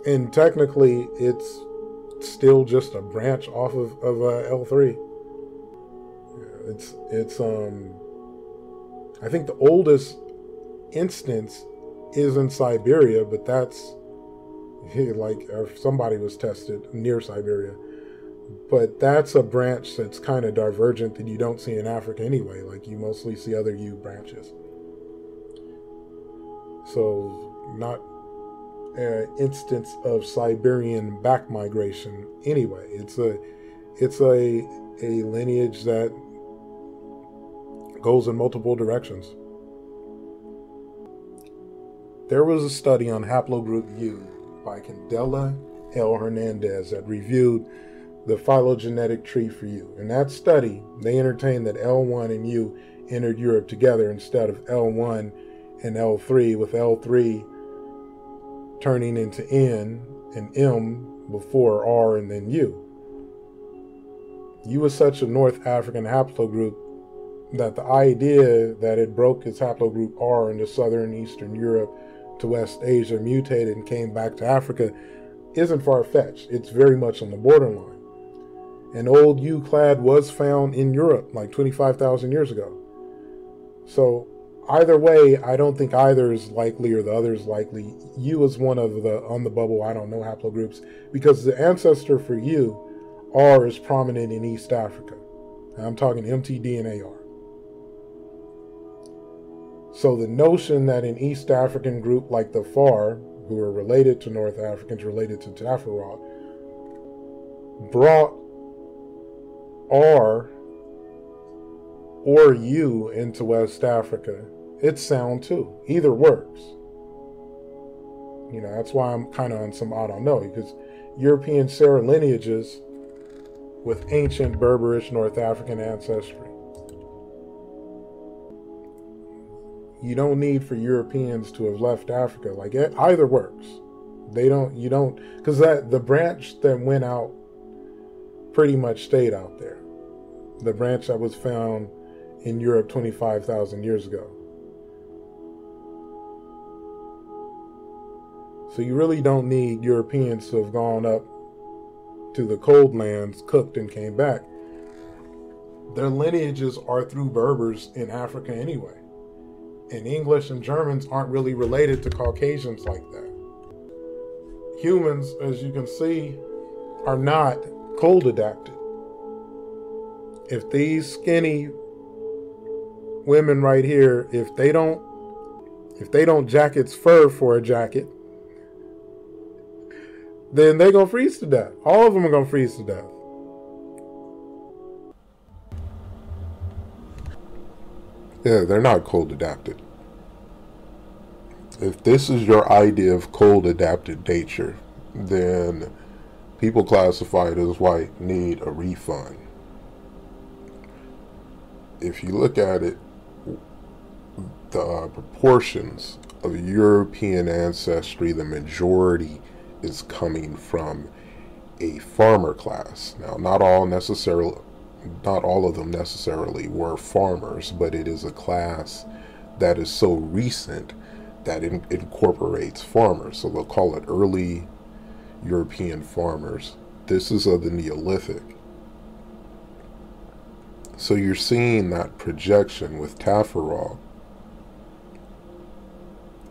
And technically, it's still just a branch off of, of uh, L3. Yeah, it's it's um I think the oldest instance is in Siberia, but that's like somebody was tested near Siberia. But that's a branch that's kind of divergent that you don't see in Africa anyway. Like you mostly see other U branches. So not an instance of Siberian back migration anyway. It's a it's a a lineage that goes in multiple directions. There was a study on haplogroup U by Candela L. Hernandez that reviewed the phylogenetic tree for U. In that study, they entertained that L1 and U entered Europe together instead of L1 and L3, with L3 turning into N and M before R and then U. U was such a North African haplogroup that the idea that it broke its haplogroup R into Southern and Eastern Europe to West Asia, mutated, and came back to Africa isn't far fetched. It's very much on the borderline. An old U clade was found in Europe like 25,000 years ago. So either way, I don't think either is likely or the other is likely. U is one of the on the bubble, I don't know haplogroups because the ancestor for U, R, is prominent in East Africa. I'm talking mtDNAR. So the notion that an East African group like the Afar, who are related to North Africans, related to Taforalt, brought R or U into West Africa, it's sound too. Either works. You know, that's why I'm kind of on some I don't know, because European Sera lineages with ancient Berberish North African ancestry. You don't need for Europeans to have left Africa. Like either works. They don't. You don't because that the branch that went out pretty much stayed out there. The branch that was found in Europe 25,000 years ago. So you really don't need Europeans to have gone up to the cold lands, cooked, and came back. Their lineages are through Berbers in Africa anyway. And English and Germans aren't really related to Caucasians like that. Humans, as you can see, are not cold adapted. If these skinny women right here, if they don't if they don't jacket's fur for a jacket, then they're gonna freeze to death. All of them are gonna freeze to death. Yeah, they're not cold adapted. If this is your idea of cold adapted nature, then people classified as white need a refund. If you look at it, the uh, proportions of European ancestry, the majority is coming from a farmer class. Now, not all necessarily, not all of them necessarily were farmers, but it is a class that is so recent that it incorporates farmers. So they'll call it early European farmers. This is of the Neolithic. So you're seeing that projection with Taforalt,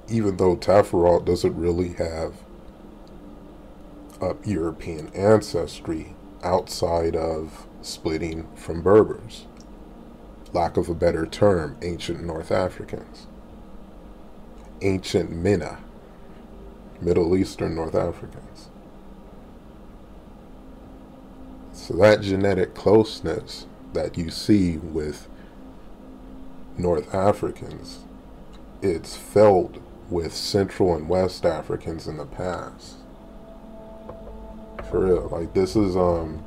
even though Taforalt doesn't really have European ancestry outside of splitting from Berbers. Lack of a better term, ancient North Africans. Ancient Mina, Middle Eastern North Africans. So that genetic closeness that you see with North Africans, it's felt with Central and West Africans in the past. For real. Like this is um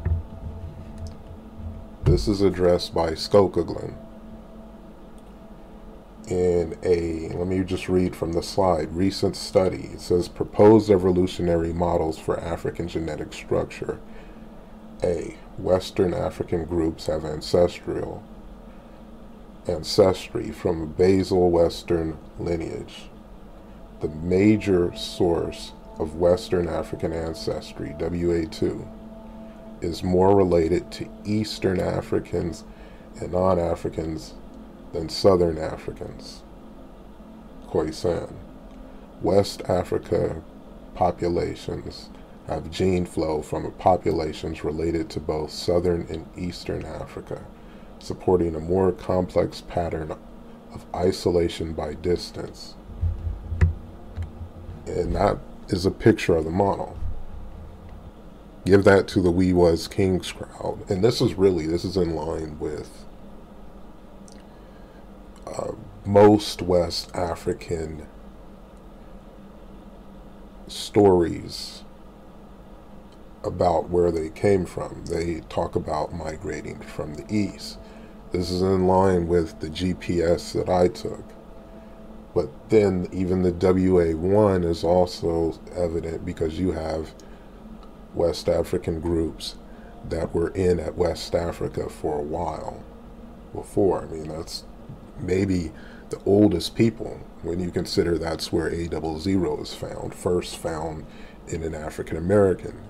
this is addressed by Skoglund in a let me just read from the slide. Recent study it says proposed evolutionary models for african genetic structure. A western african groups have ancestral ancestry from a basal western lineage. The major source of Western African ancestry, WA2, is more related to Eastern Africans and non Africans than Southern Africans. Khoisan. West Africa populations have gene flow from populations related to both Southern and Eastern Africa, supporting a more complex pattern of isolation by distance. And that is a picture of the model. Give that to the We Was Kings crowd. And this is really, this is in line with uh, most West African stories about where they came from. They talk about migrating from the east. This is in line with the GPS that I took. But then even the WA1 is also evident because you have West African groups that were in at West Africa for a while before. I mean, that's maybe the oldest people when you consider that's where A double zero is found, first found in an African American.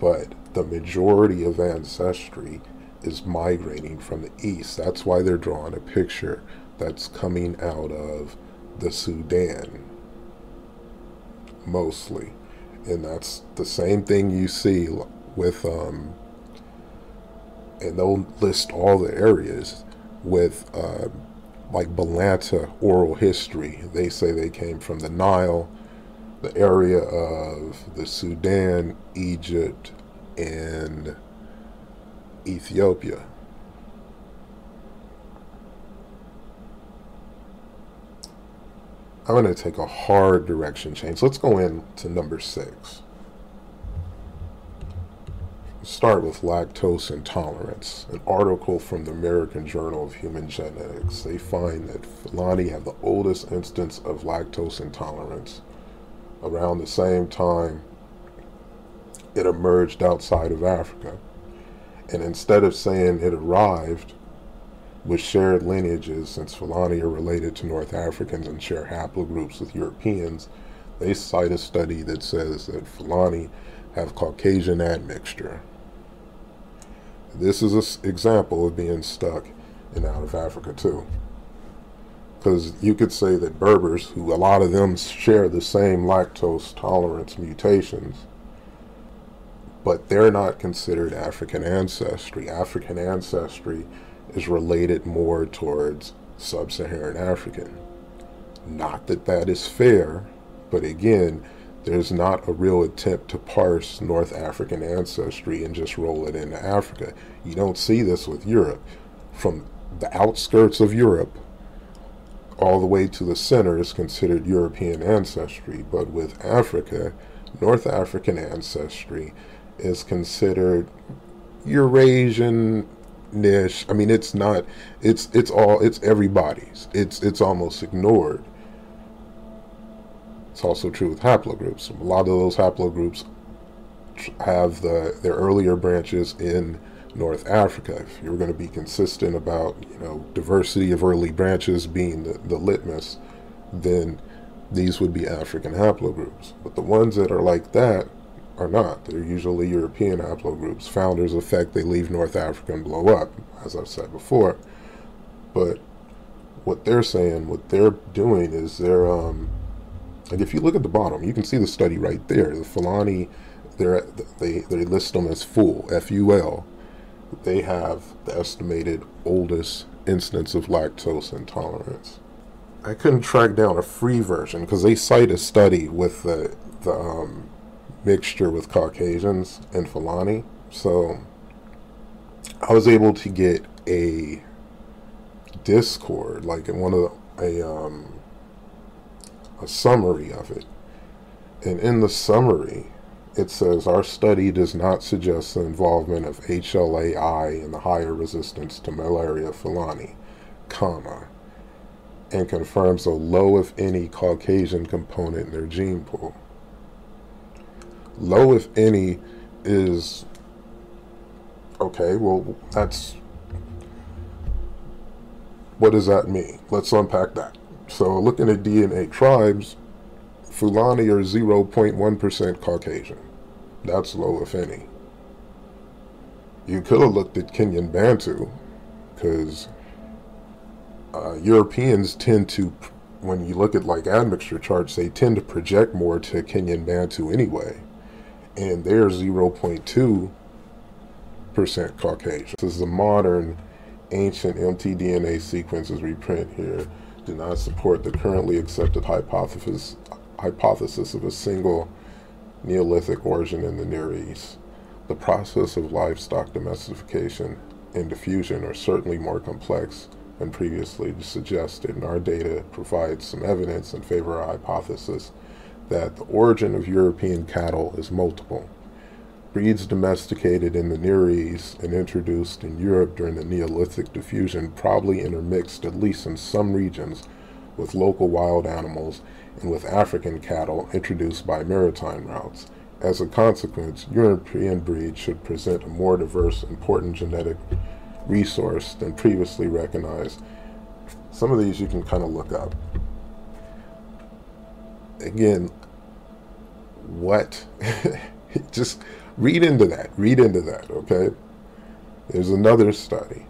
But the majority of ancestry is migrating from the east. That's why they're drawing a picture that's coming out of the Sudan mostly. And that's the same thing you see with, um, and they'll list all the areas with, uh, like Balanta oral history. They say they came from the Nile, the area of the Sudan, Egypt, and Ethiopia. I'm going to take a hard direction change. Let's go in to number six. start with lactose intolerance. An article from the American Journal of Human Genetics. They find that Fulani have the oldest instance of lactose intolerance. Around the same time, it emerged outside of Africa. And instead of saying it arrived, with shared lineages, since Fulani are related to North Africans and share haplogroups with Europeans, they cite a study that says that Fulani have Caucasian admixture. This is an example of being stuck in out of Africa too. Because you could say that Berbers, who a lot of them share the same lactose tolerance mutations, but they're not considered African ancestry. African ancestry is related more towards sub-Saharan African. Not that that is fair, but again, there's not a real attempt to parse North African ancestry and just roll it into Africa. You don't see this with Europe. From the outskirts of Europe all the way to the center is considered European ancestry, but with Africa, North African ancestry is considered Eurasian niche. I mean, it's not. It's it's all. It's everybody's. It's it's almost ignored. It's also true with haplogroups. A lot of those haplogroups have the their earlier branches in North Africa. If you're going to be consistent about you know diversity of early branches being the, the litmus, then these would be African haplogroups. But the ones that are like that are not. They're usually European haplogroups. Founders effect, they leave North Africa and blow up, as I've said before. But what they're saying, what they're doing is they're, um, and if you look at the bottom, you can see the study right there. The Fulani, they, they list them as full, F-U-L. They have the estimated oldest instance of lactose intolerance. I couldn't track down a free version because they cite a study with the, the um, mixture with Caucasians and Fulani. So I was able to get a Discord, like in one of the, a um, a summary of it, and in the summary, it says our study does not suggest the involvement of HLA-I in the higher resistance to malaria Fulani, comma, and confirms a low, if any, Caucasian component in their gene pool. Low, if any, is okay. Well, that's what does that mean? Let's unpack that. So, looking at DNA tribes, Fulani are 0.1% Caucasian. That's low, if any. You could have looked at Kenyan Bantu, because uh, Europeans tend to, when you look at like admixture charts, they tend to project more to Kenyan Bantu anyway and they're 0.2% Caucasian. This is the modern ancient mtDNA sequences we print here do not support the currently accepted hypothesis hypothesis of a single Neolithic origin in the Near East. The process of livestock domestication and diffusion are certainly more complex than previously suggested, and our data provides some evidence in favor of our hypothesis that the origin of European cattle is multiple. Breeds domesticated in the Near East and introduced in Europe during the Neolithic diffusion probably intermixed, at least in some regions, with local wild animals and with African cattle introduced by maritime routes. As a consequence, European breeds should present a more diverse, important genetic resource than previously recognized. Some of these you can kind of look up again, what? Just read into that. Read into that, okay? There's another study.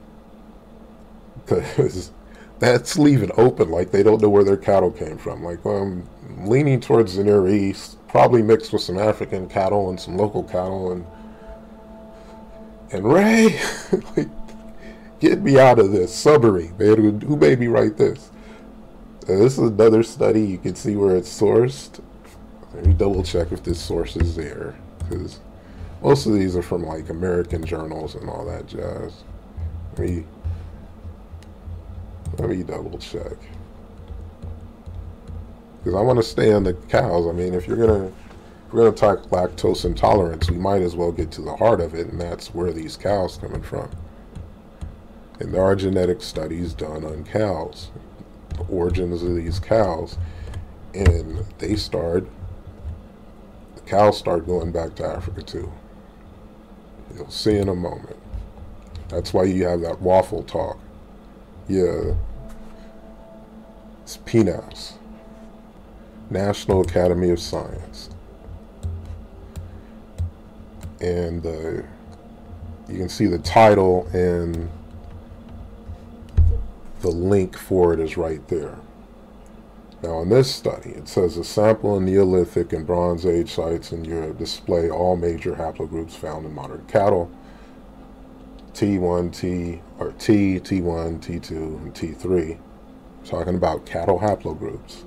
Because that's leaving open like they don't know where their cattle came from. Like, well, I'm leaning towards the Near East, probably mixed with some African cattle and some local cattle. And, and Ray, like, get me out of this. Summary, man. Who made me write this? And this is another study. You can see where it's sourced. Let me double check if this source is there. Because most of these are from like American journals and all that jazz. Let me, let me double check. Because I want to stay on the cows. I mean, if you're going to we're going to talk lactose intolerance, we might as well get to the heart of it, and that's where these cows coming from. And there are genetic studies done on cows origins of these cows. And they start, the cows start going back to Africa too. You'll see in a moment. That's why you have that waffle talk. Yeah. It's PNAS. National Academy of Science. And uh, you can see the title and the link for it is right there. Now in this study, it says a sample of Neolithic and Bronze Age sites in Europe display all major haplogroups found in modern cattle. T1, T, or T, T1, T2, and T3. talking about cattle haplogroups.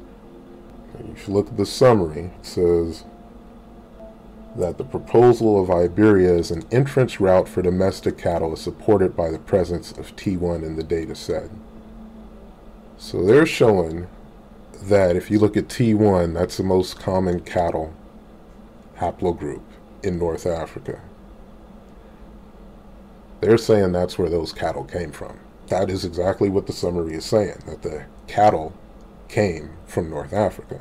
If you look at the summary, it says that the proposal of Iberia as an entrance route for domestic cattle is supported by the presence of T1 in the data set. So they're showing that if you look at T1, that's the most common cattle haplogroup in North Africa. They're saying that's where those cattle came from. That is exactly what the summary is saying, that the cattle came from North Africa.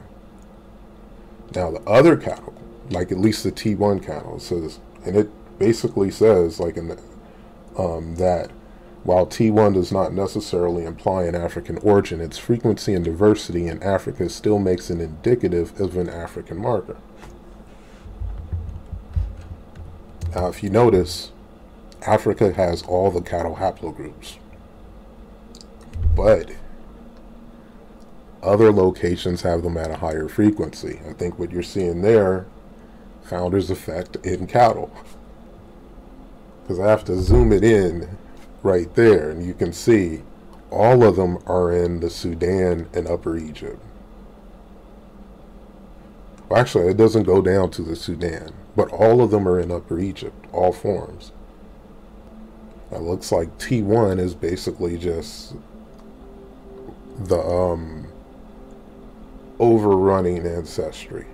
Now the other cattle, like at least the T1 cattle, says, and it basically says, like in the, um, that while T1 does not necessarily imply an African origin, its frequency and diversity in Africa still makes it indicative of an African marker. Now, if you notice, Africa has all the cattle haplogroups, but other locations have them at a higher frequency. I think what you're seeing there, founder's effect in cattle. Because I have to zoom it in right there, and you can see all of them are in the Sudan and Upper Egypt. Well, actually, it doesn't go down to the Sudan, but all of them are in Upper Egypt, all forms. It looks like T1 is basically just the um, overrunning ancestry.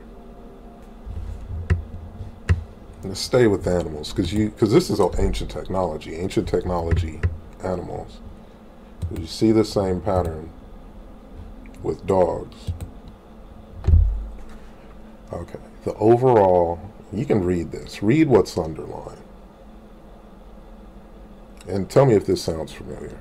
Let's stay with animals because you because this is all ancient technology, ancient technology animals. You see the same pattern with dogs. Okay, the overall, you can read this. Read what's underlined. And tell me if this sounds familiar.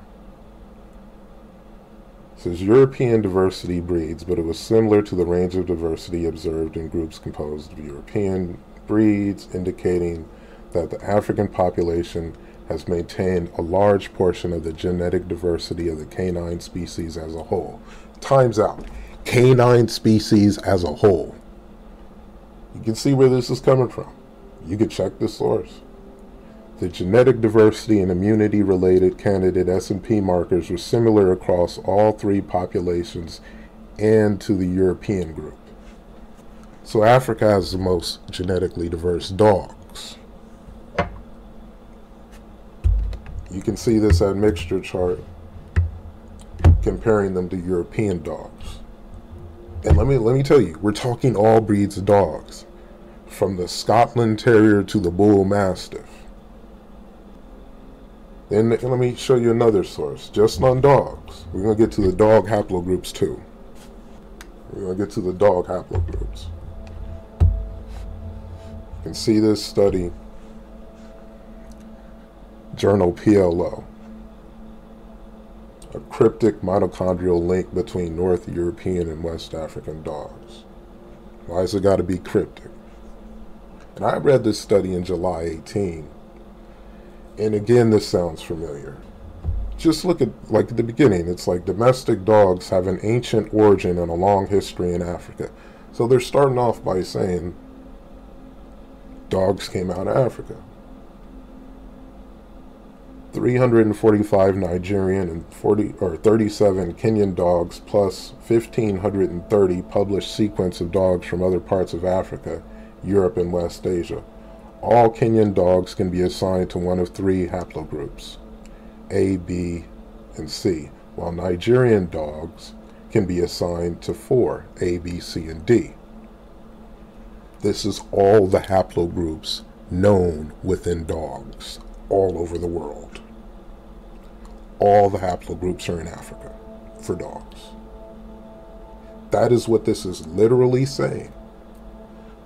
Says European diversity breeds, but it was similar to the range of diversity observed in groups composed of European breeds, indicating that the African population has maintained a large portion of the genetic diversity of the canine species as a whole. Times out. Canine species as a whole. You can see where this is coming from. You can check the source. The genetic diversity and immunity-related candidate SNP markers were similar across all three populations and to the European group. So Africa has the most genetically diverse dogs. You can see this admixture chart comparing them to European dogs. And let me let me tell you, we're talking all breeds of dogs, from the Scotland Terrier to the Bull Mastiff. Then let me show you another source, just on dogs. We're going to get to the dog haplogroups too. We're going to get to the dog haplogroups. Can see this study, Journal PLO. A cryptic mitochondrial link between North European and West African dogs. Why has it got to be cryptic? And I read this study in July 18 and again, this sounds familiar. Just look at, like at the beginning, it's like domestic dogs have an ancient origin and a long history in Africa. So they're starting off by saying dogs came out of Africa. 345 Nigerian and 40 or 37 Kenyan dogs plus 1530 published sequence of dogs from other parts of Africa, Europe and West Asia. All Kenyan dogs can be assigned to one of three haplogroups, A, B, and C, while Nigerian dogs can be assigned to four, A, B, C, and D. This is all the haplogroups known within dogs all over the world. All the haplogroups are in Africa for dogs. That is what this is literally saying.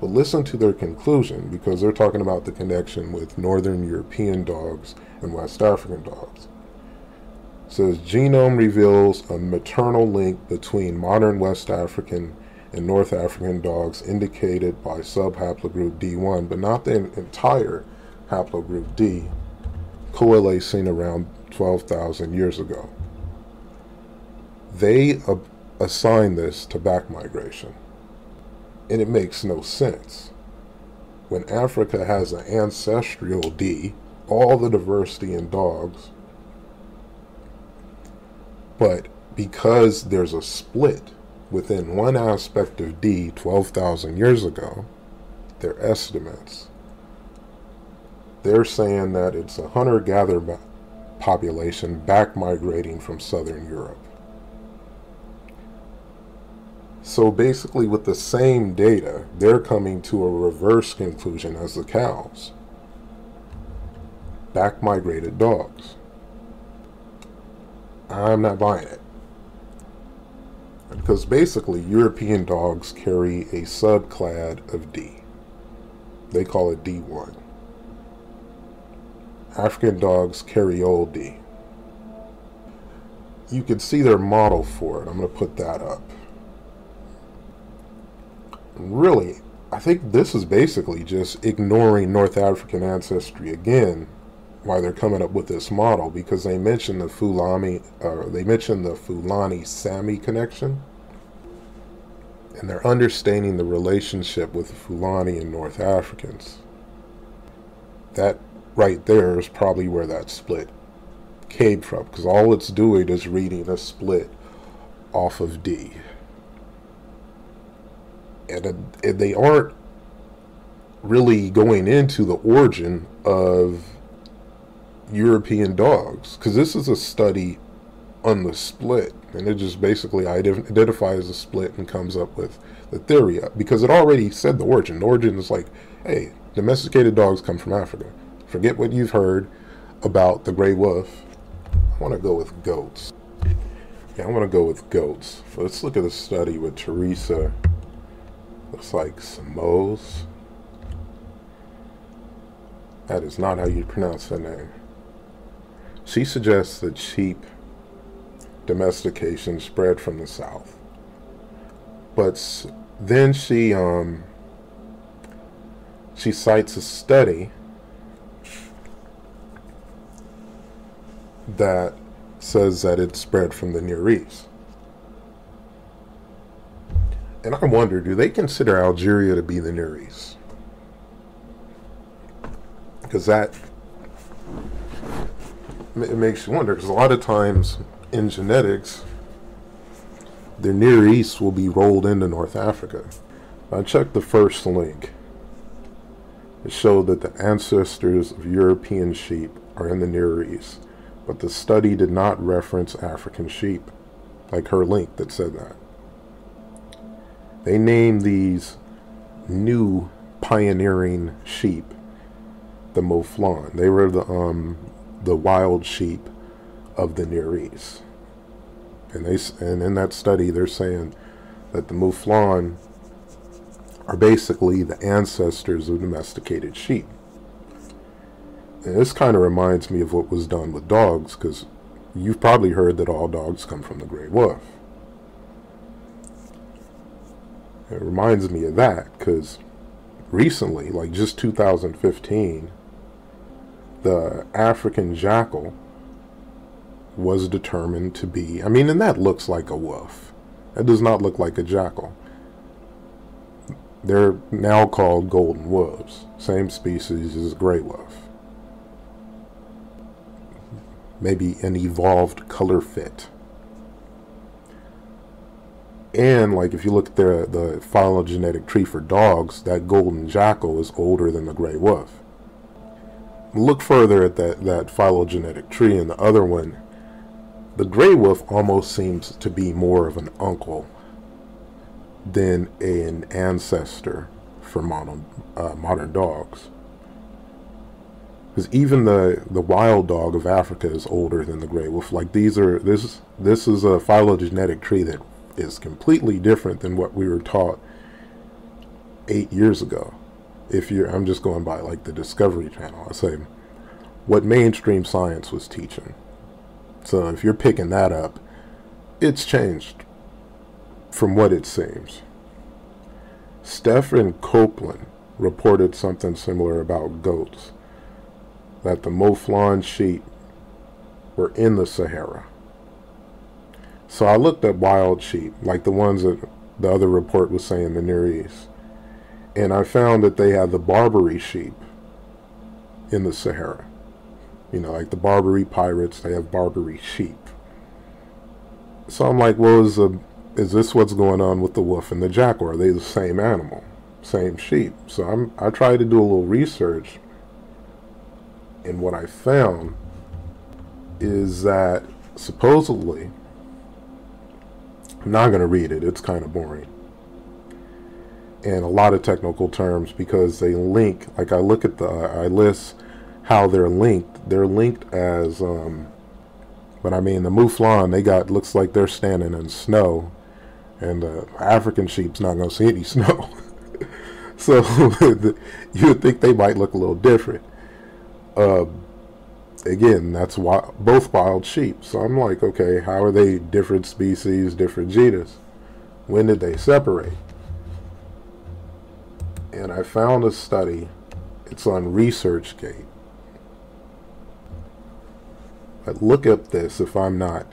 But listen to their conclusion because they're talking about the connection with Northern European dogs and West African dogs. It says genome reveals a maternal link between modern West African and North African dogs indicated by subhaplogroup D1, but not the entire haplogroup D, coalescing around 12,000 years ago. They assign this to back migration. And it makes no sense. When Africa has an ancestral D, all the diversity in dogs, but because there's a split within one aspect of D 12,000 years ago, their estimates, they're saying that it's a hunter gatherer population back migrating from southern Europe. So basically, with the same data, they're coming to a reverse conclusion as the cows. Back migrated dogs. I'm not buying it. Because basically, European dogs carry a subclade of D. They call it D1. African dogs carry old D. You can see their model for it. I'm going to put that up. Really, I think this is basically just ignoring North African ancestry again why they're coming up with this model because they mentioned the Fulani, or they mentioned the Fulani Sami connection, and they're understanding the relationship with the Fulani and North Africans. That right there is probably where that split came from because all it's doing is reading a split off of D. And, and they aren't really going into the origin of European dogs because this is a study on the split and it just basically identifies the split and comes up with the theory uh, because it already said the origin. The origin is like, hey, domesticated dogs come from Africa. Forget what you've heard about the gray wolf. I want to go with goats. Yeah, I want to go with goats. Let's look at the study with Teresa. Looks like Samos. That is not how you pronounce her name. She suggests that sheep domestication spread from the south. But then she um, she cites a study that says that it spread from the Near East. And I wonder, do they consider Algeria to be the Near East? Because that it makes you wonder because a lot of times in genetics, the Near East will be rolled into North Africa. I checked the first link. It showed that the ancestors of European sheep are in the Near East, but the study did not reference African sheep, like her link that said that. They named these new pioneering sheep the Mouflon. They were the um, the wild sheep of the Near East. And they and in that study they're saying that the Mouflon are basically the ancestors of domesticated sheep. And this kind of reminds me of what was done with dogs because you've probably heard that all dogs come from the gray wolf. It reminds me of that because recently, like just 2015, the African jackal was determined to be, I mean, and that looks like a wolf. That does not look like a jackal. They're now called golden wolves, same species as gray wolf. Maybe an evolved color fit. And like if you look at the the phylogenetic tree for dogs, that golden jackal is older than the gray wolf look further at that, that phylogenetic tree and the other one, the gray wolf almost seems to be more of an uncle than an ancestor for modern, uh, modern dogs. Because even the, the wild dog of Africa is older than the gray wolf. Like these are this this is a phylogenetic tree that is completely different than what we were taught eight years ago if you're, I'm just going by like the Discovery Channel, I say what mainstream science was teaching. So if you're picking that up, it's changed from what it seems. Stephen Copeland reported something similar about goats, that the Mouflon sheep were in the Sahara. So I looked at wild sheep, like the ones that the other report was saying in the Near East and I found that they have the Barbary sheep in the Sahara. You know, like the Barbary pirates, they have Barbary sheep. So I'm like, well, is, a, is this what's going on with the wolf and the jackal? Are they the same animal? same sheep. So I'm I tried to do a little research, and what I found is that supposedly I'm not going to read it. It's kind of boring. And a lot of technical terms because they link, like I look at the, I list how they're linked. They're linked as, um, but I mean, the Mouflon, they got, looks like they're standing in snow. And the African sheep's not going to see any snow. so you would think they might look a little different. Uh, again, that's why both wild sheep. So I'm like, okay, how are they different species, different genus? When did they separate? And I found a study. It's on ResearchGate. But look up this if I'm not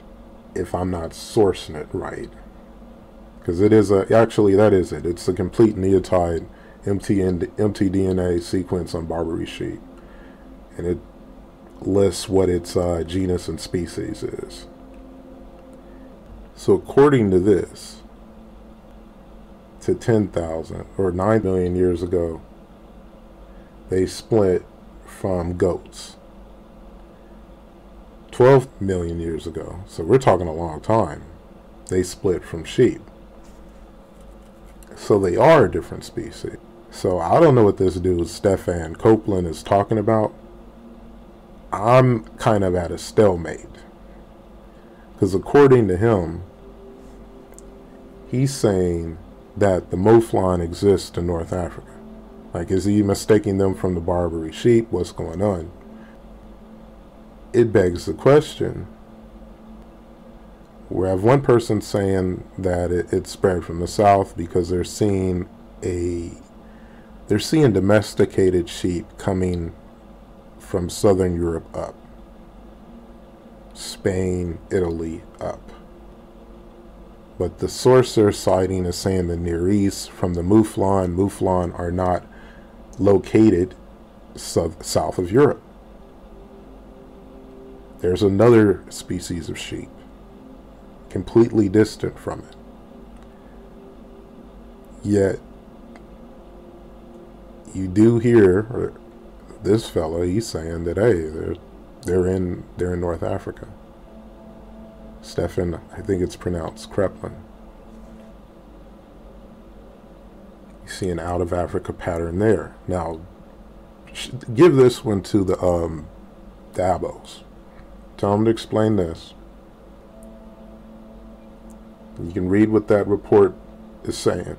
if I'm not sourcing it right. Because it is a actually that is it. It's a complete neotide MTN, mtDNA sequence on Barbary sheep. And it lists what its uh, genus and species is. So according to this, to 10,000 or 9 million years ago, they split from goats. 12 million years ago, so we're talking a long time, they split from sheep. So they are a different species. So I don't know what this dude, Stefan Copeland, is talking about. I'm kind of at a stalemate. Because according to him, he's saying that the Mouflon exists in North Africa. Like, is he mistaking them from the Barbary sheep? What's going on? It begs the question. We have one person saying that it, it spread from the south because they're seeing a they're seeing domesticated sheep coming from southern Europe up. Spain, Italy up. But the source they're is saying the Near East from the Mouflon. Mouflon are not located south, south of Europe. There's another species of sheep completely distant from it. Yet you do hear uh, this fellow, he's saying that hey, they're they're in they're in North Africa. Stefan, I think it's pronounced Kreplin. You see an out of Africa pattern there. Now, give this one to the um, the Abos. Tell them to explain this. You can read what that report is saying.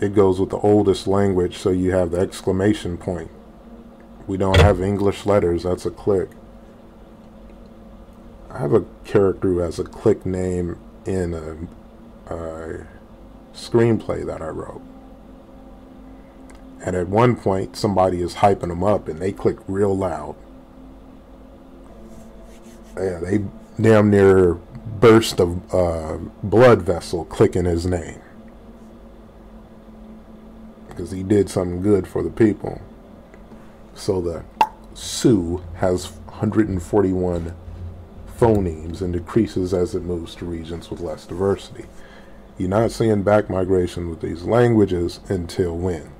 It goes with the oldest language, so you have the exclamation point. We don't have English letters. That's a click. I have a character who has a click name in a, a screenplay that I wrote. And at one point, somebody is hyping them up and they click real loud. Yeah, they damn near burst a uh, blood vessel clicking his name. Because he did something good for the people. So the Sioux has 141 phonemes and decreases as it moves to regions with less diversity. You're not seeing back migration with these languages until when?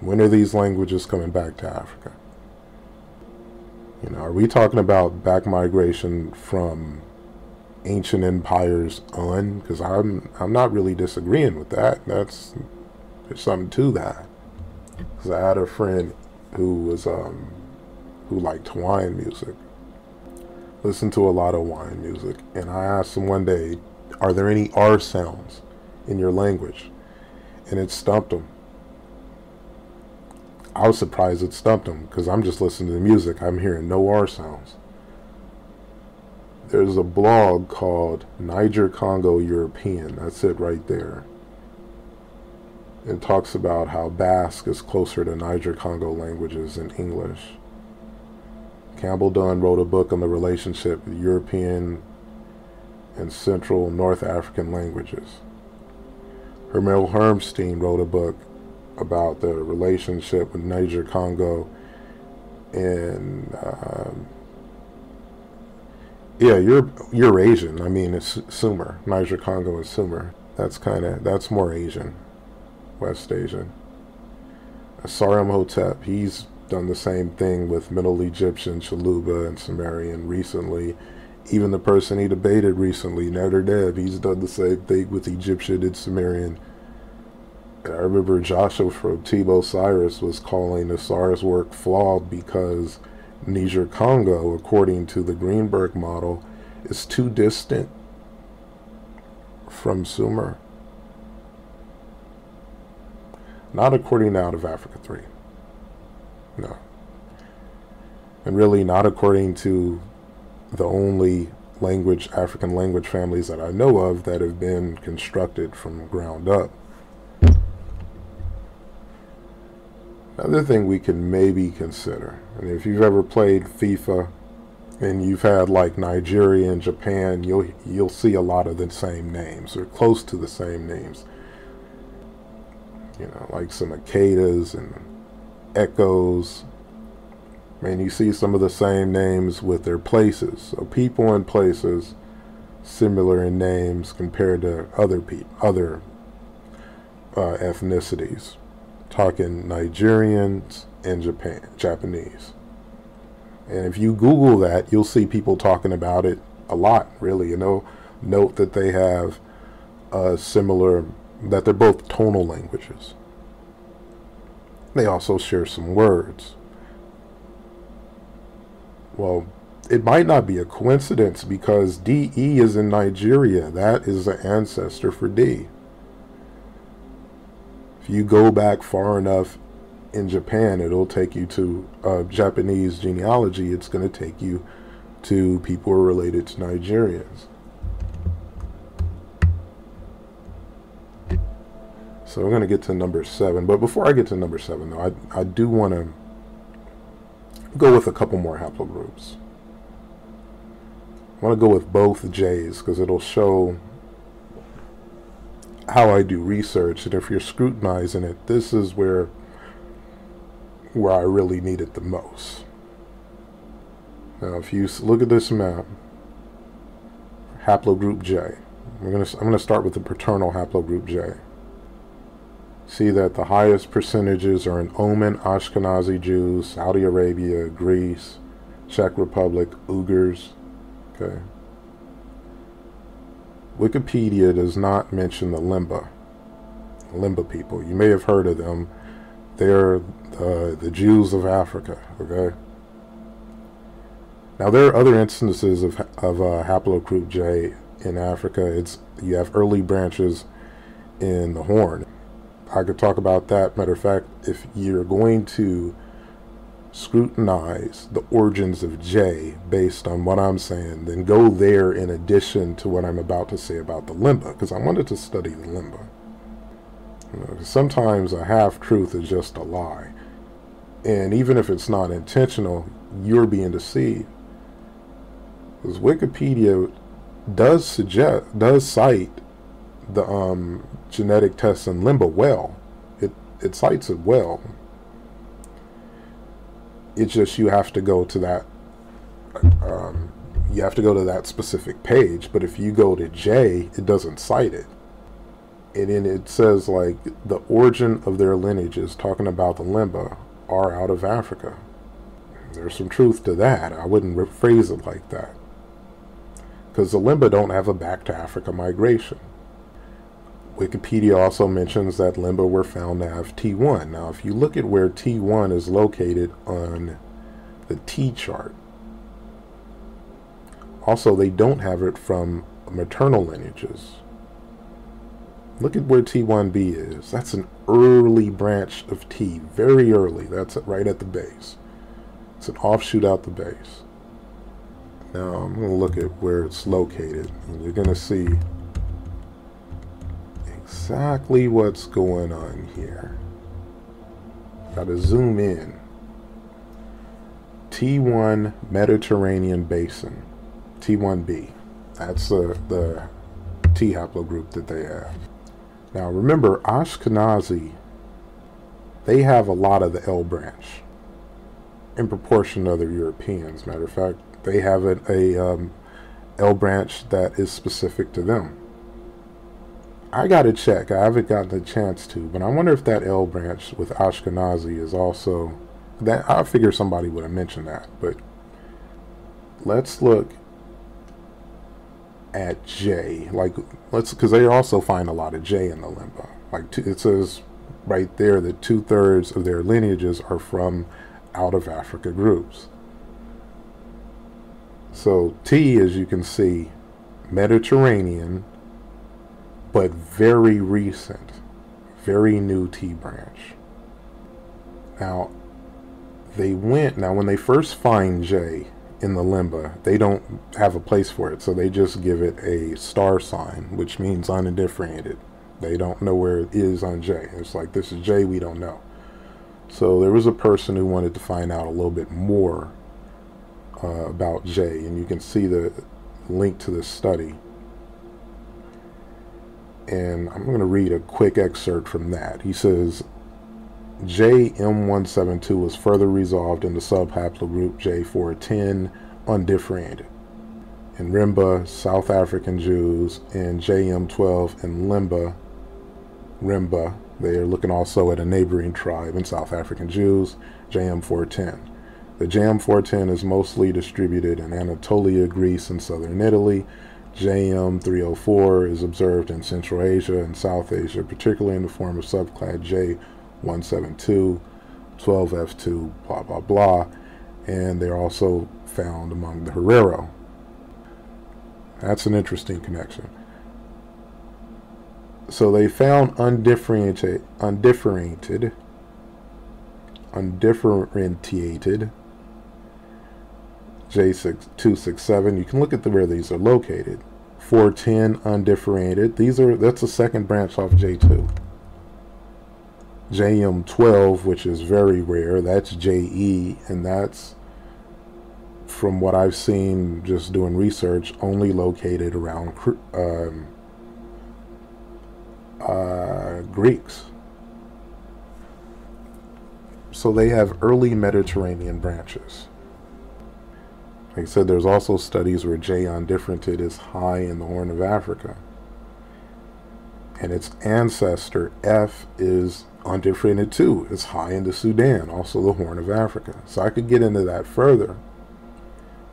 When are these languages coming back to Africa? You know, are we talking about back migration from ancient empires on? Because I'm I'm not really disagreeing with that. That's there's something to that. Because I had a friend who was um, who liked Hawaiian music, listened to a lot of wine music, and I asked him one day, "Are there any R sounds in your language?" And it stumped him. I was surprised it stumped him because I'm just listening to the music. I'm hearing no R sounds. There's a blog called Niger Congo European. That's it right there it talks about how Basque is closer to Niger-Congo languages than English. Campbell Dunn wrote a book on the relationship of European and Central North African languages. Hermel Hermstein wrote a book about the relationship with Niger-Congo and um, yeah, you're you're Asian. I mean, it's Sumer. Niger Congo is Sumer. That's kind of that's more Asian. West Asian. Saremhotep, he's done the same thing with Middle Egyptian, Tshiluba, and Sumerian recently. Even the person he debated recently, Nader he's done the same thing with Egyptian and Sumerian. And I remember Joshua from Team Cyrus was calling Nassar's work flawed because Niger Congo, according to the Greenberg model, is too distant from Sumer. Not according to Out of Africa 3. No. And really not according to the only language, African language families that I know of that have been constructed from ground up. Another thing we can maybe consider, and if you've ever played FIFA and you've had like Nigeria and Japan, you'll you'll see a lot of the same names or close to the same names. You know, like some Ikedas and Echoes. And you see some of the same names with their places. So people and places similar in names compared to other people, other uh, ethnicities talking Nigerians and Japan, Japanese. And if you Google that, you'll see people talking about it a lot, really. You know, note that they have a similar, that they're both tonal languages. They also share some words. Well, it might not be a coincidence because DE is in Nigeria. That is the ancestor for D. If you go back far enough in Japan, it'll take you to uh, Japanese genealogy. It's going to take you to people related to Nigerians. So we're going to get to number seven. But before I get to number seven, though, I, I do want to go with a couple more haplogroups. I want to go with both J's because it'll show how I do research, and if you're scrutinizing it, this is where where I really need it the most. Now, if you look at this map, haplogroup J, we're gonna I'm gonna start with the paternal haplogroup J. See that the highest percentages are in Oman, Ashkenazi Jews, Saudi Arabia, Greece, Czech Republic, Uyghurs. Okay. Wikipedia does not mention the Lemba, Lemba people. You may have heard of them. They're uh, the Jews of Africa, okay? Now, there are other instances of, of uh, haplogroup J in Africa. It's You have early branches in the Horn. I could talk about that. Matter of fact, if you're going to scrutinize the origins of J based on what I'm saying, then go there in addition to what I'm about to say about the lemba, because I wanted to study the lemba. You know, sometimes a half truth is just a lie. And even if it's not intentional, you're being deceived. Because Wikipedia does suggest, does cite the um, genetic tests in lemba well. It, it cites it well. It's just you have to go to that. Um, you have to go to that specific page. But if you go to J, it doesn't cite it. And then it says like the origin of their lineages, talking about the Lemba, are out of Africa. There's some truth to that. I wouldn't rephrase it like that. Because the Lemba don't have a back to Africa migration. Wikipedia also mentions that Lemba were found to have T1. Now, if you look at where T1 is located on the T chart, also they don't have it from maternal lineages. Look at where T1b is. That's an early branch of T, very early. That's right at the base. It's an offshoot out the base. Now I'm going to look at where it's located. And you're going to see exactly what's going on here. Gotta zoom in. T1 Mediterranean Basin. T1b. That's the, the T haplogroup that they have. Now remember, Ashkenazi, they have a lot of the L branch in proportion to other Europeans. Matter of fact, they have a, a um, L branch that is specific to them. I gotta check. I haven't gotten the chance to, but I wonder if that L branch with Ashkenazi is also that. I figure somebody would have mentioned that, but let's look at J. Like let's because they also find a lot of J in the lemba. Like it says right there that two thirds of their lineages are from out of Africa groups. So T, as you can see, Mediterranean, but very recent, very new T branch. Now, they went, now when they first find J in the lemba, they don't have a place for it, so they just give it a star sign, which means undifferentiated. They don't know where it is on J. It's like, this is J, we don't know. So there was a person who wanted to find out a little bit more uh, about J, and you can see the link to this study. And I'm going to read a quick excerpt from that. He says, JM172 was further resolved into subhaplogroup J410 undifferentiated. In Rimba, South African Jews, and JM12 in Lemba, Rimba, they are looking also at a neighboring tribe in South African Jews, JM410. The JM410 is mostly distributed in Anatolia, Greece, and southern Italy. JM304 is observed in Central Asia and South Asia, particularly in the form of subclade J172, 12F2, blah, blah, blah. And they're also found among the Herero. That's an interesting connection so they found undifferentiated, undifferentiated, undifferentiated J267. You can look at the, where these are located. 410 undifferentiated. These are that's the second branch off J2. JM12, which is very rare, that's JE, and that's from what I've seen just doing research, only located around um, uh, Greeks. So they have early Mediterranean branches. I said, there's also studies where J undifferented is high in the Horn of Africa. And its ancestor, F, is undifferented too. It's high in the Sudan, also the Horn of Africa. So I could get into that further.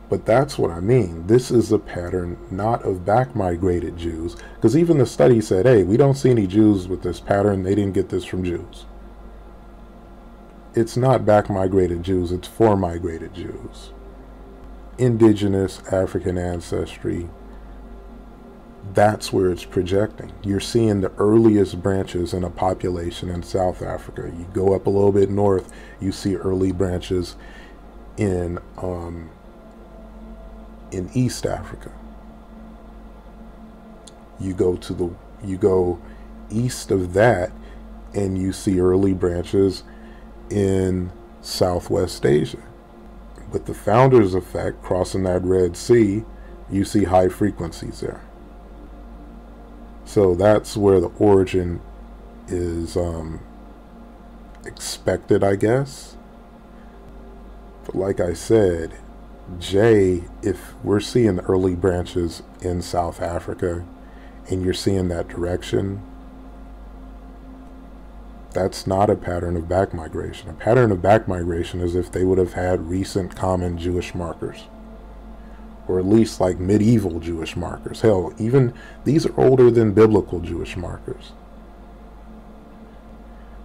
But that's what I mean. This is a pattern not of back migrated Jews, because even the study said, hey, we don't see any Jews with this pattern. They didn't get this from Jews. It's not back migrated Jews, it's for migrated Jews. Indigenous African ancestry, that's where it's projecting. You're seeing the earliest branches in a population in South Africa. You go up a little bit north, you see early branches in um, in East Africa. You go to the you go east of that and you see early branches in Southwest Asia. With the founder's effect crossing that Red Sea, you see high frequencies there. So that's where the origin is um, expected, I guess. But like I said, J, if we're seeing early branches in South Africa and you're seeing that direction, that's not a pattern of back migration. A pattern of back migration is if they would have had recent common Jewish markers. Or at least like medieval Jewish markers. Hell, even these are older than biblical Jewish markers.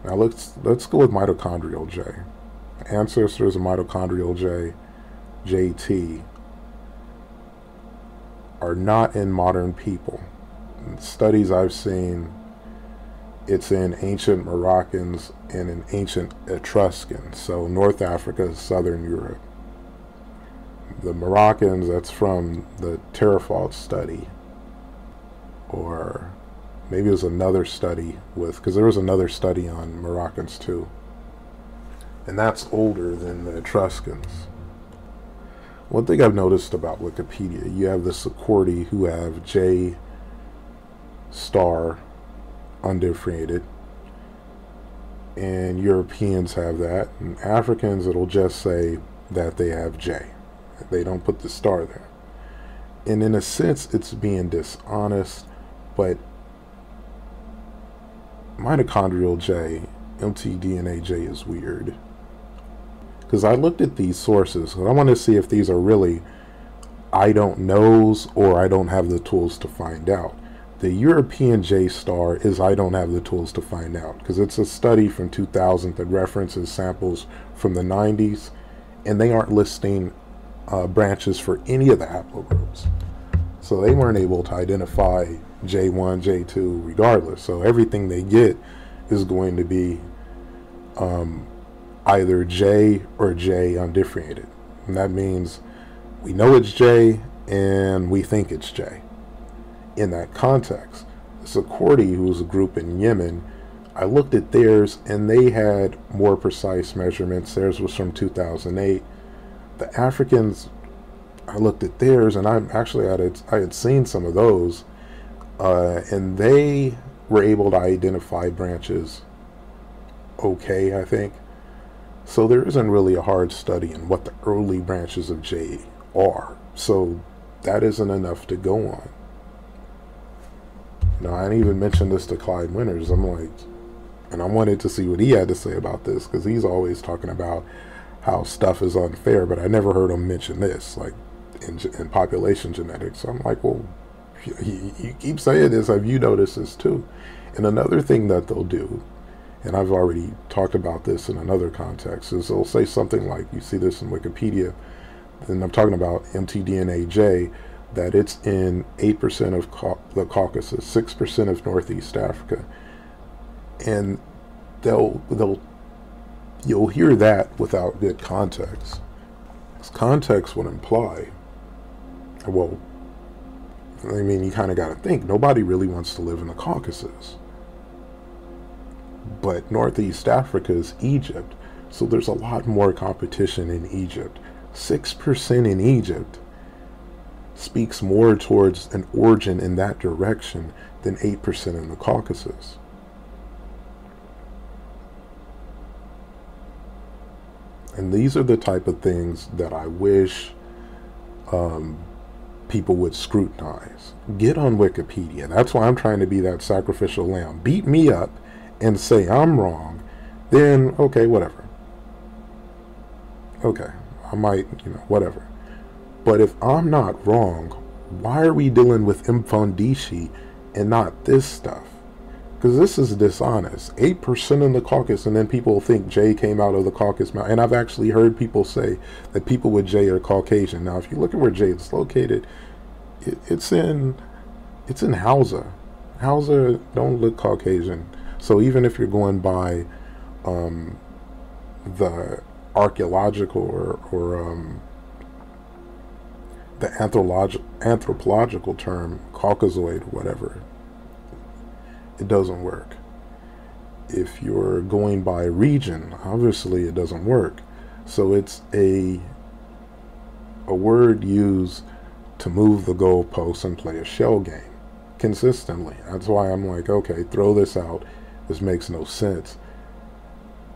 Now let's let's go with mitochondrial J. Ancestors of mitochondrial J JT are not in modern people. In studies I've seen, it's in ancient Moroccans and in ancient Etruscans, so North Africa, Southern Europe. The Moroccans, that's from the Taforalt study, or maybe it was another study with, because there was another study on Moroccans too. And that's older than the Etruscans. One thing I've noticed about Wikipedia, you have the Soqotri who have J star undifferentiated, and Europeans have that, and Africans it'll just say that they have J. They don't put the star there. And in a sense, it's being dishonest, but mitochondrial J, mtDNA J is weird. Because I looked at these sources, and I want to see if these are really I don't knows or I don't have the tools to find out. The European J star is I don't have the tools to find out because it's a study from 2000 that references samples from the 90s and they aren't listing uh, branches for any of the haplogroups. So they weren't able to identify J1, J2 regardless. So everything they get is going to be um, either J or J undifferentiated. And that means we know it's J and we think it's J. In that context, Soqotri, who was a group in Yemen, I looked at theirs and they had more precise measurements. Theirs was from 2008. The Africans, I looked at theirs and I'm actually I had, I had seen some of those, uh, and they were able to identify branches okay, I think. So there isn't really a hard study in what the early branches of J are. So that isn't enough to go on. You know, I didn't even mention this to Clyde Winters. I'm like, and I wanted to see what he had to say about this because he's always talking about how stuff is unfair, but I never heard him mention this, like in, in population genetics. So I'm like, well, you, you keep saying this. Have you noticed this too? And another thing that they'll do, and I've already talked about this in another context, is they'll say something like, you see this in Wikipedia, and I'm talking about mtDNAJ, that it's in 8% of the Caucasus, 6% of Northeast Africa. And they'll, they'll, you'll hear that without good context. Because context would imply, well, I mean, you kind of got to think, nobody really wants to live in the Caucasus. But Northeast Africa is Egypt, so there's a lot more competition in Egypt. 6% in Egypt speaks more towards an origin in that direction than 8% in the Caucasus. And these are the type of things that I wish um, people would scrutinize. Get on Wikipedia. That's why I'm trying to be that sacrificial lamb. Beat me up and say I'm wrong, then okay, whatever. Okay, I might, you know, whatever. But if I'm not wrong, why are we dealing with Mfundishi and not this stuff? Because this is dishonest. 8% in the caucus, and then people think Jay came out of the caucus. And I've actually heard people say that people with Jay are Caucasian. Now, if you look at where Jay is located, it, it's in it's in Hausa. Hausa don't look Caucasian. So even if you're going by um, the archaeological or, or um, the anthrolog- anthropological term, Caucasoid, whatever, it doesn't work. If you're going by region, obviously it doesn't work. So it's a a word used to move the goalposts and play a shell game consistently. That's why I'm like, okay, throw this out. This makes no sense.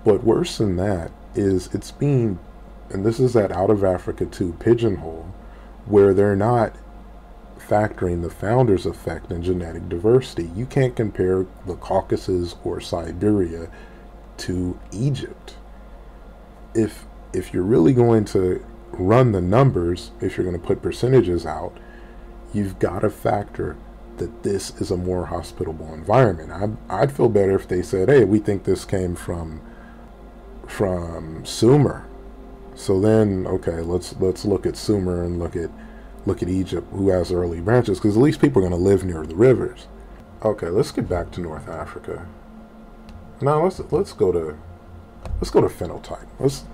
But worse than that is it's being, and this is that out of Africa too pigeonhole, where they're not factoring the founder's effect in genetic diversity. You can't compare the Caucasus or Siberia to Egypt. If if you're really going to run the numbers, if you're going to put percentages out, you've got to factor that this is a more hospitable environment. I'd, I'd feel better if they said, "Hey, we think this came from from Sumer." So then, okay, let's let's look at Sumer and look at look at Egypt, who has early branches, because at least people are going to live near the rivers. Okay, let's get back to North Africa. Now let's let's go to let's go to phenotype. Let's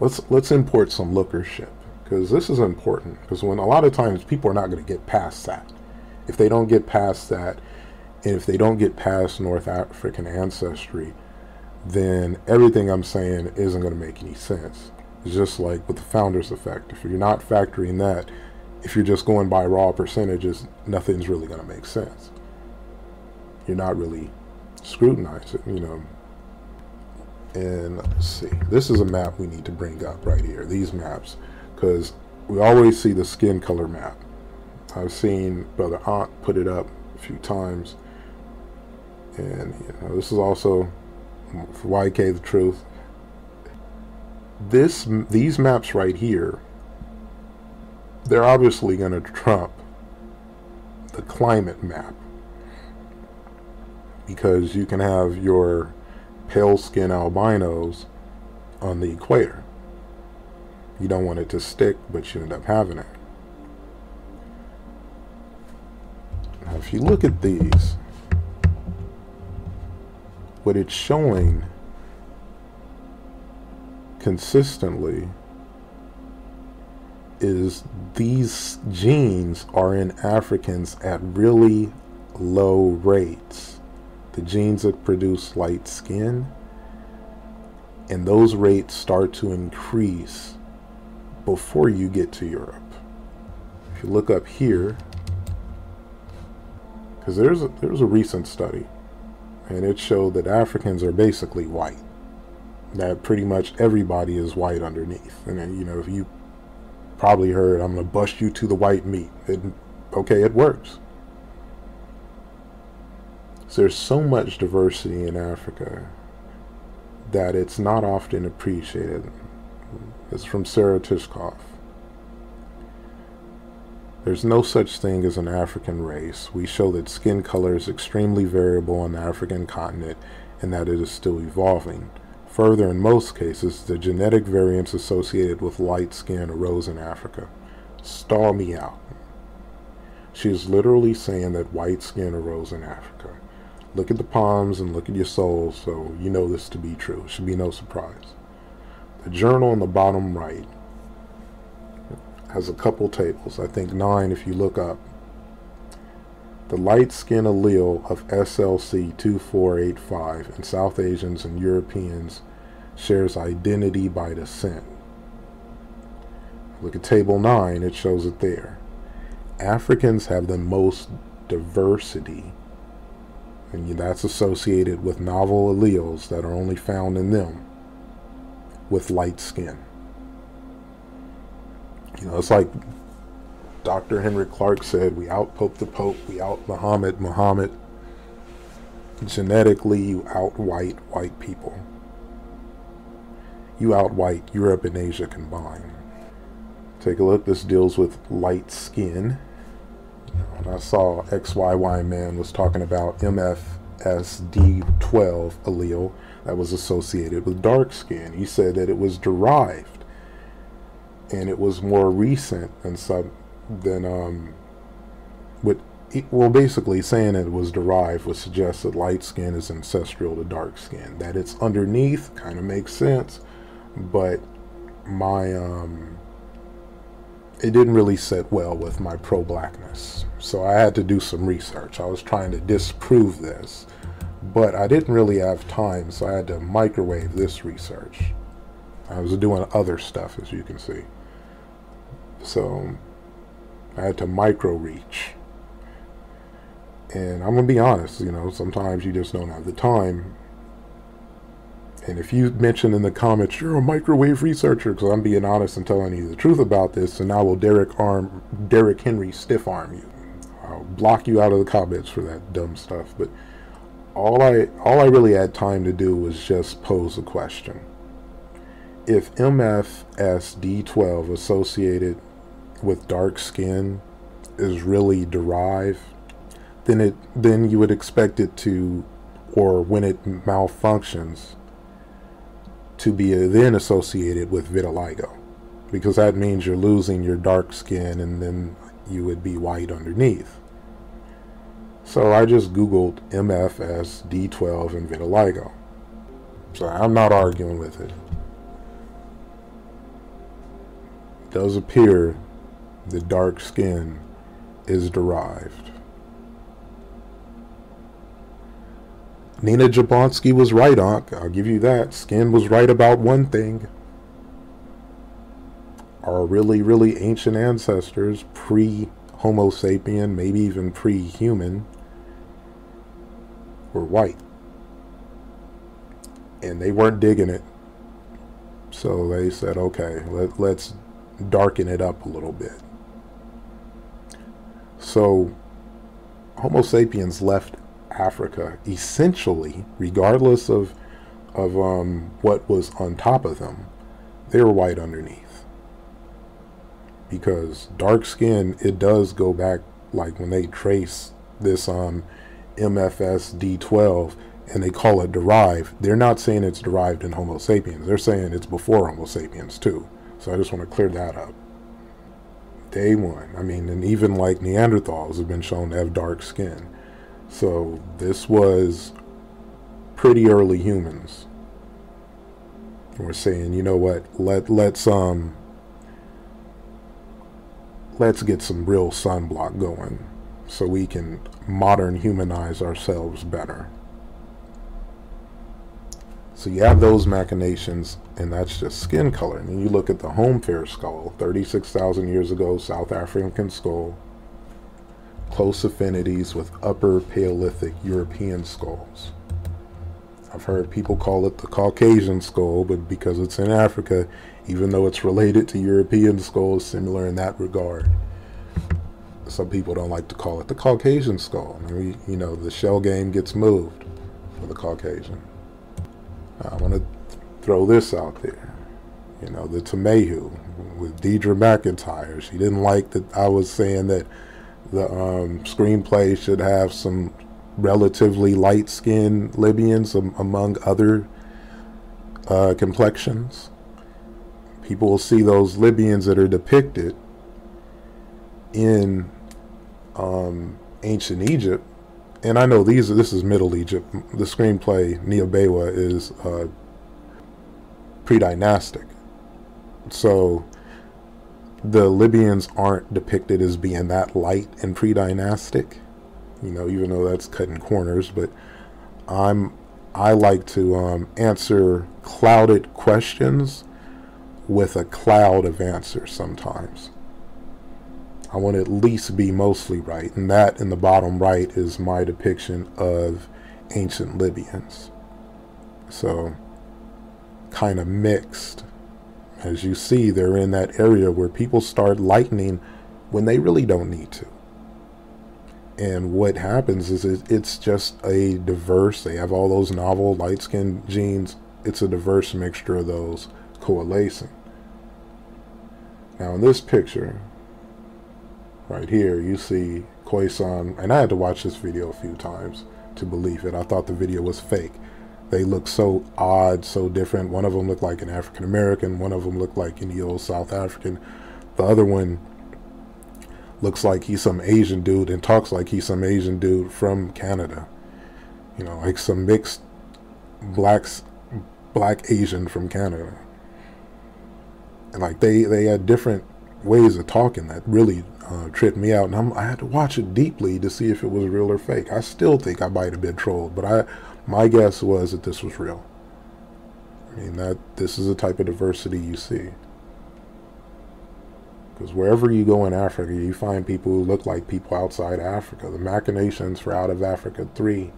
let's let's import some lookership because this is important. Because when a lot of times people are not going to get past that. If they don't get past that, and if they don't get past North African ancestry, then everything I'm saying isn't going to make any sense. It's just like with the founder's effect. If you're not factoring that, if you're just going by raw percentages, nothing's really going to make sense. You're not really scrutinizing, you know. And let's see, this is a map we need to bring up right here, these maps, because we always see the skin color map. I've seen Brother Aunt put it up a few times. And you know, this is also YK the truth. This these maps right here, they're obviously going to trump the climate map because you can have your pale skin albinos on the equator. You don't want it to stick, but you end up having it. Now, if you look at these, what it's showing consistently is these genes are in Africans at really low rates. The genes that produce light skin, and those rates start to increase before you get to Europe. If you look up here, because there's a, there's a recent study, and it showed that Africans are basically white. That pretty much everybody is white underneath, and then, you know if you probably heard, I'm going to bust you to the white meat. It, okay, it works. So there's so much diversity in Africa that it's not often appreciated. It's from Sarah Tishkoff. There's no such thing as an African race. We show that skin color is extremely variable on the African continent and that it is still evolving. Further, in most cases, the genetic variants associated with light skin arose in Africa. Stall me out. She is literally saying that white skin arose in Africa. Look at the palms and look at your soul, so you know this to be true. It should be no surprise. The journal on the bottom right has a couple tables, I think nine if you look up. The light skin allele of SLC24A5 in South Asians and Europeans shares identity by descent. Look at table 9, it shows it there. Africans have the most diversity, and that's associated with novel alleles that are only found in them with light skin. You know, it's like Dr. Henrik Clarke said, we out Pope the Pope, we out Muhammad Muhammad. Genetically, you out white white people. You out white Europe and Asia combined. Take a look, this deals with light skin. And I saw XYY Man was talking about MFSD12 allele that was associated with dark skin. He said that it was derived and it was more recent than some than um what well basically saying it was derived would suggest that light skin is ancestral to dark skin that it's underneath kind of makes sense but my um it didn't really sit well with my pro-blackness so i had to do some research. I was trying to disprove this but i didn't really have time so i had to microwave this research. I was doing other stuff as you can see. So I had to micro reach. And I'm going to be honest, you know, sometimes you just don't have the time. And if you mention in the comments, you're a microwave researcher, because I'm being honest and telling you the truth about this, and I will Derek arm, Derrick Henry stiff arm you. I'll block you out of the comments for that dumb stuff. But all I, all I really had time to do was just pose a question. If MFSD12 associated with dark skin is really derived, then it then you would expect it to, or when it malfunctions, to be then associated with vitiligo, because that means you're losing your dark skin and then you would be white underneath. So I just googled MFSD12 and vitiligo. So I'm not arguing with it. It does appear the dark skin is derived. Nina Jablonski was right, Unc. I'll give you that. Skin was right about one thing. Our really, really ancient ancestors, pre Homo sapien, maybe even pre human, were white. And they weren't digging it. So they said, okay, let, let's darken it up a little bit. So Homo sapiens left Africa, essentially, regardless of of um, what was on top of them, they were white underneath. Because dark skin, it does go back like when they trace this um, MFSD12 and they call it derived, they're not saying it's derived in Homo sapiens. They're saying it's before Homo sapiens too. So I just want to clear that up. Day one. I mean, and even like Neanderthals have been shown to have dark skin. So this was pretty early humans. We're saying, you know what? Let let's um let's get some real sunblock going so we can modern humanize ourselves better. So you have those machinations, and that's just skin color. And you look at the Hofmeyr skull, 36,000 years ago, South African skull, close affinities with upper Paleolithic European skulls. I've heard people call it the Caucasian skull, but because it's in Africa, even though it's related to European skulls, similar in that regard. Some people don't like to call it the Caucasian skull. I mean, you know, the shell game gets moved for the Caucasian. I want to throw this out there. You know, the Tamahu with Deidre McIntyre. She didn't like that I was saying that the um, screenplay should have some relatively light-skinned Libyans um, among other uh, complexions. People will see those Libyans that are depicted in um, ancient Egypt and I know these. This is Middle Egypt. The screenplay Neobewa is uh, pre-dynastic, so the Libyans aren't depicted as being that light and pre-dynastic. You know, even though that's cutting corners, but I'm I like to um, answer clouded questions with a cloud of answers sometimes. I want to at least be mostly right. And that in the bottom right is my depiction of ancient Libyans. So kind of mixed. As you see, they're in that area where people start lightening when they really don't need to. And what happens is it's just a diverse, they have all those novel light skinned genes. It's a diverse mixture of those coalescing. Now in this picture, right here you see Khoisan and I had to watch this video a few times to believe it. I thought the video was fake. They look so odd so different. One of them looked like an African American one of them looked like any old South African. The other one looks like he's some Asian dude and talks like he's some Asian dude from Canada. You know like some mixed blacks black Asian from Canada. And like they they had different ways of talking that really uh, tripped me out, and I'm, i had to watch it deeply to see if it was real or fake. I still think I might have been trolled, but I, my guess was that this was real. I mean that this is the type of diversity you see. Because wherever you go in Africa, you find people who look like people outside Africa. The machinations for Out of Africa 3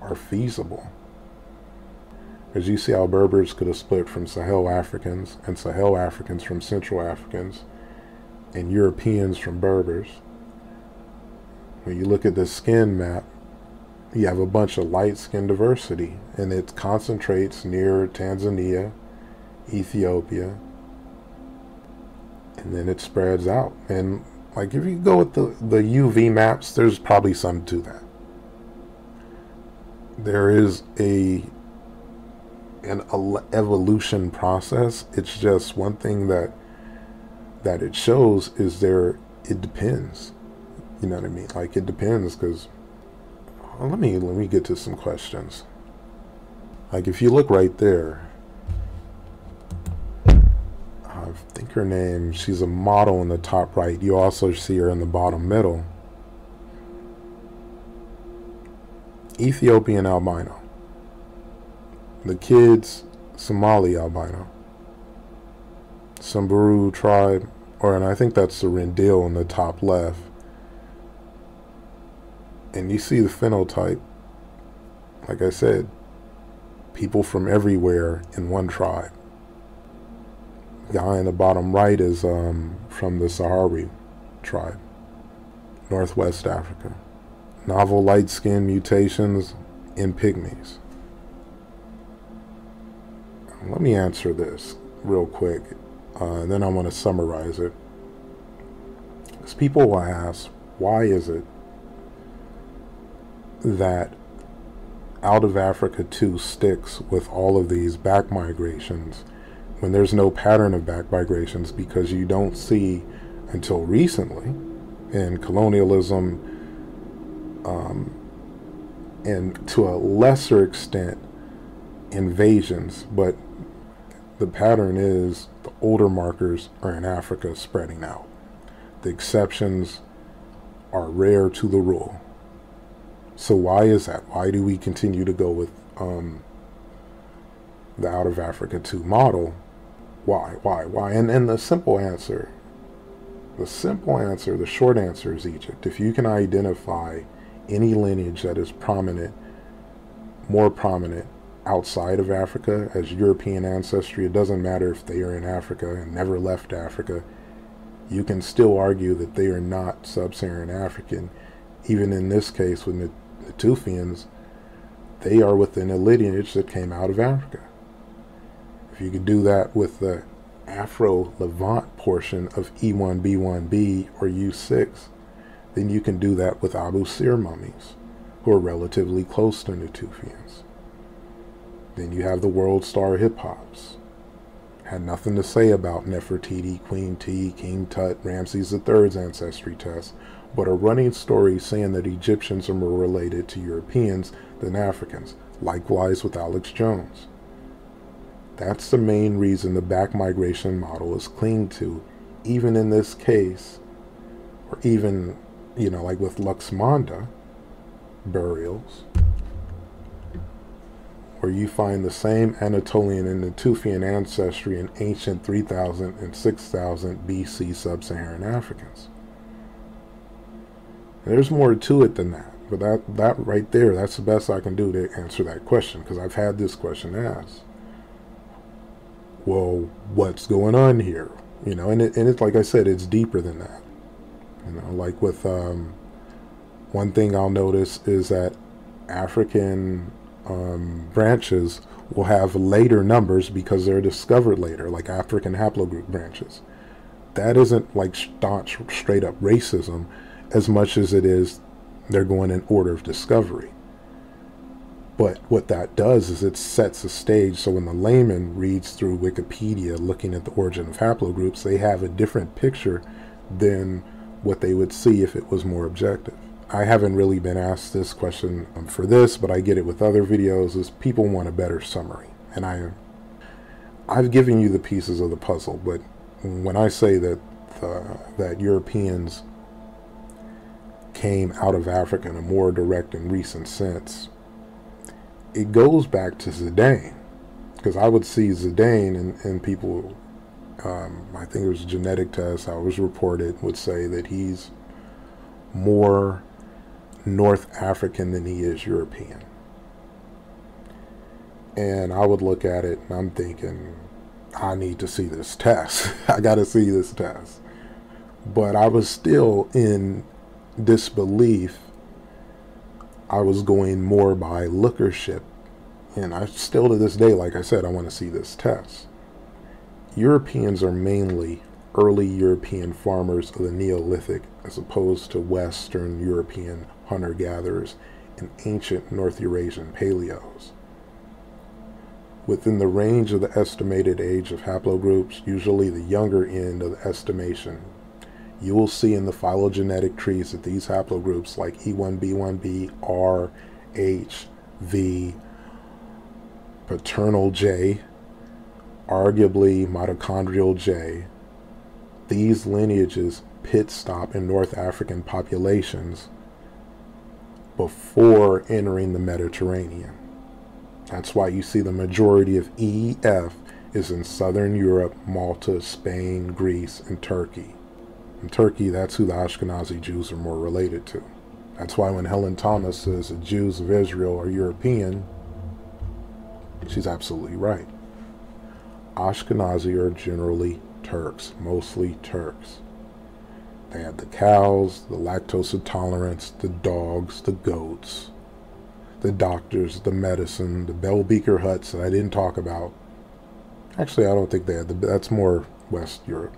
are feasible. As you see how Berbers could have split from Sahel Africans and Sahel Africans from Central Africans and Europeans from Berbers. When you look at the skin map, you have a bunch of light skin diversity, and it concentrates near Tanzania, Ethiopia, and then it spreads out. And like if you go with the, the UV maps, there's probably some to that. There is a an evolution process. It's just one thing that that it shows is there it depends. You know what i mean? Like it depends because well, let me let me get to some questions. Like if you look right there i think her name she's a model in the top right. You also see her in the bottom middle. Ethiopian albino. The kids somali albino. Samburu tribe, or and I think that's the Rendille in the top left. And you see the phenotype. Like I said, people from everywhere in one tribe. guy in the bottom right is um, from the Sahrawi tribe, Northwest Africa. novel light skin mutations in pygmies. Let me answer this real quick, uh, and then I want to summarize it. Because people will ask, why is it that out of Africa 2 sticks with all of these back migrations when there's no pattern of back migrations because you don't see until recently in colonialism um, and to a lesser extent invasions but the pattern is older markers are in Africa spreading out the exceptions are rare to the rule so why is that? Why do we continue to go with um, the out of Africa 2 model? Why? Why? Why? And, and the simple answer, the simple answer, the short answer is Egypt. If you can identify any lineage that is prominent, more prominent outside of Africa as European ancestry, it doesn't matter if they are in Africa and never left Africa, you can still argue that they are not sub-Saharan African, even in this case with the Tufians, they are within a lineage that came out of Africa. If you could do that with the Afro-Levant portion of E1B1B or U6, then you can do that with Abu Sir mummies, who are relatively close to Natufians. Then you have the World Star Hip Hops. Had nothing to say about Nefertiti, Queen Tiye, King Tut, Ramses III's ancestry test, but a running story saying that Egyptians are more related to Europeans than Africans, likewise with Alex Jones. That's the main reason the back migration model is clinged to, even in this case, or even, you know, like with Luxmanda burials, where you find the same Anatolian and Natufian ancestry in ancient 3000 and 6000 BC sub-Saharan Africans. There's more to it than that. But that, that right there, that's the best I can do to answer that question because I've had this question asked. Well, what's going on here? You know, and, it, and it's like I said, it's deeper than that. You know, like with um, one thing I'll notice is that African um, branches will have later numbers because they're discovered later, like African haplogroup branches. That isn't like staunch, straight up racism as much as it is they're going in order of discovery. But what that does is it sets a stage so when the layman reads through Wikipedia looking at the origin of haplogroups, they have a different picture than what they would see if it was more objective. I haven't really been asked this question for this, but I get it with other videos, is people want a better summary. And I, I've given you the pieces of the puzzle, but when I say that, the, that Europeans came out of Africa in a more direct and recent sense, it goes back to Zidane. Because I would see Zidane and, and people, um, I think it was genetic tests, I was reported, would say that he's more North African than he is European. And I would look at it and I'm thinking, I need to see this test. I got to see this test. But I was still in disbelief, I was going more by lookership. And I still to this day, like I said, I want to see this test. Europeans are mainly early European farmers of the Neolithic as opposed to Western European hunter-gatherers and ancient North Eurasian paleos. Within the range of the estimated age of haplogroups, usually the younger end of the estimation you will see in the phylogenetic trees that these haplogroups like E1B1B, R, H, V, paternal J, arguably mitochondrial J, these lineages pit stop in North African populations before entering the Mediterranean. That's why you see the majority of EF is in Southern Europe, Malta, Spain, Greece, and Turkey. In Turkey, that's who the Ashkenazi Jews are more related to. That's why when Helen Thomas says the Jews of Israel are European, she's absolutely right. Ashkenazi are generally Turks, mostly Turks. They had the cows, the lactose intolerance, the dogs, the goats, the doctors, the medicine, the bell beaker huts that I didn't talk about. Actually, I don't think they had the. That's more West Europe.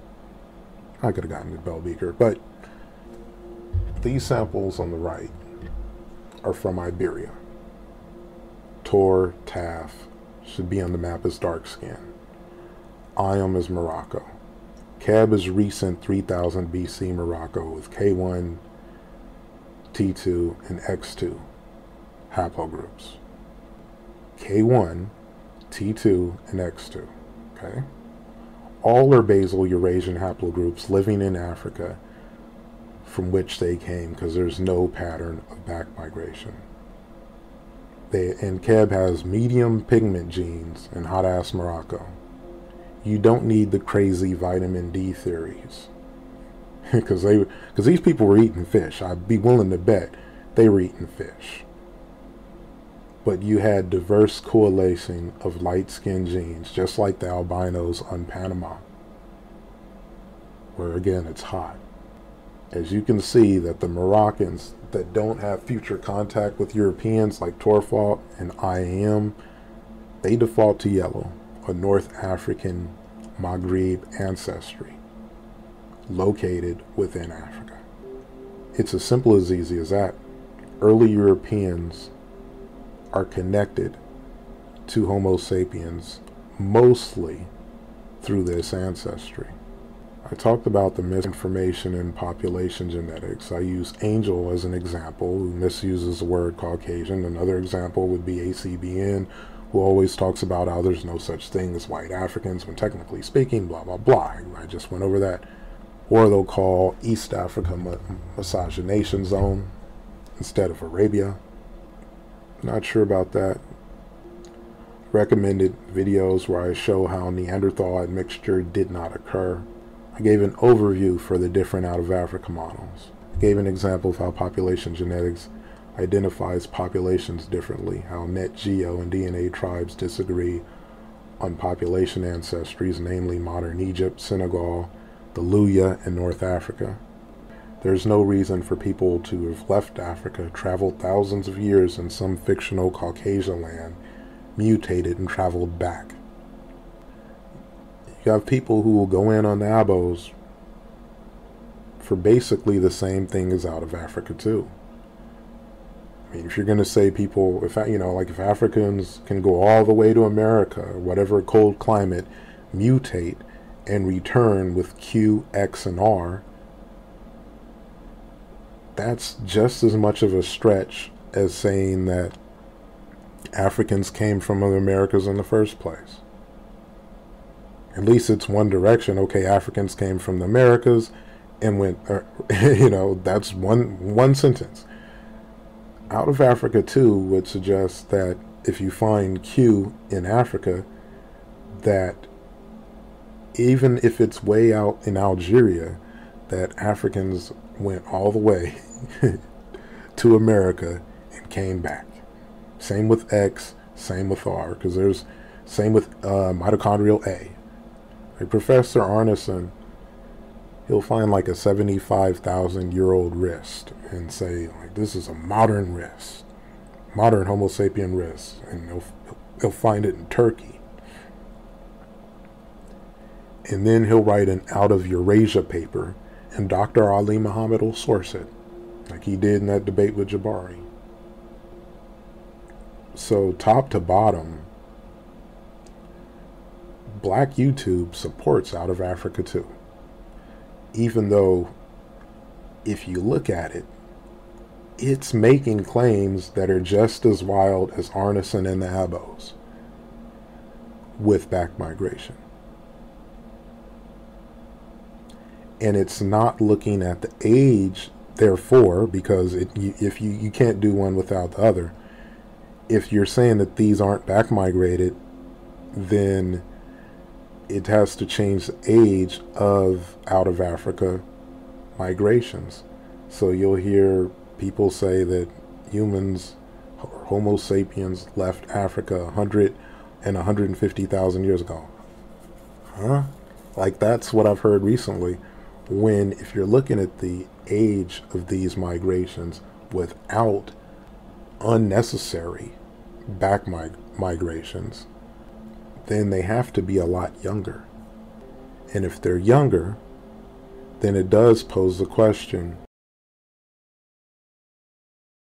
I could have gotten the bell beaker, but these samples on the right are from Iberia. Tor, Taf should be on the map as dark skin. Iom is Morocco. Cab is recent 3000 BC Morocco with K1, T2, and X2 haplogroups. K1, T2, and X2. Okay? All are basal Eurasian haplogroups living in Africa from which they came because there's no pattern of back migration. They, and Keb has medium pigment genes in hot ass Morocco. You don't need the crazy vitamin D theories because they because these people were eating fish. I'd be willing to bet they were eating fish. But you had diverse coalescing of light skinned genes, just like the albinos on Panama, where again it's hot. As you can see that the Moroccans that don't have future contact with Europeans like Taforalt and IAM, they default to yellow, a North African Maghreb ancestry located within Africa. It's as simple as easy as that. Early Europeans are connected to Homo sapiens mostly through this ancestry. I talked about the misinformation in population genetics. I use Angel as an example, who misuses the word Caucasian. Another example would be ACBN, who always talks about how there's no such thing as white Africans when technically speaking, blah, blah, blah. I just went over that. Or they'll call East Africa miscegenation zone instead of Arabia. Not sure about that. Recommended videos where I show how Neanderthal admixture did not occur. I gave an overview for the different out of Africa models. I gave an example of how population genetics identifies populations differently, how Nat Geo and DNA tribes disagree on population ancestries, namely modern Egypt, Senegal, the Luhya, and North Africa. There's no reason for people to have left Africa, traveled thousands of years in some fictional Caucasian land, mutated, and traveled back. You have people who will go in on the abos for basically the same thing as out of Africa 2. I mean, if you're going to say people, if you know, like if Africans can go all the way to America, whatever cold climate, mutate and return with Q, X, and R, that's just as much of a stretch as saying that Africans came from the Americas in the first place. At least it's one direction. Okay, Africans came from the Americas and went, uh, you know, that's one one sentence. Out of Africa 2 would suggest that if you find Q in Africa, that even if it's way out in Algeria, that Africans went all the way to America and came back. Same with X, same with R, because there's same with uh, mitochondrial A. Like Professor Arnason, he'll find like a 75,000 year old wrist and say, like, this is a modern wrist, modern Homo sapien wrist. And he'll, he'll find it in Turkey. And then he'll write an out of Eurasia paper, and Dr. Ali Muhammad will source it, like he did in that debate with Jabari. So, top to bottom, black YouTube supports out of Africa 2. Even though, if you look at it, it's making claims that are just as wild as Arnason and the Abos with back migration. And it's not looking at the age, therefore, because it, if you, you can't do one without the other. If you're saying that these aren't back migrated, then it has to change the age of out of Africa migrations. So you'll hear people say that humans, Homo sapiens, left Africa 100 and 150,000 years ago. Huh? Like that's what I've heard recently. when if you're looking at the age of these migrations without unnecessary back mig- migrations, then they have to be a lot younger. And if they're younger, then it does pose the question